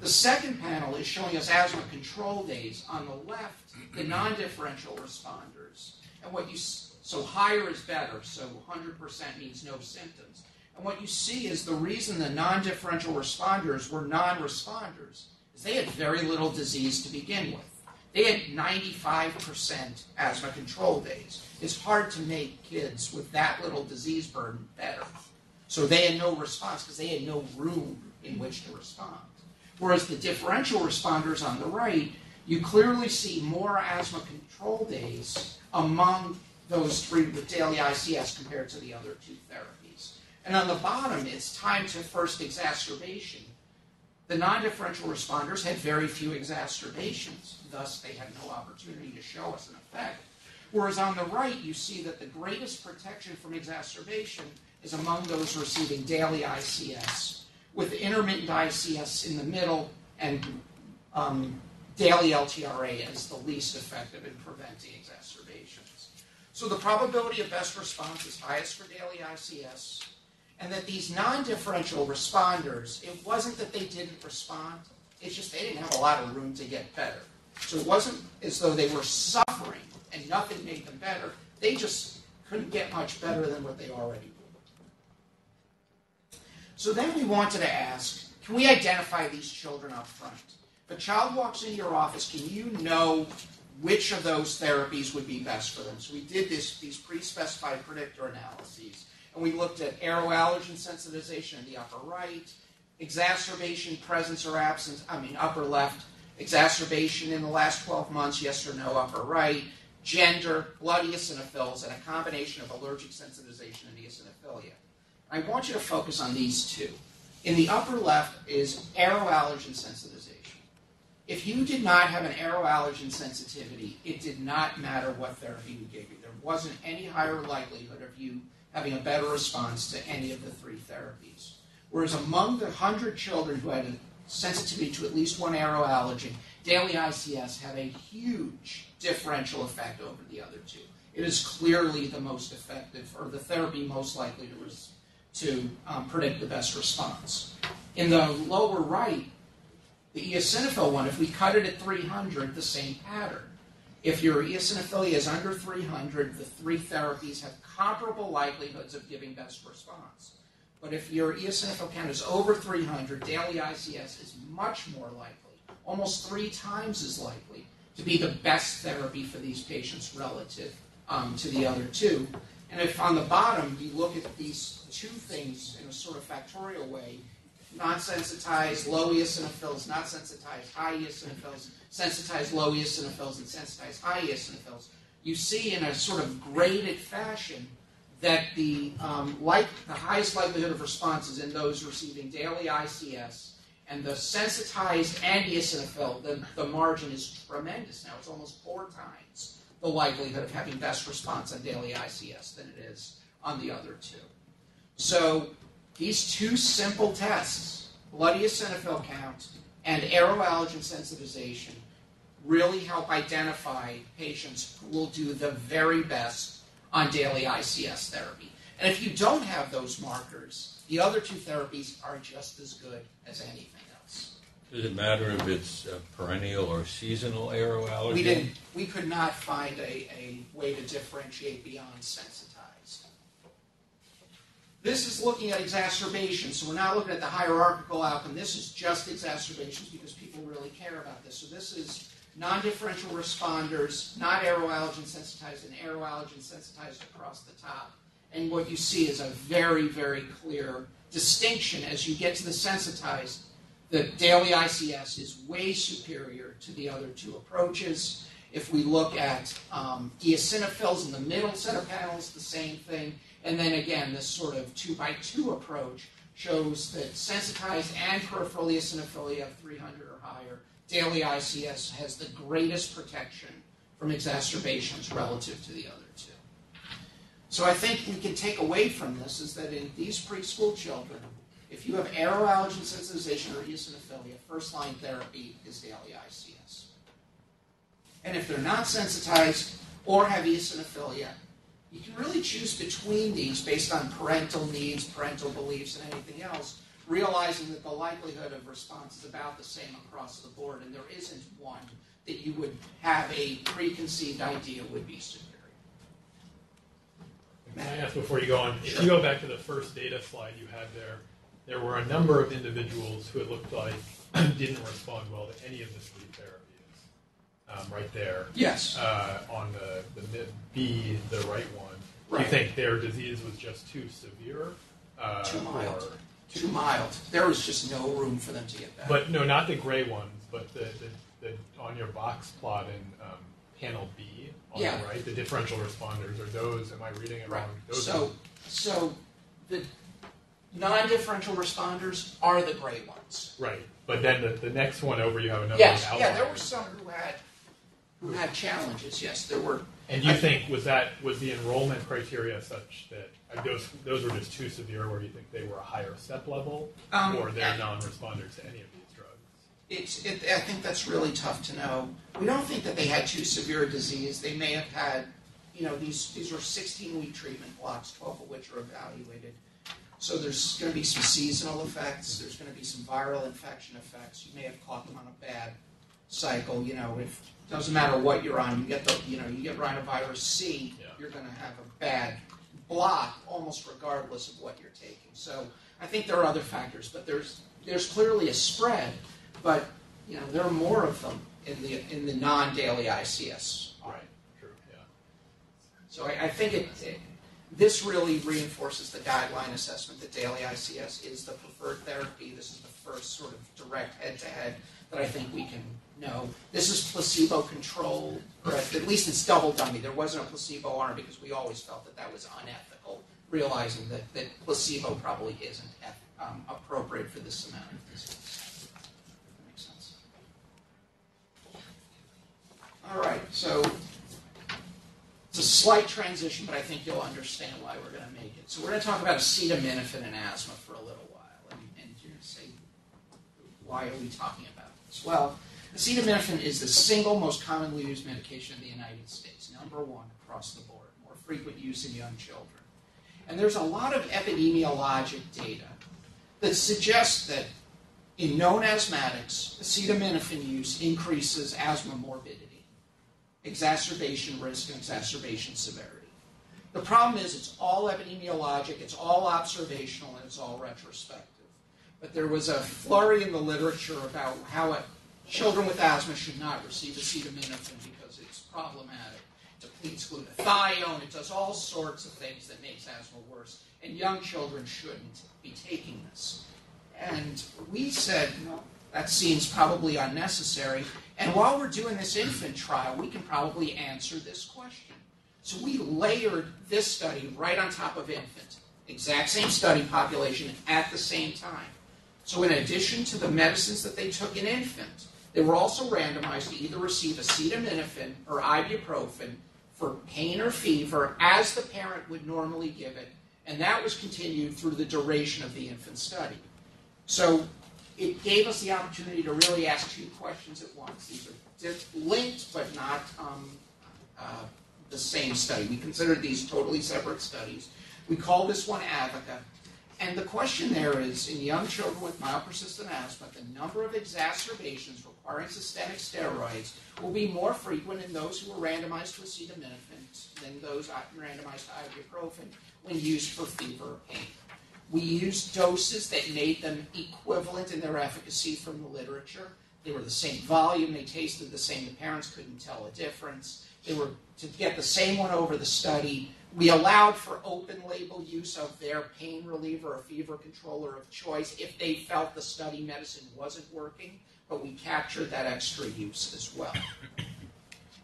The second panel is showing us asthma control days. On the left, the non-differential responders. And what you so higher is better, so 100% means no symptoms. And what you see is the reason the non-differential responders were non-responders is they had very little disease to begin with. They had 95% asthma control days. It's hard to make kids with that little disease burden better. So they had no response because they had no room in which to respond. Whereas the differential responders on the right, you clearly see more asthma control days among those three with daily ICS compared to the other two therapies. And on the bottom, it's time to first exacerbation. The non-differential responders had very few exacerbations, thus they had no opportunity to show us an effect. Whereas on the right, you see that the greatest protection from exacerbation is among those receiving daily ICS, with intermittent ICS in the middle and um, daily LTRA as the least effective in preventing exacerbations. So the probability of best response is highest for daily ICS, and that these non-differential responders, it wasn't that they didn't respond, it's just they didn't have a lot of room to get better. So it wasn't as though they were suffering and nothing made them better. They just couldn't get much better than what they already were. So then we wanted to ask, can we identify these children up front? If a child walks into your office, can you know which of those therapies would be best for them? So we did this, these pre-specified predictor analyses, and we looked at aeroallergen sensitization in the upper right, exacerbation, presence or absence, I mean upper left, exacerbation in the last 12 months, yes or no, upper right, gender, blood eosinophils, and a combination of allergic sensitization and eosinophilia. I want you to focus on these two. In the upper left is aeroallergen sensitization. If you did not have an aeroallergen sensitivity, it did not matter what therapy we gave you. There wasn't any higher likelihood of you having a better response to any of the three therapies. Whereas among the 100 children who had a sensitivity to at least one aeroallergen, daily ICS had a huge differential effect over the other two. It is clearly the most effective, or the therapy most likely to, res- to um, predict the best response. In the lower right, the eosinophil one, if we cut it at 300, the same pattern. If your eosinophilia is under 300, the three therapies have comparable likelihoods of giving best response. But if your eosinophil count is over 300, daily ICS is much more likely, almost three times as likely, to be the best therapy for these patients relative um, to the other two. And if on the bottom you look at these two things in a sort of factorial way, not sensitized, low eosinophils, not sensitized, high eosinophils, sensitized low eosinophils, and sensitized high eosinophils, you see in a sort of graded fashion that the um, like the highest likelihood of response is in those receiving daily ICS, and the sensitized and eosinophil, the, the margin is tremendous now. It's almost four times the likelihood of having best response on daily ICS than it is on the other two. So these two simple tests, blood eosinophil count and aeroallergen sensitization, really help identify patients who will do the very best on daily ICS therapy. And if you don't have those markers, the other two therapies are just as good as anything else. Does it matter if it's perennial or seasonal aeroallergy? We didn't. We could not find a, a way to differentiate beyond sensitized. This is looking at exacerbation, so we're not looking at the hierarchical outcome. This is just exacerbations because people really care about this. So this is non-differential responders, not aeroallergen sensitized, and aeroallergen sensitized across the top. And what you see is a very, very clear distinction as you get to the sensitized. The daily ICS is way superior to the other two approaches. If we look at um, eosinophils in the middle set of panels, the same thing. And then again, this sort of two by two approach shows that sensitized and peripheral eosinophilia of 300 or higher, daily ICS has the greatest protection from exacerbations relative to the other two. So I think we can take away from this is that in these preschool children, if you have aeroallergen sensitization or eosinophilia, first line therapy is daily ICS. And if they're not sensitized or have eosinophilia, you can really choose between these based on parental needs, parental beliefs, and anything else, realizing that the likelihood of response is about the same across the board, and there isn't one that you would have a preconceived idea would be superior. Can I ask before you go on? If you go back to the first data slide you had there, there were a number of individuals who it looked like didn't respond well to any of the three therapies. Um, right there. Yes. Uh, on the, the mid B, the right one. Do you think their disease was just too severe? Uh, Too mild. or- Too mild. There was just no room for them to get better. But no, not the gray ones, but the, the, the on your box plot in um, panel B on Yeah. the right, the differential responders are those. Am I reading it Right. wrong? Those So, are, so the non-differential responders are the gray ones. right. But then the, the next one over, you have another Yes, yeah, there were some who had who had challenges. Yes, there were. And you think was that was the enrollment criteria such that uh, those those were just too severe, where you think they were a higher step level, Um, or they're non-responders to any of these drugs? It's. It, I think that's really tough to know. We don't think that they had too severe a disease. They may have had, you know, these these were 16 week treatment blocks, 12 of which are evaluated. So there's going to be some seasonal effects. There's going to be some viral infection effects. You may have caught them on a bad cycle. You know, if doesn't matter what you're on, you get the you know you get rhinovirus C, Yeah. you're going to have a bad block almost regardless of what you're taking. So I think there are other factors, but there's there's clearly a spread, but you know there are more of them in the in the non-daily ICS. Right. True. Yeah. So I, I think it, it this really reinforces the guideline assessment that daily ICS is the preferred therapy. This is the first sort of direct head-to-head that I think we can know. This is placebo-controlled, or at least it's double dummy. There wasn't a placebo arm because we always felt that that was unethical, realizing that, that placebo probably isn't um, appropriate for this amount of disease. That makes sense. All right, so it's a slight transition, but I think you'll understand why we're going to make it. So we're going to talk about acetaminophen and asthma for a little while, and, and you're going to say, why are we talking about this? Well, acetaminophen is the single most commonly used medication in the United States, number one across the board, more frequent use in young children. And there's a lot of epidemiologic data that suggests that in known asthmatics, acetaminophen use increases asthma morbidity, exacerbation risk, and exacerbation severity. The problem is it's all epidemiologic, it's all observational, and it's all retrospective. But there was a flurry in the literature about how a, children with asthma should not receive acetaminophen because it's problematic. It depletes glutathione, it does all sorts of things that makes asthma worse, and young children shouldn't be taking this. And we said, that seems probably unnecessary. And while we're doing this infant trial, we can probably answer this question. So we layered this study right on top of infant, exact same study population at the same time. So in addition to the medicines that they took in infant, they were also randomized to either receive acetaminophen or ibuprofen for pain or fever as the parent would normally give it, and that was continued through the duration of the infant study. So it gave us the opportunity to really ask two questions at once. These are linked but not um, uh, the same study. We considered these totally separate studies. We call this one AVICA. And the question there is in young children with mild persistent asthma, the number of exacerbations requiring systemic steroids will be more frequent in those who were randomized to acetaminophen than those randomized to ibuprofen when used for fever or pain. We used doses that made them equivalent in their efficacy from the literature. They were the same volume, they tasted the same, the parents couldn't tell a difference. They were to get the same one over the study. We allowed for open label use of their pain reliever or fever controller of choice if they felt the study medicine wasn't working, but we captured that extra use as well.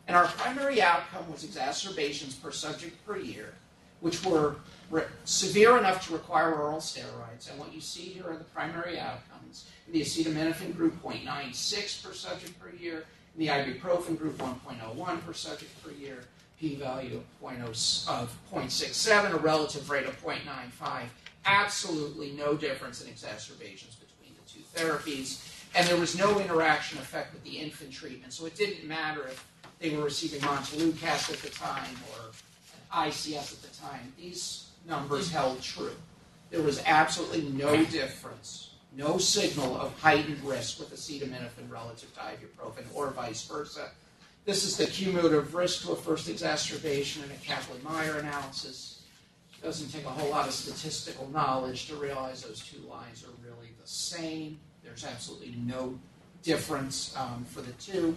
And our primary outcome was exacerbations per subject per year, which were re- severe enough to require oral steroids. And what you see here are the primary outcomes. In the acetaminophen group, 0.96 per subject per year. In the ibuprofen group, 1.01 per subject per year. P-value of 0.67, a relative rate of 0.95. Absolutely no difference in exacerbations between the two therapies. And there was no interaction effect with the infant treatment. So it didn't matter if they were receiving Montelukast at the time or ICS at the time. These numbers held true. There was absolutely no difference, no signal of heightened risk with acetaminophen relative to ibuprofen or vice versa. This is the cumulative risk to a first exacerbation in a Kaplan-Meier analysis. It doesn't take a whole lot of statistical knowledge to realize those two lines are really the same. There's absolutely no difference um, for the two.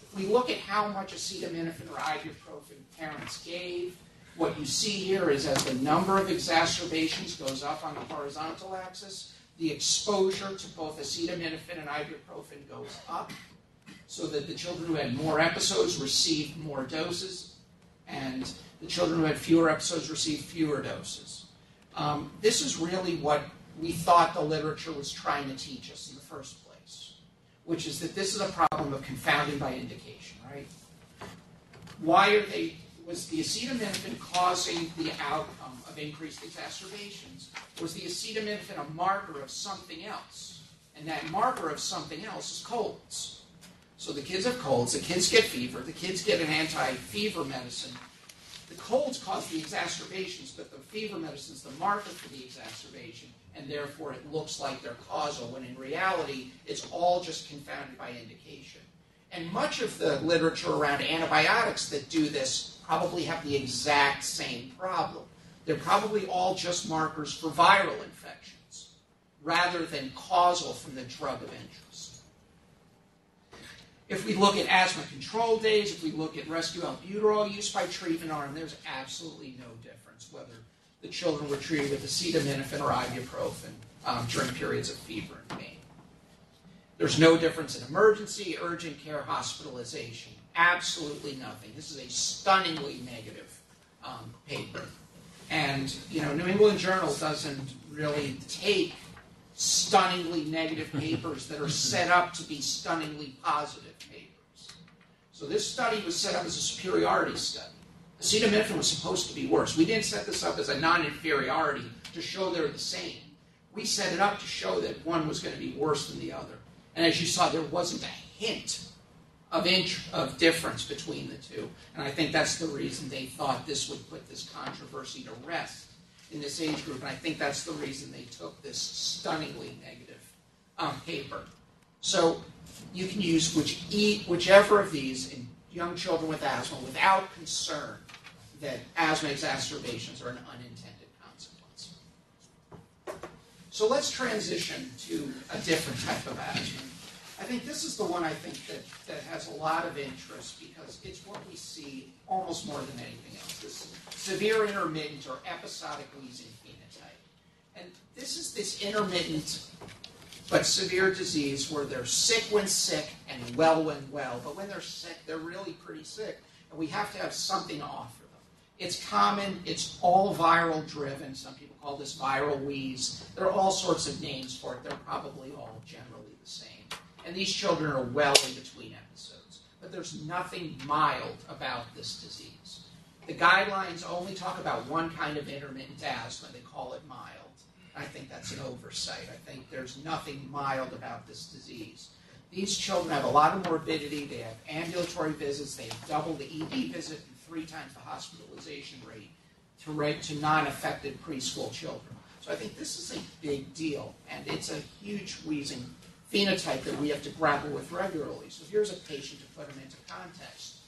If we look at how much acetaminophen or ibuprofen parents gave, what you see here is as the number of exacerbations goes up on the horizontal axis, the exposure to both acetaminophen and ibuprofen goes up, so that the children who had more episodes received more doses, and the children who had fewer episodes received fewer doses. Um, this is really what we thought the literature was trying to teach us in the first place, which is that this is a problem of confounding by indication, right? Why are they was the acetaminophen causing the outcome of increased exacerbations? Was the acetaminophen a marker of something else? And that marker of something else is colds. So the kids have colds, the kids get fever, the kids get an anti-fever medicine. The colds cause the exacerbations, but the fever medicine is the marker for the exacerbation, and therefore it looks like they're causal, when in reality, it's all just confounded by indication. And much of the literature around antibiotics that do this probably have the exact same problem. They're probably all just markers for viral infections rather than causal from the drug of interest. If we look at asthma control days, if we look at rescue albuterol use by treatment arm, there's absolutely no difference whether the children were treated with acetaminophen or ibuprofen um, during periods of fever and pain. There's no difference in emergency, urgent care, hospitalization. Absolutely nothing. This is a stunningly negative um, paper. And, you know, New England Journal doesn't really take stunningly negative papers that are set up to be stunningly positive papers. So this study was set up as a superiority study. Acetaminophen was supposed to be worse. We didn't set this up as a non-inferiority to show they're the same. We set it up to show that one was going to be worse than the other. And as you saw, there wasn't a hint of inch of difference between the two. And I think that's the reason they thought this would put this controversy to rest in this age group. And I think that's the reason they took this stunningly negative um, paper. So you can use which, whichever of these in young children with asthma without concern that asthma exacerbations are an unintended consequence. So let's transition to a different type of asthma. I think this is the one I think that, that has a lot of interest because it's what we see almost more than anything else. This severe intermittent or episodic wheezing phenotype. And this is this intermittent but severe disease where they're sick when sick and well when well. But when they're sick, they're really pretty sick. And we have to have something to offer. It's common, it's all viral driven. Some people call this viral wheeze. There are all sorts of names for it. They're probably all generally the same. And these children are well in between episodes. But there's nothing mild about this disease. The guidelines only talk about one kind of intermittent asthma. They call it mild. I think that's an oversight. I think there's nothing mild about this disease. These children have a lot of morbidity. They have ambulatory visits. They have double the ED visit three times the hospitalization rate to, to non-affected preschool children. So I think this is a big deal, and it's a huge wheezing phenotype that we have to grapple with regularly. So here's a patient to put him into context.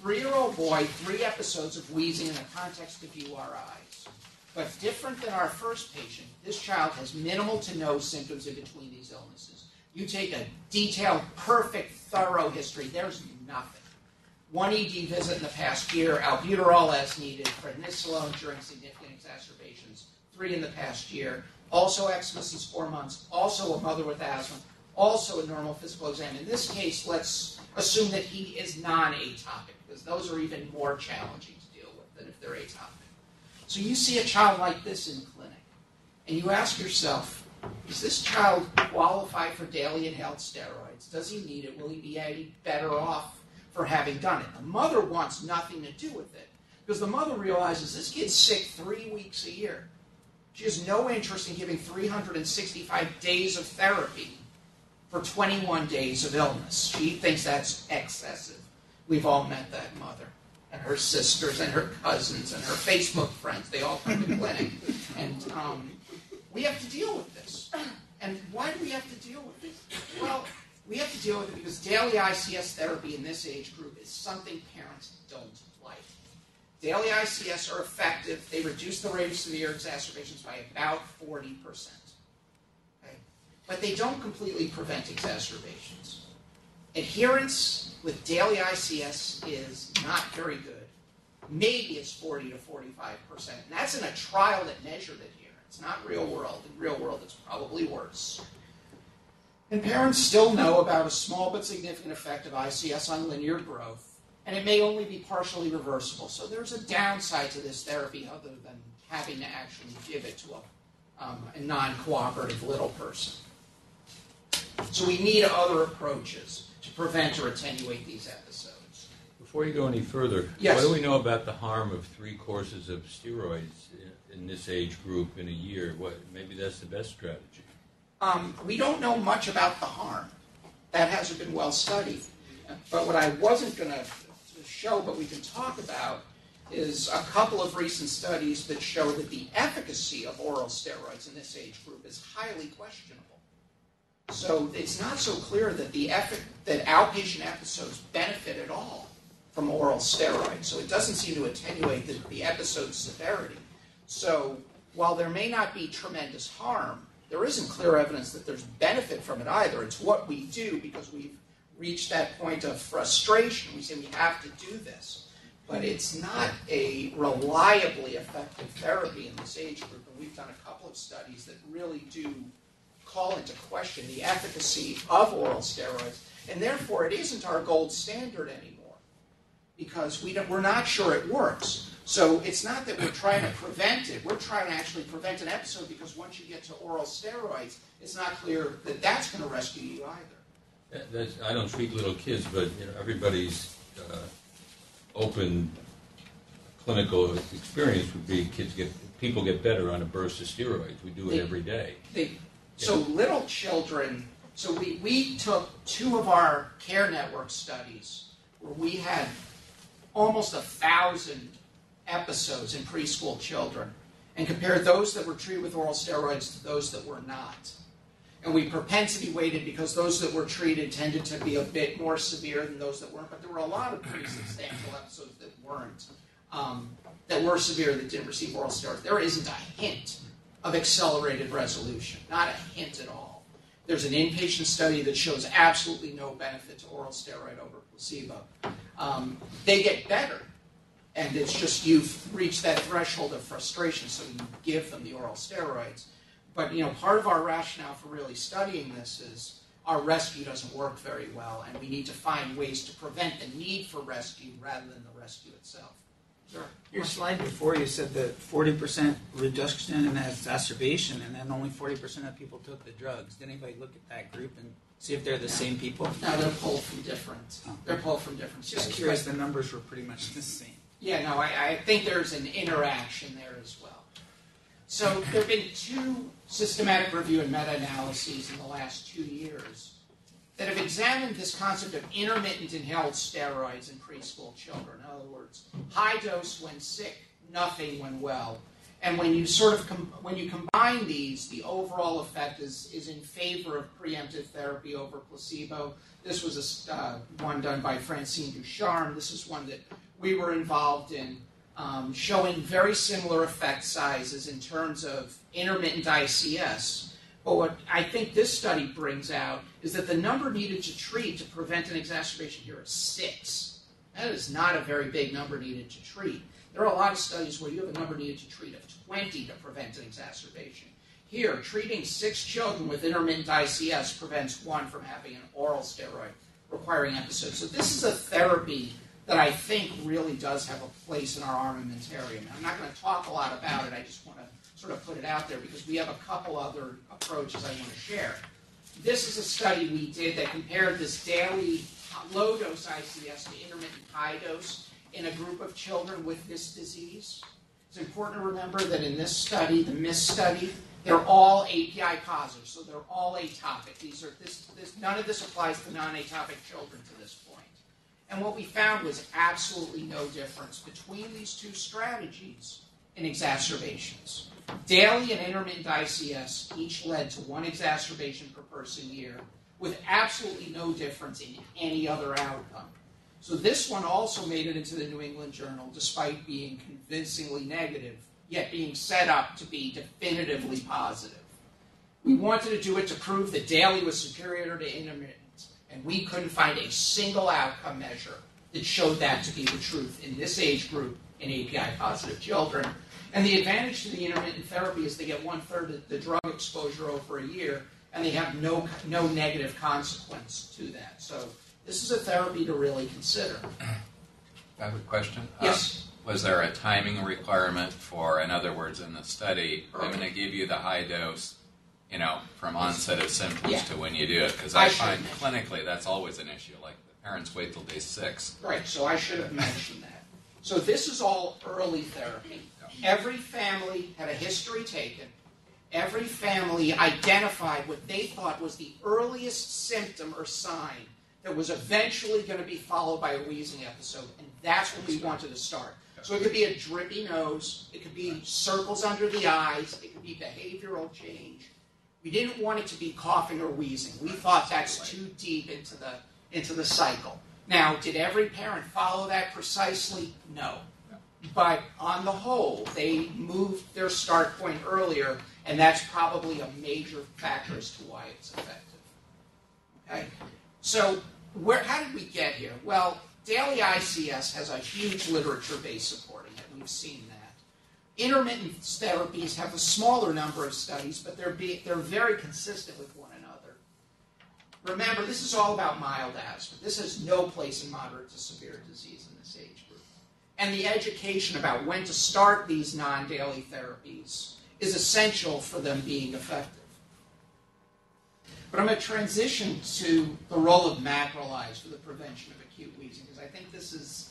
Three-year-old boy, three episodes of wheezing in the context of URIs. But different than our first patient, this child has minimal to no symptoms in between these illnesses. You take a detailed, perfect, thorough history, there's nothing. One ED visit in the past year, albuterol as needed, prednisolone during significant exacerbations, three in the past year. Also eczema since four months, also a mother with asthma, also a normal physical exam. In this case, let's assume that he is non-atopic, because those are even more challenging to deal with than if they're atopic. So you see a child like this in clinic, and you ask yourself, does this child qualify for daily inhaled steroids? Does he need it? Will he be any better off for having done it? The mother wants nothing to do with it, because the mother realizes this kid's sick three weeks a year. She has no interest in giving 365 days of therapy for 21 days of illness. She thinks that's excessive. We've all met that mother and her sisters and her cousins and her Facebook friends. They all come to clinic. And um, we have to deal with this. And why do we have to deal with this? Well, we have to deal with it because daily ICS therapy in this age group is something parents don't like. Daily ICS are effective. They reduce the rate of severe exacerbations by about 40% but they don't completely prevent exacerbations. Adherence with daily ICS is not very good. Maybe it's 40 to 45%. And that's in a trial that measured adherence, It's not real world. In real world, it's probably worse. And parents still know about a small but significant effect of ICS on linear growth, and it may only be partially reversible. So there's a downside to this therapy other than having to actually give it to a, um, a non cooperative little person. So we need other approaches to prevent or attenuate these episodes. Before you go any further, yes. what do we know about the harm of three courses of steroids in this age group in a year? What maybe that's the best strategy. Um, we don't know much about the harm. That hasn't been well studied. But what I wasn't going to show, but we can talk about, is a couple of recent studies that show that the efficacy of oral steroids in this age group is highly questionable. So it's not so clear that the effic- that outpatient episodes benefit at all from oral steroids. So it doesn't seem to attenuate the, the episode's severity. So while there may not be tremendous harm, there isn't clear evidence that there's benefit from it either. It's what we do because we've reached that point of frustration. We say we have to do this. But it's not a reliably effective therapy in this age group. And we've done a couple of studies that really do call into question the efficacy of oral steroids. And therefore, it isn't our gold standard anymore because we we're not sure it works. So it's not that we're trying to prevent it. We're trying to actually prevent an episode because once you get to oral steroids, it's not clear that that's going to rescue you either. That- that's- I don't treat little kids, but you know, everybody's uh, open clinical experience would be kids get people get better on a burst of steroids. We do it They- every day. They, so little children, so we, we took two of our care network studies where we had almost a thousand episodes in preschool children and compared those that were treated with oral steroids to those that were not. And we propensity weighted because those that were treated tended to be a bit more severe than those that weren't, but there were a lot of pretty substantial episodes that weren't, um, that were severe that didn't receive oral steroids. There isn't a hint of accelerated resolution, not a hint at all. There's an inpatient study that shows absolutely no benefit to oral steroid over placebo. Um, they get better, and it's just you've reached that threshold of frustration, so you give them the oral steroids. But you know, part of our rationale for really studying this is our rescue doesn't work very well, and we need to find ways to prevent the need for rescue rather than the rescue itself. Sure. Your slide before, you said that forty percent reduction in exacerbation, and then only forty percent of people took the drugs. Did anybody look at that group and see if they're the same people? No, they're pulled from different. Oh. They're pulled from different. Just studies. curious, the numbers were pretty much the same. Yeah, no, I, I think there's an interaction there as well. So there have been two systematic review and meta-analyses in the last two years that have examined this concept of intermittent inhaled steroids in preschool children. In other words, high dose when sick, nothing when well. And when you sort of com- when you combine these, the overall effect is, is in favor of preemptive therapy over placebo. This was a, uh, one done by Francine Ducharme. This is one that we were involved in, um, showing very similar effect sizes in terms of intermittent ICS. But what I think this study brings out is that the number needed to treat to prevent an exacerbation here is six. That is not a very big number needed to treat. There are a lot of studies where you have a number needed to treat of 20 to prevent an exacerbation. Here, treating six children with intermittent ICS prevents one from having an oral steroid requiring episodes. So this is a therapy that I think really does have a place in our armamentarium. I'm not going to talk a lot about it. I just want to sort of put it out there because we have a couple other approaches I want to share. This is a study we did that compared this daily low dose ICS to intermittent high dose in a group of children with this disease. It's important to remember that in this study, the MIST study, they're all API positive, so they're all atopic. These are this, this none of this applies to non-atopic children to this. And what we found was absolutely no difference between these two strategies in exacerbations. Daily and intermittent ICS each led to one exacerbation per person year, with absolutely no difference in any other outcome. So this one also made it into the New England Journal, despite being convincingly negative, yet being set up to be definitively positive. We wanted to do it to prove that daily was superior to intermittent, and we couldn't find a single outcome measure that showed that to be the truth in this age group in API positive children. And the advantage to the intermittent therapy is they get one third of the drug exposure over a year, and they have no, no negative consequence to that. So this is a therapy to really consider. I have a question. Yes. Uh, was there a timing requirement for, in other words, in the study, I'm going to give you the high dose, you know, from onset of symptoms Yeah. to when you do it? Because I I find clinically that's always an issue. Like the parents wait till day six. Right, so I should have mentioned that. So this is all early therapy. Every family had a history taken. Every family identified what they thought was the earliest symptom or sign that was eventually going to be followed by a wheezing episode, and that's when we wanted to start. So it could be a drippy nose, it could be circles under the eyes, it could be behavioral change. We didn't want it to be coughing or wheezing. We thought that's too deep into the into the cycle. Now, did every parent follow that precisely? No. But on the whole, they moved their start point earlier, and that's probably a major factor as to why it's effective. Okay? So, where, how did we get here? Well, daily ICS has a huge literature base supporting it. We've seen that. Intermittent therapies have a smaller number of studies, but they're, be, they're very consistent with one another. Remember, this is all about mild asthma. This has no place in moderate to severe disease in this age group. And the education about when to start these non daily therapies is essential for them being effective. But I'm going to transition to the role of macrolides for the prevention of acute wheezing because I think this is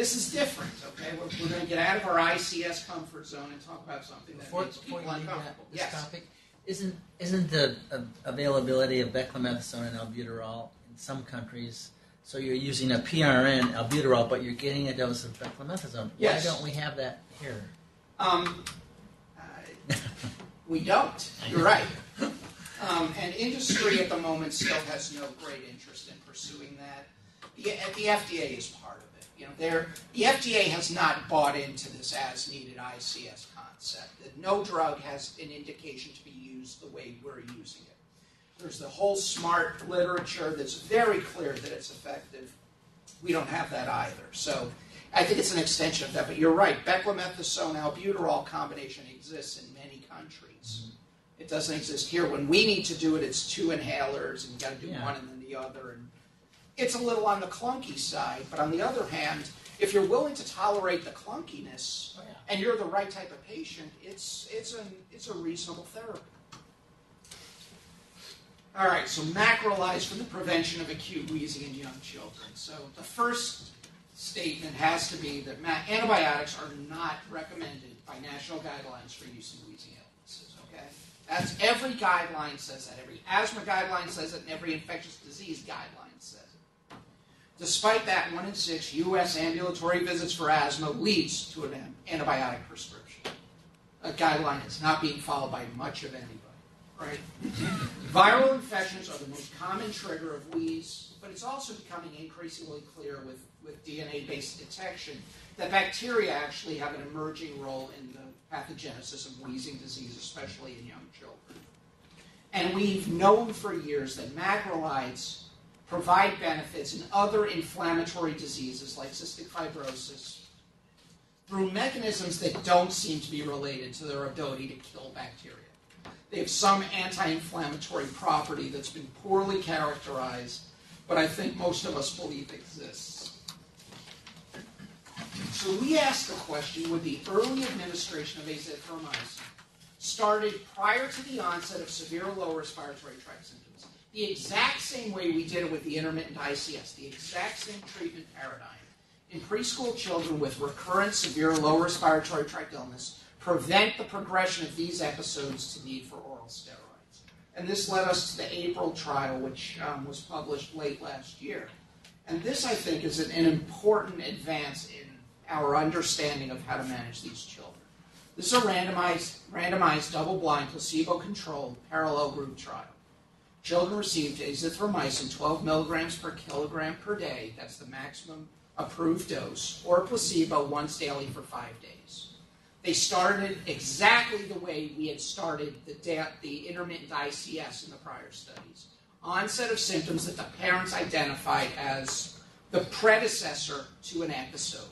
this is different. Okay, we're, we're going to get out of our ICS comfort zone and talk about something that Before, makes people uncomfortable. this Yes. topic, isn't isn't the uh, availability of beclomethasone and albuterol in some countries? So you're using a PRN albuterol, but you're getting a dose of beclomethasone. Yes. Why don't we have that here? Um, uh, we don't. You're right. Um, and industry at the moment still has no great interest in pursuing that. The, the FDA is part of it. You know, they're, the FDA has not bought into this as-needed ICS concept. That no drug has an indication to be used the way we're using it. There's the whole smart literature that's very clear that it's effective. We don't have that either. So I think it's an extension of that. But you're right. Beclomethasone albuterol combination exists in many countries. Mm-hmm. It doesn't exist here. When we need to do it, it's two inhalers, and you got to do Yeah. one and then the other. It's a little on the clunky side. But on the other hand, if you're willing to tolerate the clunkiness Oh, yeah. and you're the right type of patient, it's it's a it's a reasonable therapy. All right, so macrolides for the prevention of acute wheezing in young children. So the first statement has to be that antibiotics are not recommended by national guidelines for use in wheezing illnesses. Okay, that's every guideline says that. Every asthma guideline says it, and every infectious disease guideline. Despite that, one in six U.S. ambulatory visits for asthma leads to an an antibiotic prescription. A guideline is not being followed by much of anybody. Right? Viral infections are the most common trigger of wheeze, but it's also becoming increasingly clear with, with DNA based detection that bacteria actually have an emerging role in the pathogenesis of wheezing disease, especially in young children. And we've known for years that macrolides provide benefits in other inflammatory diseases like cystic fibrosis through mechanisms that don't seem to be related to their ability to kill bacteria. They have some anti inflammatory property that's been poorly characterized, but I think most of us believe exists. So we asked the question would the early administration of azithromycin started prior to the onset of severe lower respiratory tract symptoms, the exact same way we did it with the intermittent ICS, the exact same treatment paradigm in preschool children with recurrent severe lower respiratory tract illness prevent the progression of these episodes to need for oral steroids. And this led us to the April trial, which um, was published late last year. And this, I think, is an, an important advance in our understanding of how to manage these children. This is a randomized, randomized double-blind, placebo-controlled, parallel group trial. Children received azithromycin 12 milligrams per kilogram per day, that's the maximum approved dose, or placebo once daily for five days. They started exactly the way we had started the, da- the intermittent ICS in the prior studies. Onset of symptoms that the parents identified as the predecessor to an episode.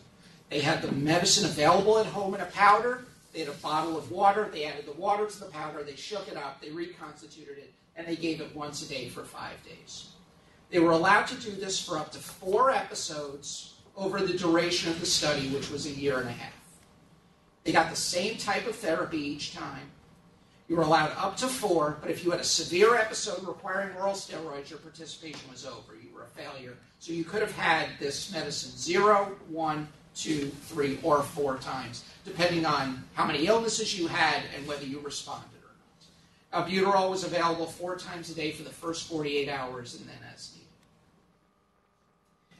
They had the medicine available at home in a powder. They had a bottle of water. They added the water to the powder. They shook it up. They reconstituted it. And they gave it once a day for five days. They were allowed to do this for up to four episodes over the duration of the study, which was a year and a half. They got the same type of therapy each time. You were allowed up to four, but if you had a severe episode requiring oral steroids, your participation was over. You were a failure. So you could have had this medicine zero, one, two, three, or four times, depending on how many illnesses you had and whether you responded. Albuterol was available four times a day for the first 48 hours and then as needed.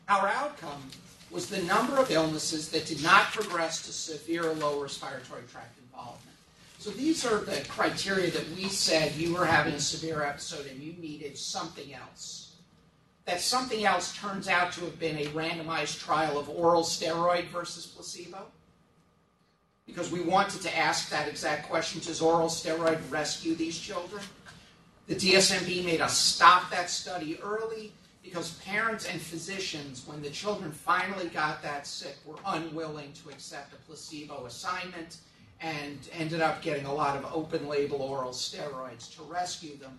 Our outcome was the number of illnesses that did not progress to severe lower respiratory tract involvement. So these are the criteria that we said you were having a severe episode and you needed something else. That something else turns out to have been a randomized trial of oral steroid versus placebo. Because we wanted to ask that exact question Does oral steroid rescue these children? The DSMB made us stop that study early because parents and physicians, when the children finally got that sick, were unwilling to accept a placebo assignment and ended up getting a lot of open label oral steroids to rescue them,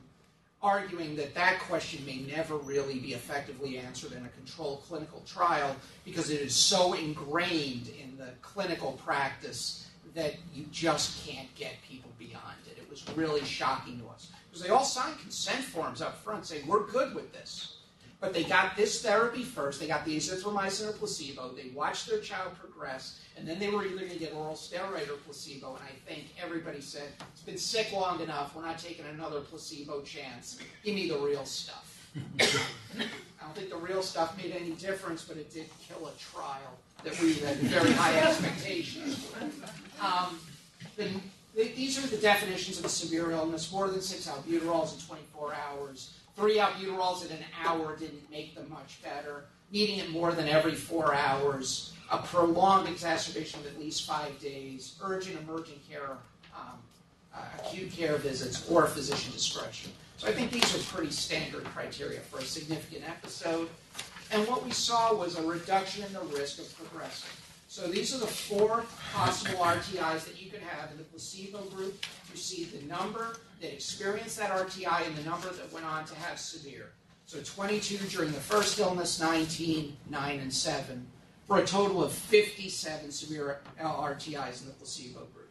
arguing that that question may never really be effectively answered in a controlled clinical trial because it is so ingrained in the clinical practice that you just can't get people beyond it. It was really shocking to us because they all signed consent forms up front saying, We're good with this. But they got this therapy first. They got the azithromycin or placebo. They watched their child progress, and then they were either going to get oral steroid or placebo. And I think everybody said, it's been sick long enough. We're not taking another placebo chance. Give me the real stuff. I don't think the real stuff made any difference, but it did kill a trial that we had very high expectations. Um, the, these are the definitions of a severe illness. More than six albuterols in 24 hours Three albuterols in an hour didn't make them much better. Needing it more than every four hours, a prolonged exacerbation of at least five days, urgent emergent care, um, uh, acute care visits, or physician discretion. So I think these are pretty standard criteria for a significant episode. And what we saw was a reduction in the risk of progressing. So these are the four possible RTIs that you could have in the placebo group. You see the number that experienced that RTI and the number that went on to have severe. So 22 during the first illness, 19, 9, and 7, for a total of 57 severe RTIs in the placebo group.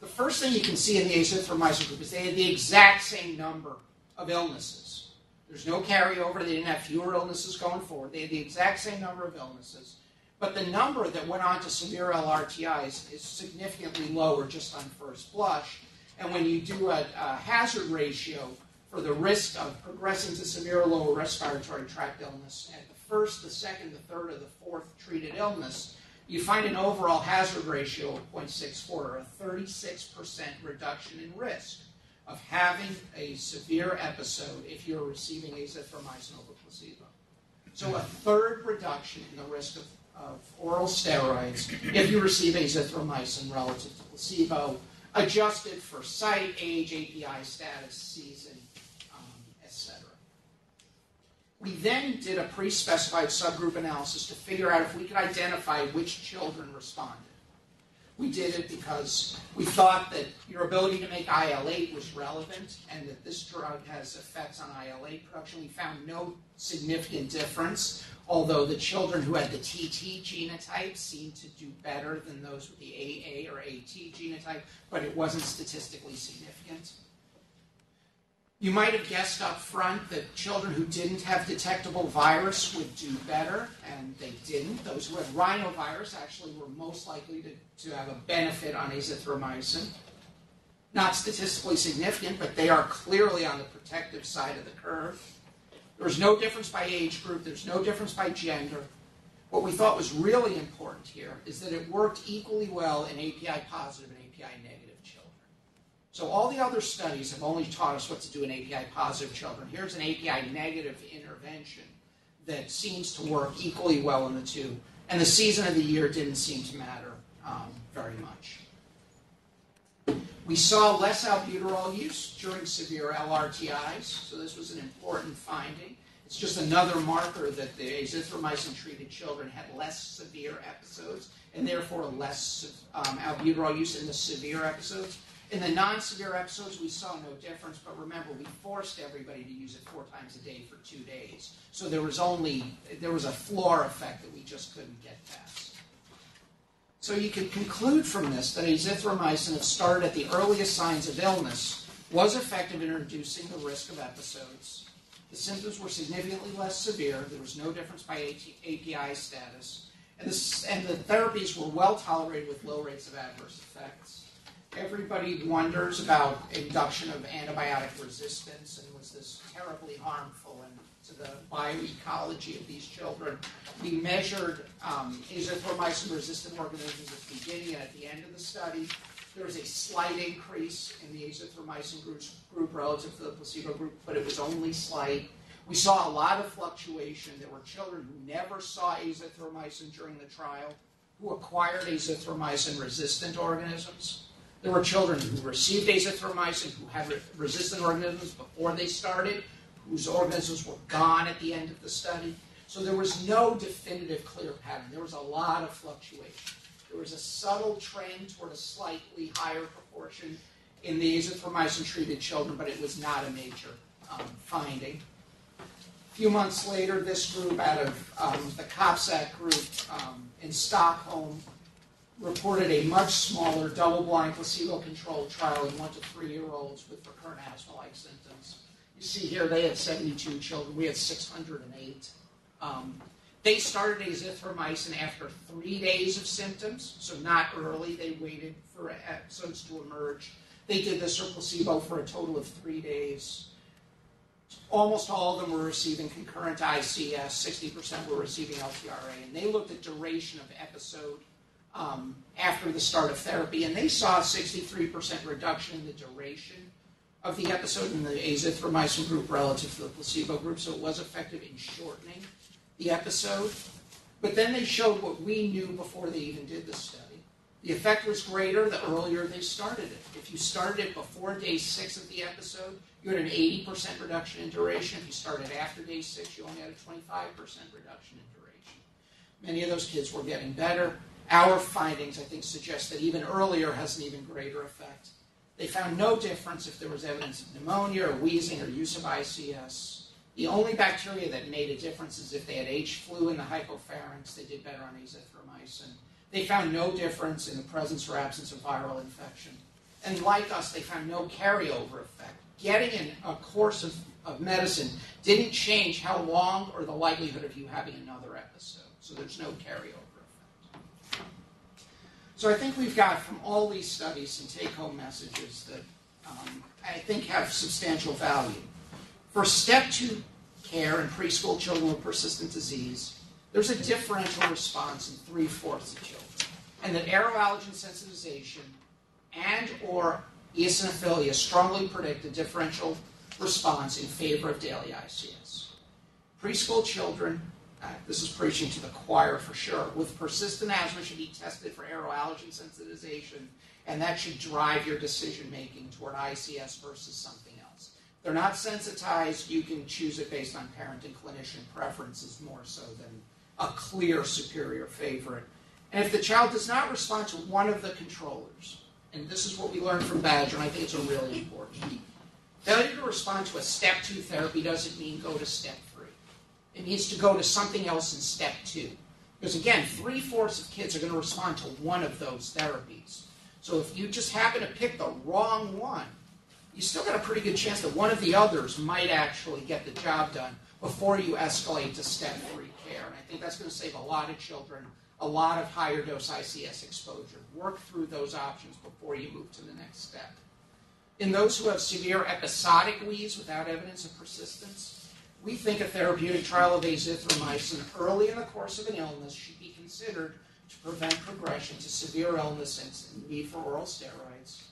The first thing you can see in the azithromycin group is they had the exact same number of illnesses. There's no carryover. They didn't have fewer illnesses going forward. They had the exact same number of illnesses. But the number that went on to severe LRTIs is significantly lower just on first blush. And when you do a, a hazard ratio for the risk of progressing to severe lower respiratory tract illness at the first, the second, the third, or the fourth treated illness, you find an overall hazard ratio of 0.64, or a 36% reduction in risk of having a severe episode if you're receiving azithromycin over placebo. So a third reduction in the risk of, of oral steroids if you receive azithromycin relative to placebo adjusted for site, age, API status, season, um, etc. We then did a pre-specified subgroup analysis to figure out if we could identify which children responded. We did it because we thought that your ability to make IL-8 was relevant and that this drug has effects on IL-8 production. We found no significant difference although the children who had the TT genotype seemed to do better than those with the AA or AT genotype, but it wasn't statistically significant. You might have guessed up front that children who didn't have detectable virus would do better, and they didn't. Those who had rhinovirus actually were most likely to, to have a benefit on azithromycin. Not statistically significant, but they are clearly on the protective side of the curve. There's no difference by age group, there's no difference by gender. What we thought was really important here is that it worked equally well in API positive and API negative children. So all the other studies have only taught us what to do in API positive children. Here's an API negative intervention that seems to work equally well in the two. And the season of the year didn't seem to matter um, very much. We saw less albuterol use during severe LRTIs, so this was an important finding. It's just another marker that the azithromycin treated children had less severe episodes and therefore less um, albuterol use in the severe episodes. In the non severe episodes, we saw no difference, but remember, we forced everybody to use it four times a day for two days. So there was only, there was a floor effect that we just couldn't get past. So you could conclude from this that azithromycin, if started at the earliest signs of illness, was effective in reducing the risk of episodes. The symptoms were significantly less severe. There was no difference by API status. And, and the therapies were well tolerated with low rates of adverse effects. everybody wonders about induction of antibiotic resistance and was this terribly harmful the bioecology of these children. We measured um, azithromycin-resistant organisms at the beginning and at the end of the study. There was a slight increase in the azithromycin group, group relative to the placebo group, but it was only slight. We saw a lot of fluctuation. There were children who never saw azithromycin during the trial who acquired azithromycin resistant organisms. There were children who received azithromycin who had re- resistant organisms before they started, whose organisms were gone at the end of the study. So there was no definitive clear pattern. There was a lot of fluctuation. There was a subtle trend toward a slightly higher proportion in the azithromycin treated children, but it was not a major um, finding. A few months later, this group out of um, the COPSAC group um, in Stockholm reported a much smaller double-blind placebo-controlled trial in one to three-year-olds with recurrent asthma-like symptoms. You see here they had 72 children. We had 608. Um, they started azithromycin after three days of symptoms, so not early. They waited for episodes to emerge. They did this or placebo for a total of three days. Almost all of them were receiving concurrent ICS, 60% were receiving LTRA, and they looked at duration of episode um, after the start of therapy, and they saw a 63% reduction in the duration of the episode in the azithromycin group relative to the placebo group, so it was effective in shortening the episode. But then they showed what we knew before they even did the study. The effect was greater the earlier they started it. If you started it before day six of the episode, you had an 80% reduction in duration. If you started after day six, you only had a 25% reduction in duration. Many of those kids were getting better. Our findings, I think, suggest that even earlier has an even greater effect. They found no difference if there was evidence of pneumonia or wheezing or use of ICS. The only bacteria that made a difference is if they had H. flu in the hypopharynx, they did better on azithromycin. They found no difference in the presence or absence of viral infection. And like us, they found no carryover effect. Getting in a course of, of medicine didn't change how long or the likelihood of you having another episode. So there's no carryover. So I think we've got from all these studies some take home messages that um, I think have substantial value. For step two care in preschool children with persistent disease, there's a differential response in three fourths of children, and that aeroallergen sensitization and or eosinophilia strongly predict a differential response in favor of daily ICS. Preschool children, Uh, this is preaching to the choir for sure, with persistent asthma should be tested for aeroallergen sensitization, and that should drive your decision making toward ICS versus something else. If They're not sensitized, you can choose it based on parent and clinician preferences more so than a clear superior favorite. And if the child does not respond to one of the controllers, and this is what we learned from Badger, and I think it's a really important. Failure to respond to a step two therapy doesn't mean go to step. It needs to go to something else in step two. Because again, three fourths of kids are going to respond to one of those therapies. So if you just happen to pick the wrong one, you still got a pretty good chance that one of the others might actually get the job done before you escalate to step three care. And I think that's going to save a lot of children a lot of higher dose ICS exposure. Work through those options before you move to the next step. In those who have severe episodic wheeze without evidence of persistence, we think a therapeutic trial of azithromycin early in the course of an illness should be considered to prevent progression to severe illness and need for oral steroids.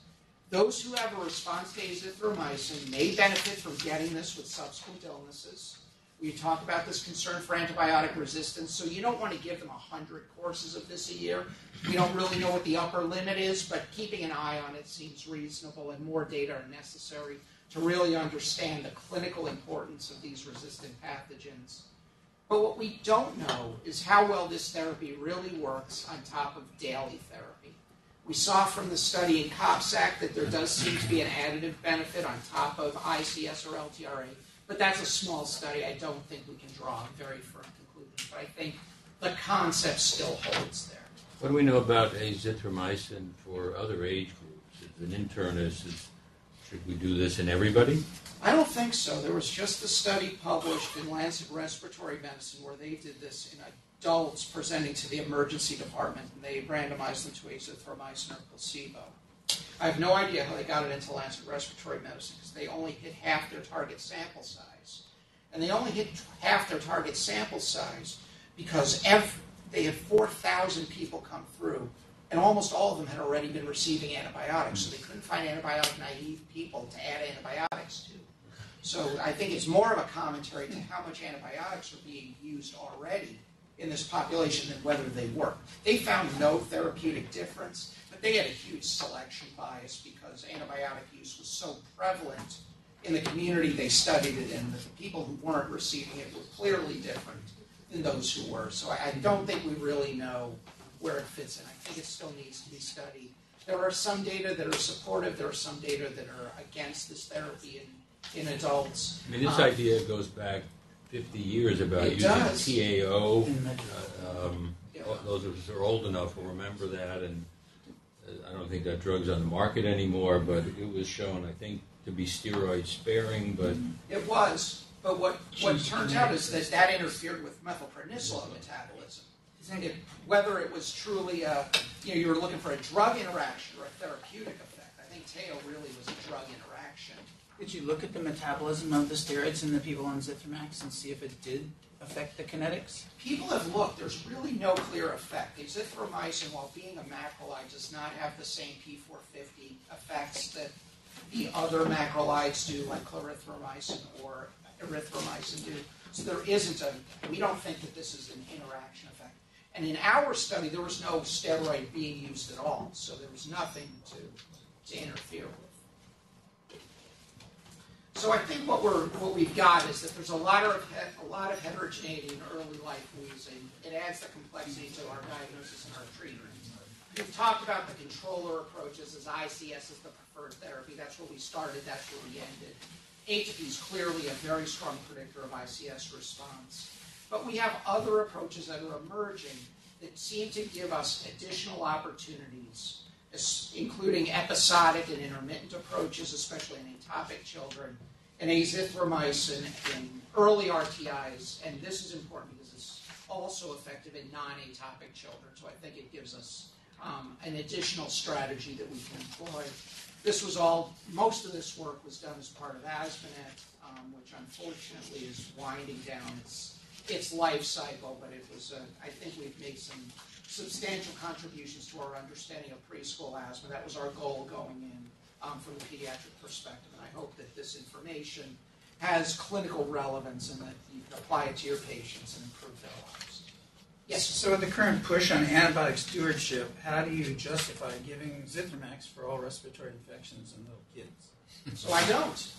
Those who have a response to azithromycin may benefit from getting this with subsequent illnesses. We talk about this concern for antibiotic resistance, so you don't want to give them 100 courses of this a year. We don't really know what the upper limit is, but keeping an eye on it seems reasonable, and more data are necessary to really understand the clinical importance of these resistant pathogens. But what we don't know is how well this therapy really works on top of daily therapy. We saw from the study in COPSAC that there does seem to be an additive benefit on top of ICS or LTRA, but that's a small study. I don't think we can draw a very firm conclusion, but I think the concept still holds there. What do we know about azithromycin for other age groups? As an internist, is, should we do this in everybody? I don't think so. There was just a study published in Lancet Respiratory Medicine where they did this in adults presenting to the emergency department, and they randomized them to azithromycin or placebo. I have no idea how they got it into Lancet Respiratory Medicine because they only hit half their target sample size. And they only hit half their target sample size because ev- they had 4,000 people come through, and almost all of them had already been receiving antibiotics, so they couldn't find antibiotic naive people to add antibiotics to. So I think it's more of a commentary to how much antibiotics are being used already in this population than whether they work. They found no therapeutic difference, but they had a huge selection bias because antibiotic use was so prevalent in the community they studied it in that the people who weren't receiving it were clearly different than those who were. So I, I don't think we really know where it fits in. I think it still needs to be studied. There are some data that are supportive. There are some data that are against this therapy in, in adults. I mean, this Um, idea goes back 50 years about It using does. TAO. Uh, um, Those of us who are old enough will remember that, and uh, I don't think that drug's on the market anymore, but it was shown, I think, to be steroid sparing, but It was, but what, what turns out is that that interfered with methylprednisolone metabolism. Whether it was truly a, you know, you were looking for a drug interaction or a therapeutic effect. I think TAO really was a drug interaction. Did you look at the metabolism of the steroids in the people on Zithromax and see if it did affect the kinetics? People have looked, there's really no clear effect. Azithromycin, while being a macrolide, does not have the same P450 effects that the other macrolides do, like clarithromycin or erythromycin do. So there isn't a, we don't think that this is an interaction effect. And in our study, there was no steroid being used at all, so there was nothing to, to interfere with. So I think what we're what we've got is that there's a lot of a lot of heterogeneity in early life wheezing. It adds the complexity to our diagnosis and our treatment. We've talked about the controller approaches as ICS is the preferred therapy. That's where we started. That's where we ended. atopy is clearly a very strong predictor of ICS response. But we have other approaches that are emerging that seem to give us additional opportunities, including episodic and intermittent approaches, especially in atopic children, and azithromycin in early RTIs. And this is important because it's also effective in non-atopic children. So I think it gives us um, an additional strategy that we can employ. This was all, most of this work was done as part of AsthmaNet, um, which unfortunately is winding down its, its life cycle, but it was, uh, I think we've made some substantial contributions to our understanding of preschool asthma. That was our goal going in um, from the pediatric perspective, and I hope that this information has clinical relevance and that you can apply it to your patients and improve their lives. Yes. So with the current push on antibiotic stewardship, how do you justify giving Zithromax for all respiratory infections in little kids? So I don't.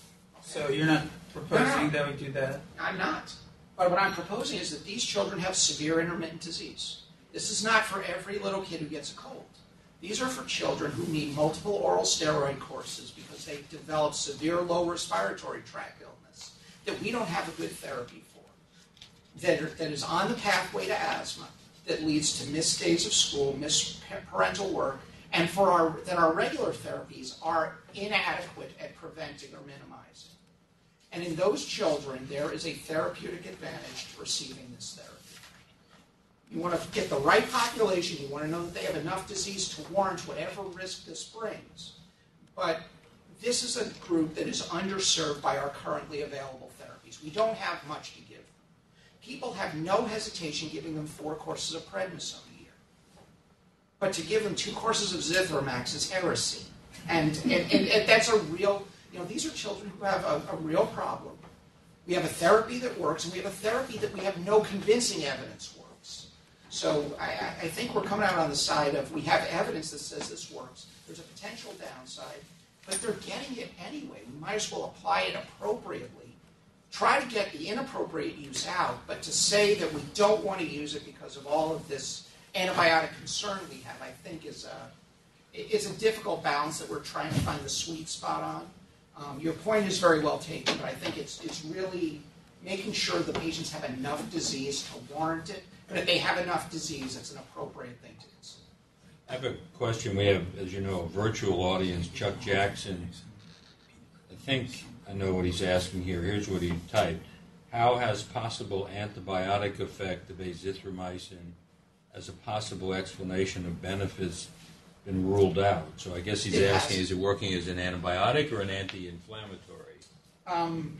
So you're not proposing No, no. that we do that? I'm not. But what I'm proposing is that these children have severe intermittent disease. This is not for every little kid who gets a cold. These are for children who need multiple oral steroid courses because they develop severe low respiratory tract illness that we don't have a good therapy for, that, are, that is on the pathway to asthma, that leads to missed days of school, missed parental work, and for our, that our regular therapies are inadequate at preventing or minimizing. And in those children, there is a therapeutic advantage to receiving this therapy. You want to get the right population, you want to know that they have enough disease to warrant whatever risk this brings. But this is a group that is underserved by our currently available therapies. We don't have much to give them. People have no hesitation giving them four courses of prednisone a year. But to give them two courses of Zithromax is heresy. And, and, and, and that's a real, you know, these are children who have a, a real problem. We have a therapy that works, and we have a therapy that we have no convincing evidence works. So I, I- think we're coming out on the side of we have evidence that says this works. There's a potential downside, but they're getting it anyway. We might as well apply it appropriately. Try to get the inappropriate use out, but to say that we don't want to use it because of all of this antibiotic concern we have, I think is a, it's a difficult balance that we're trying to find the sweet spot on. Um, your point is very well taken, but I think it's, it's really making sure the patients have enough disease to warrant it, but if they have enough disease, it's an appropriate thing to consider. I have a question. We have, as you know, a virtual audience. Chuck Jackson. I think I know what he's asking here. Here's what he typed. How has possible antibiotic effect of azithromycin as a possible explanation of benefits been ruled out. So I guess he's It asking, has. is it working as an antibiotic or an anti-inflammatory? Um,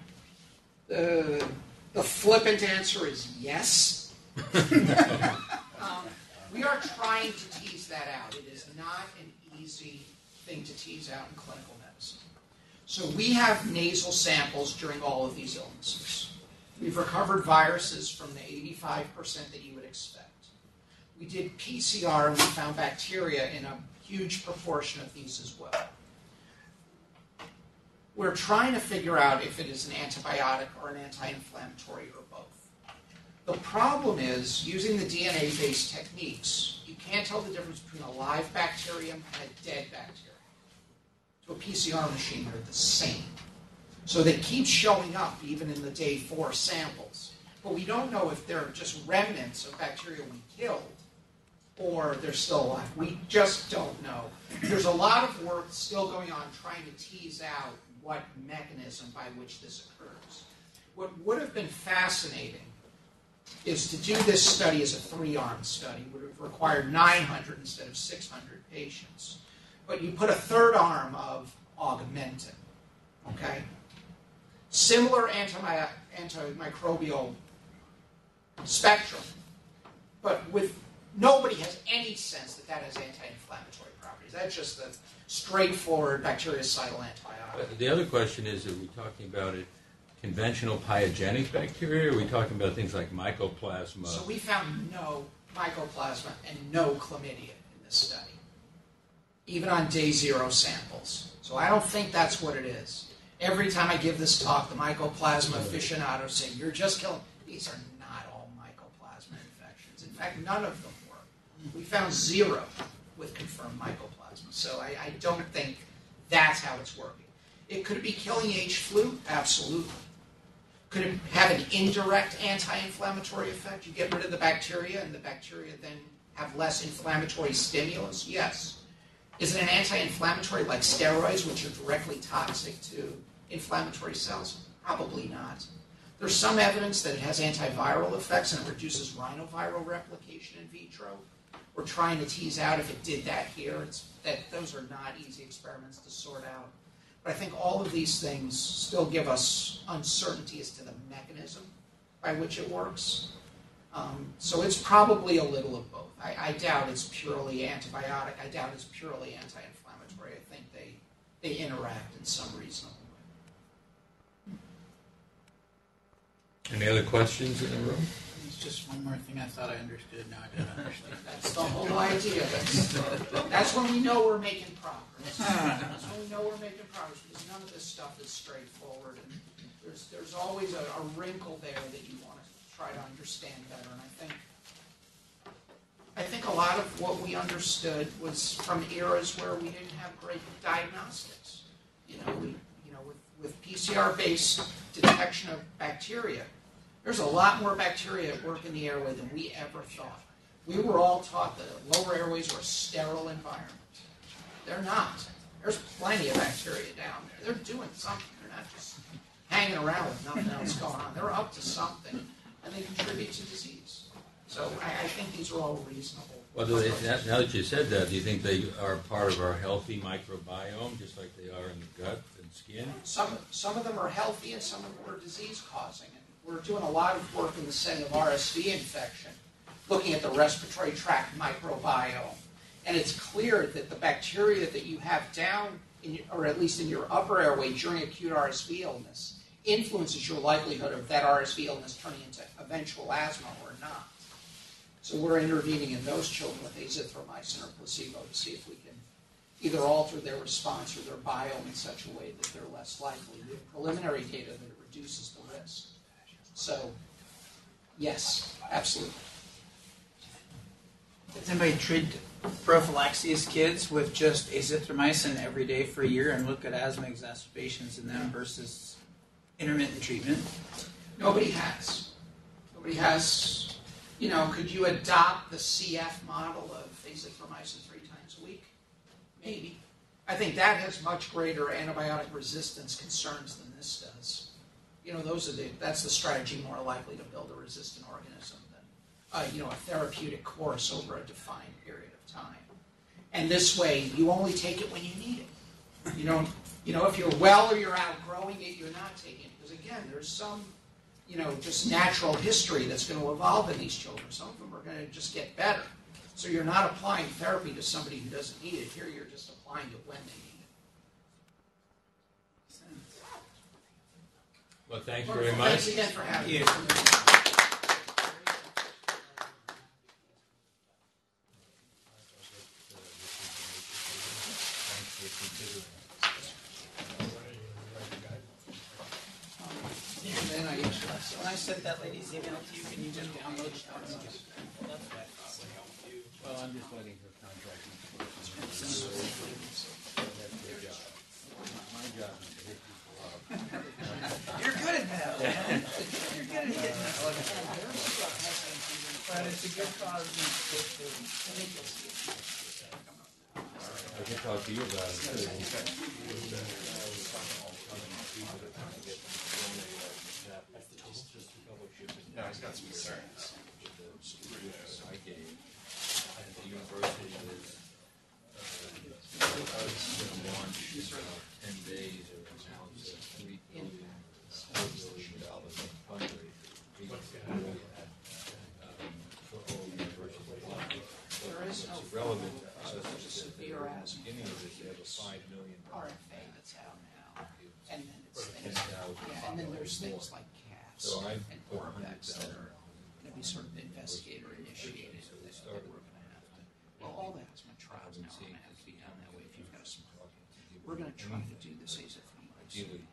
the, the flippant answer is yes. um, we are trying to tease that out. It is not an easy thing to tease out in clinical medicine. So we have nasal samples during all of these illnesses. We've recovered viruses from the 85% that you would expect. We did PCR and we found bacteria in a huge proportion of these as well. We're trying to figure out if it is an antibiotic or an anti-inflammatory or both. The problem is, using the DNA-based techniques, you can't tell the difference between a live bacterium and a dead bacterium. To a PCR machine, they're the same. So they keep showing up even in the day four samples. But we don't know if they're just remnants of bacteria we killed or they're still alive. We just don't know. There's a lot of work still going on trying to tease out what mechanism by which this occurs. What would have been fascinating is to do this study as a three-arm study, would have required 900 instead of 600 patients. But you put a third arm of augmentin, okay? Similar antimi- antimicrobial spectrum, but with nobody has any sense that that has anti-inflammatory properties. That's just a straightforward bactericidal antibiotic. But the other question is, are we talking about it conventional pyogenic bacteria, are we talking about things like mycoplasma? So we found no mycoplasma and no chlamydia in this study, even on day zero samples. So I don't think that's what it is. Every time I give this talk, the mycoplasma aficionados say, "You're just killing." These are not all mycoplasma infections. In fact, none of them. We found zero with confirmed mycoplasma. So I, I don't think that's how it's working. It could be killing H flu, absolutely. Could it have an indirect anti-inflammatory effect? You get rid of the bacteria, and the bacteria then have less inflammatory stimulus. Yes. Is it an anti-inflammatory like steroids, which are directly toxic to inflammatory cells? Probably not. There's some evidence that it has antiviral effects and it reduces rhinoviral replication in vitro. We're trying to tease out if it did that here. It's, that those are not easy experiments to sort out. But I think all of these things still give us uncertainty as to the mechanism by which it works. Um, so it's probably a little of both. I, I doubt it's purely antibiotic. I doubt it's purely anti-inflammatory. I think they they interact in some reasonable way. Any other questions in the room? It's just one more thing I thought I understood. Now I don't understand. That's the whole idea. That's, that's when we know we're making progress. That's when we know we're making progress because none of this stuff is straightforward, and there's there's always a, a wrinkle there that you want to try to understand better. And I think I think a lot of what we understood was from eras where we didn't have great diagnostics. You know, we you know with with PCR-based detection of bacteria, there's a lot more bacteria at work in the airway than we ever thought. We were all taught that lower airways were a sterile environment. They're not. There's plenty of bacteria down there. They're doing something. They're not just hanging around with nothing else going on. They're up to something, and they contribute to disease. So I, I think these are all reasonable. Well, do they, now now that you said that, do you think they are part of our healthy microbiome, just like they are in the gut and skin? Some, some of them are healthy and some of them are disease causing. We're doing a lot of work in the setting of RSV infection, looking at the respiratory tract microbiome. And it's clear that the bacteria that you have down, in or at least in your upper airway during acute RSV illness, influences your likelihood of that RSV illness turning into eventual asthma or not. So we're intervening in those children with azithromycin or placebo to see if we can either alter their response or their biome in such a way that they're less likely. We have preliminary data that it reduces the risk. So, yes, absolutely. Does anybody treat prophylaxis kids with just azithromycin every day for a year and look at asthma exacerbations in them versus intermittent treatment? Nobody has. Nobody has. You know, could you adopt the CF model of azithromycin three times a week? Maybe. I think that has much greater antibiotic resistance concerns than this does. You know, those are the that's the strategy more likely to build a resistant organism than uh, you know a therapeutic course over a defined period of time. And this way, you only take it when you need it. You don't, you know, if you're well or you're outgrowing it, you're not taking it. Because again, there's some, you know, just natural history that's going to evolve in these children. Some of them are going to just get better. So you're not applying therapy to somebody who doesn't need it. Here, you're just applying it when they need it. Well, thank you very much. Thanks again for having me. And then I, when I sent that lady's email to you, can you just download it? Well, I'm just letting her contract. My job is to hit people up. You're good at that, man. You're good at hitting that one. But it's a good cause. I can talk to you about it too. No, he's got some concerns. I gave, at the university is, uh, going to launch in about ten days or announce a three billion, four billion dollar fundraiser. Big deal, um, For all universities. There is no It's relevant to us, There's a at the severe beginning of this, they have a five million. RFA that's out now. And then it's things, yeah, and then there's things like CAS So I and put a hundred that thousand. are gonna be sort of investigator initiated. So they that. We're gonna have to, well, all the asthma trials now are gonna have to be done that way if you've got a small. We're gonna try to do this AZFE. Ideally,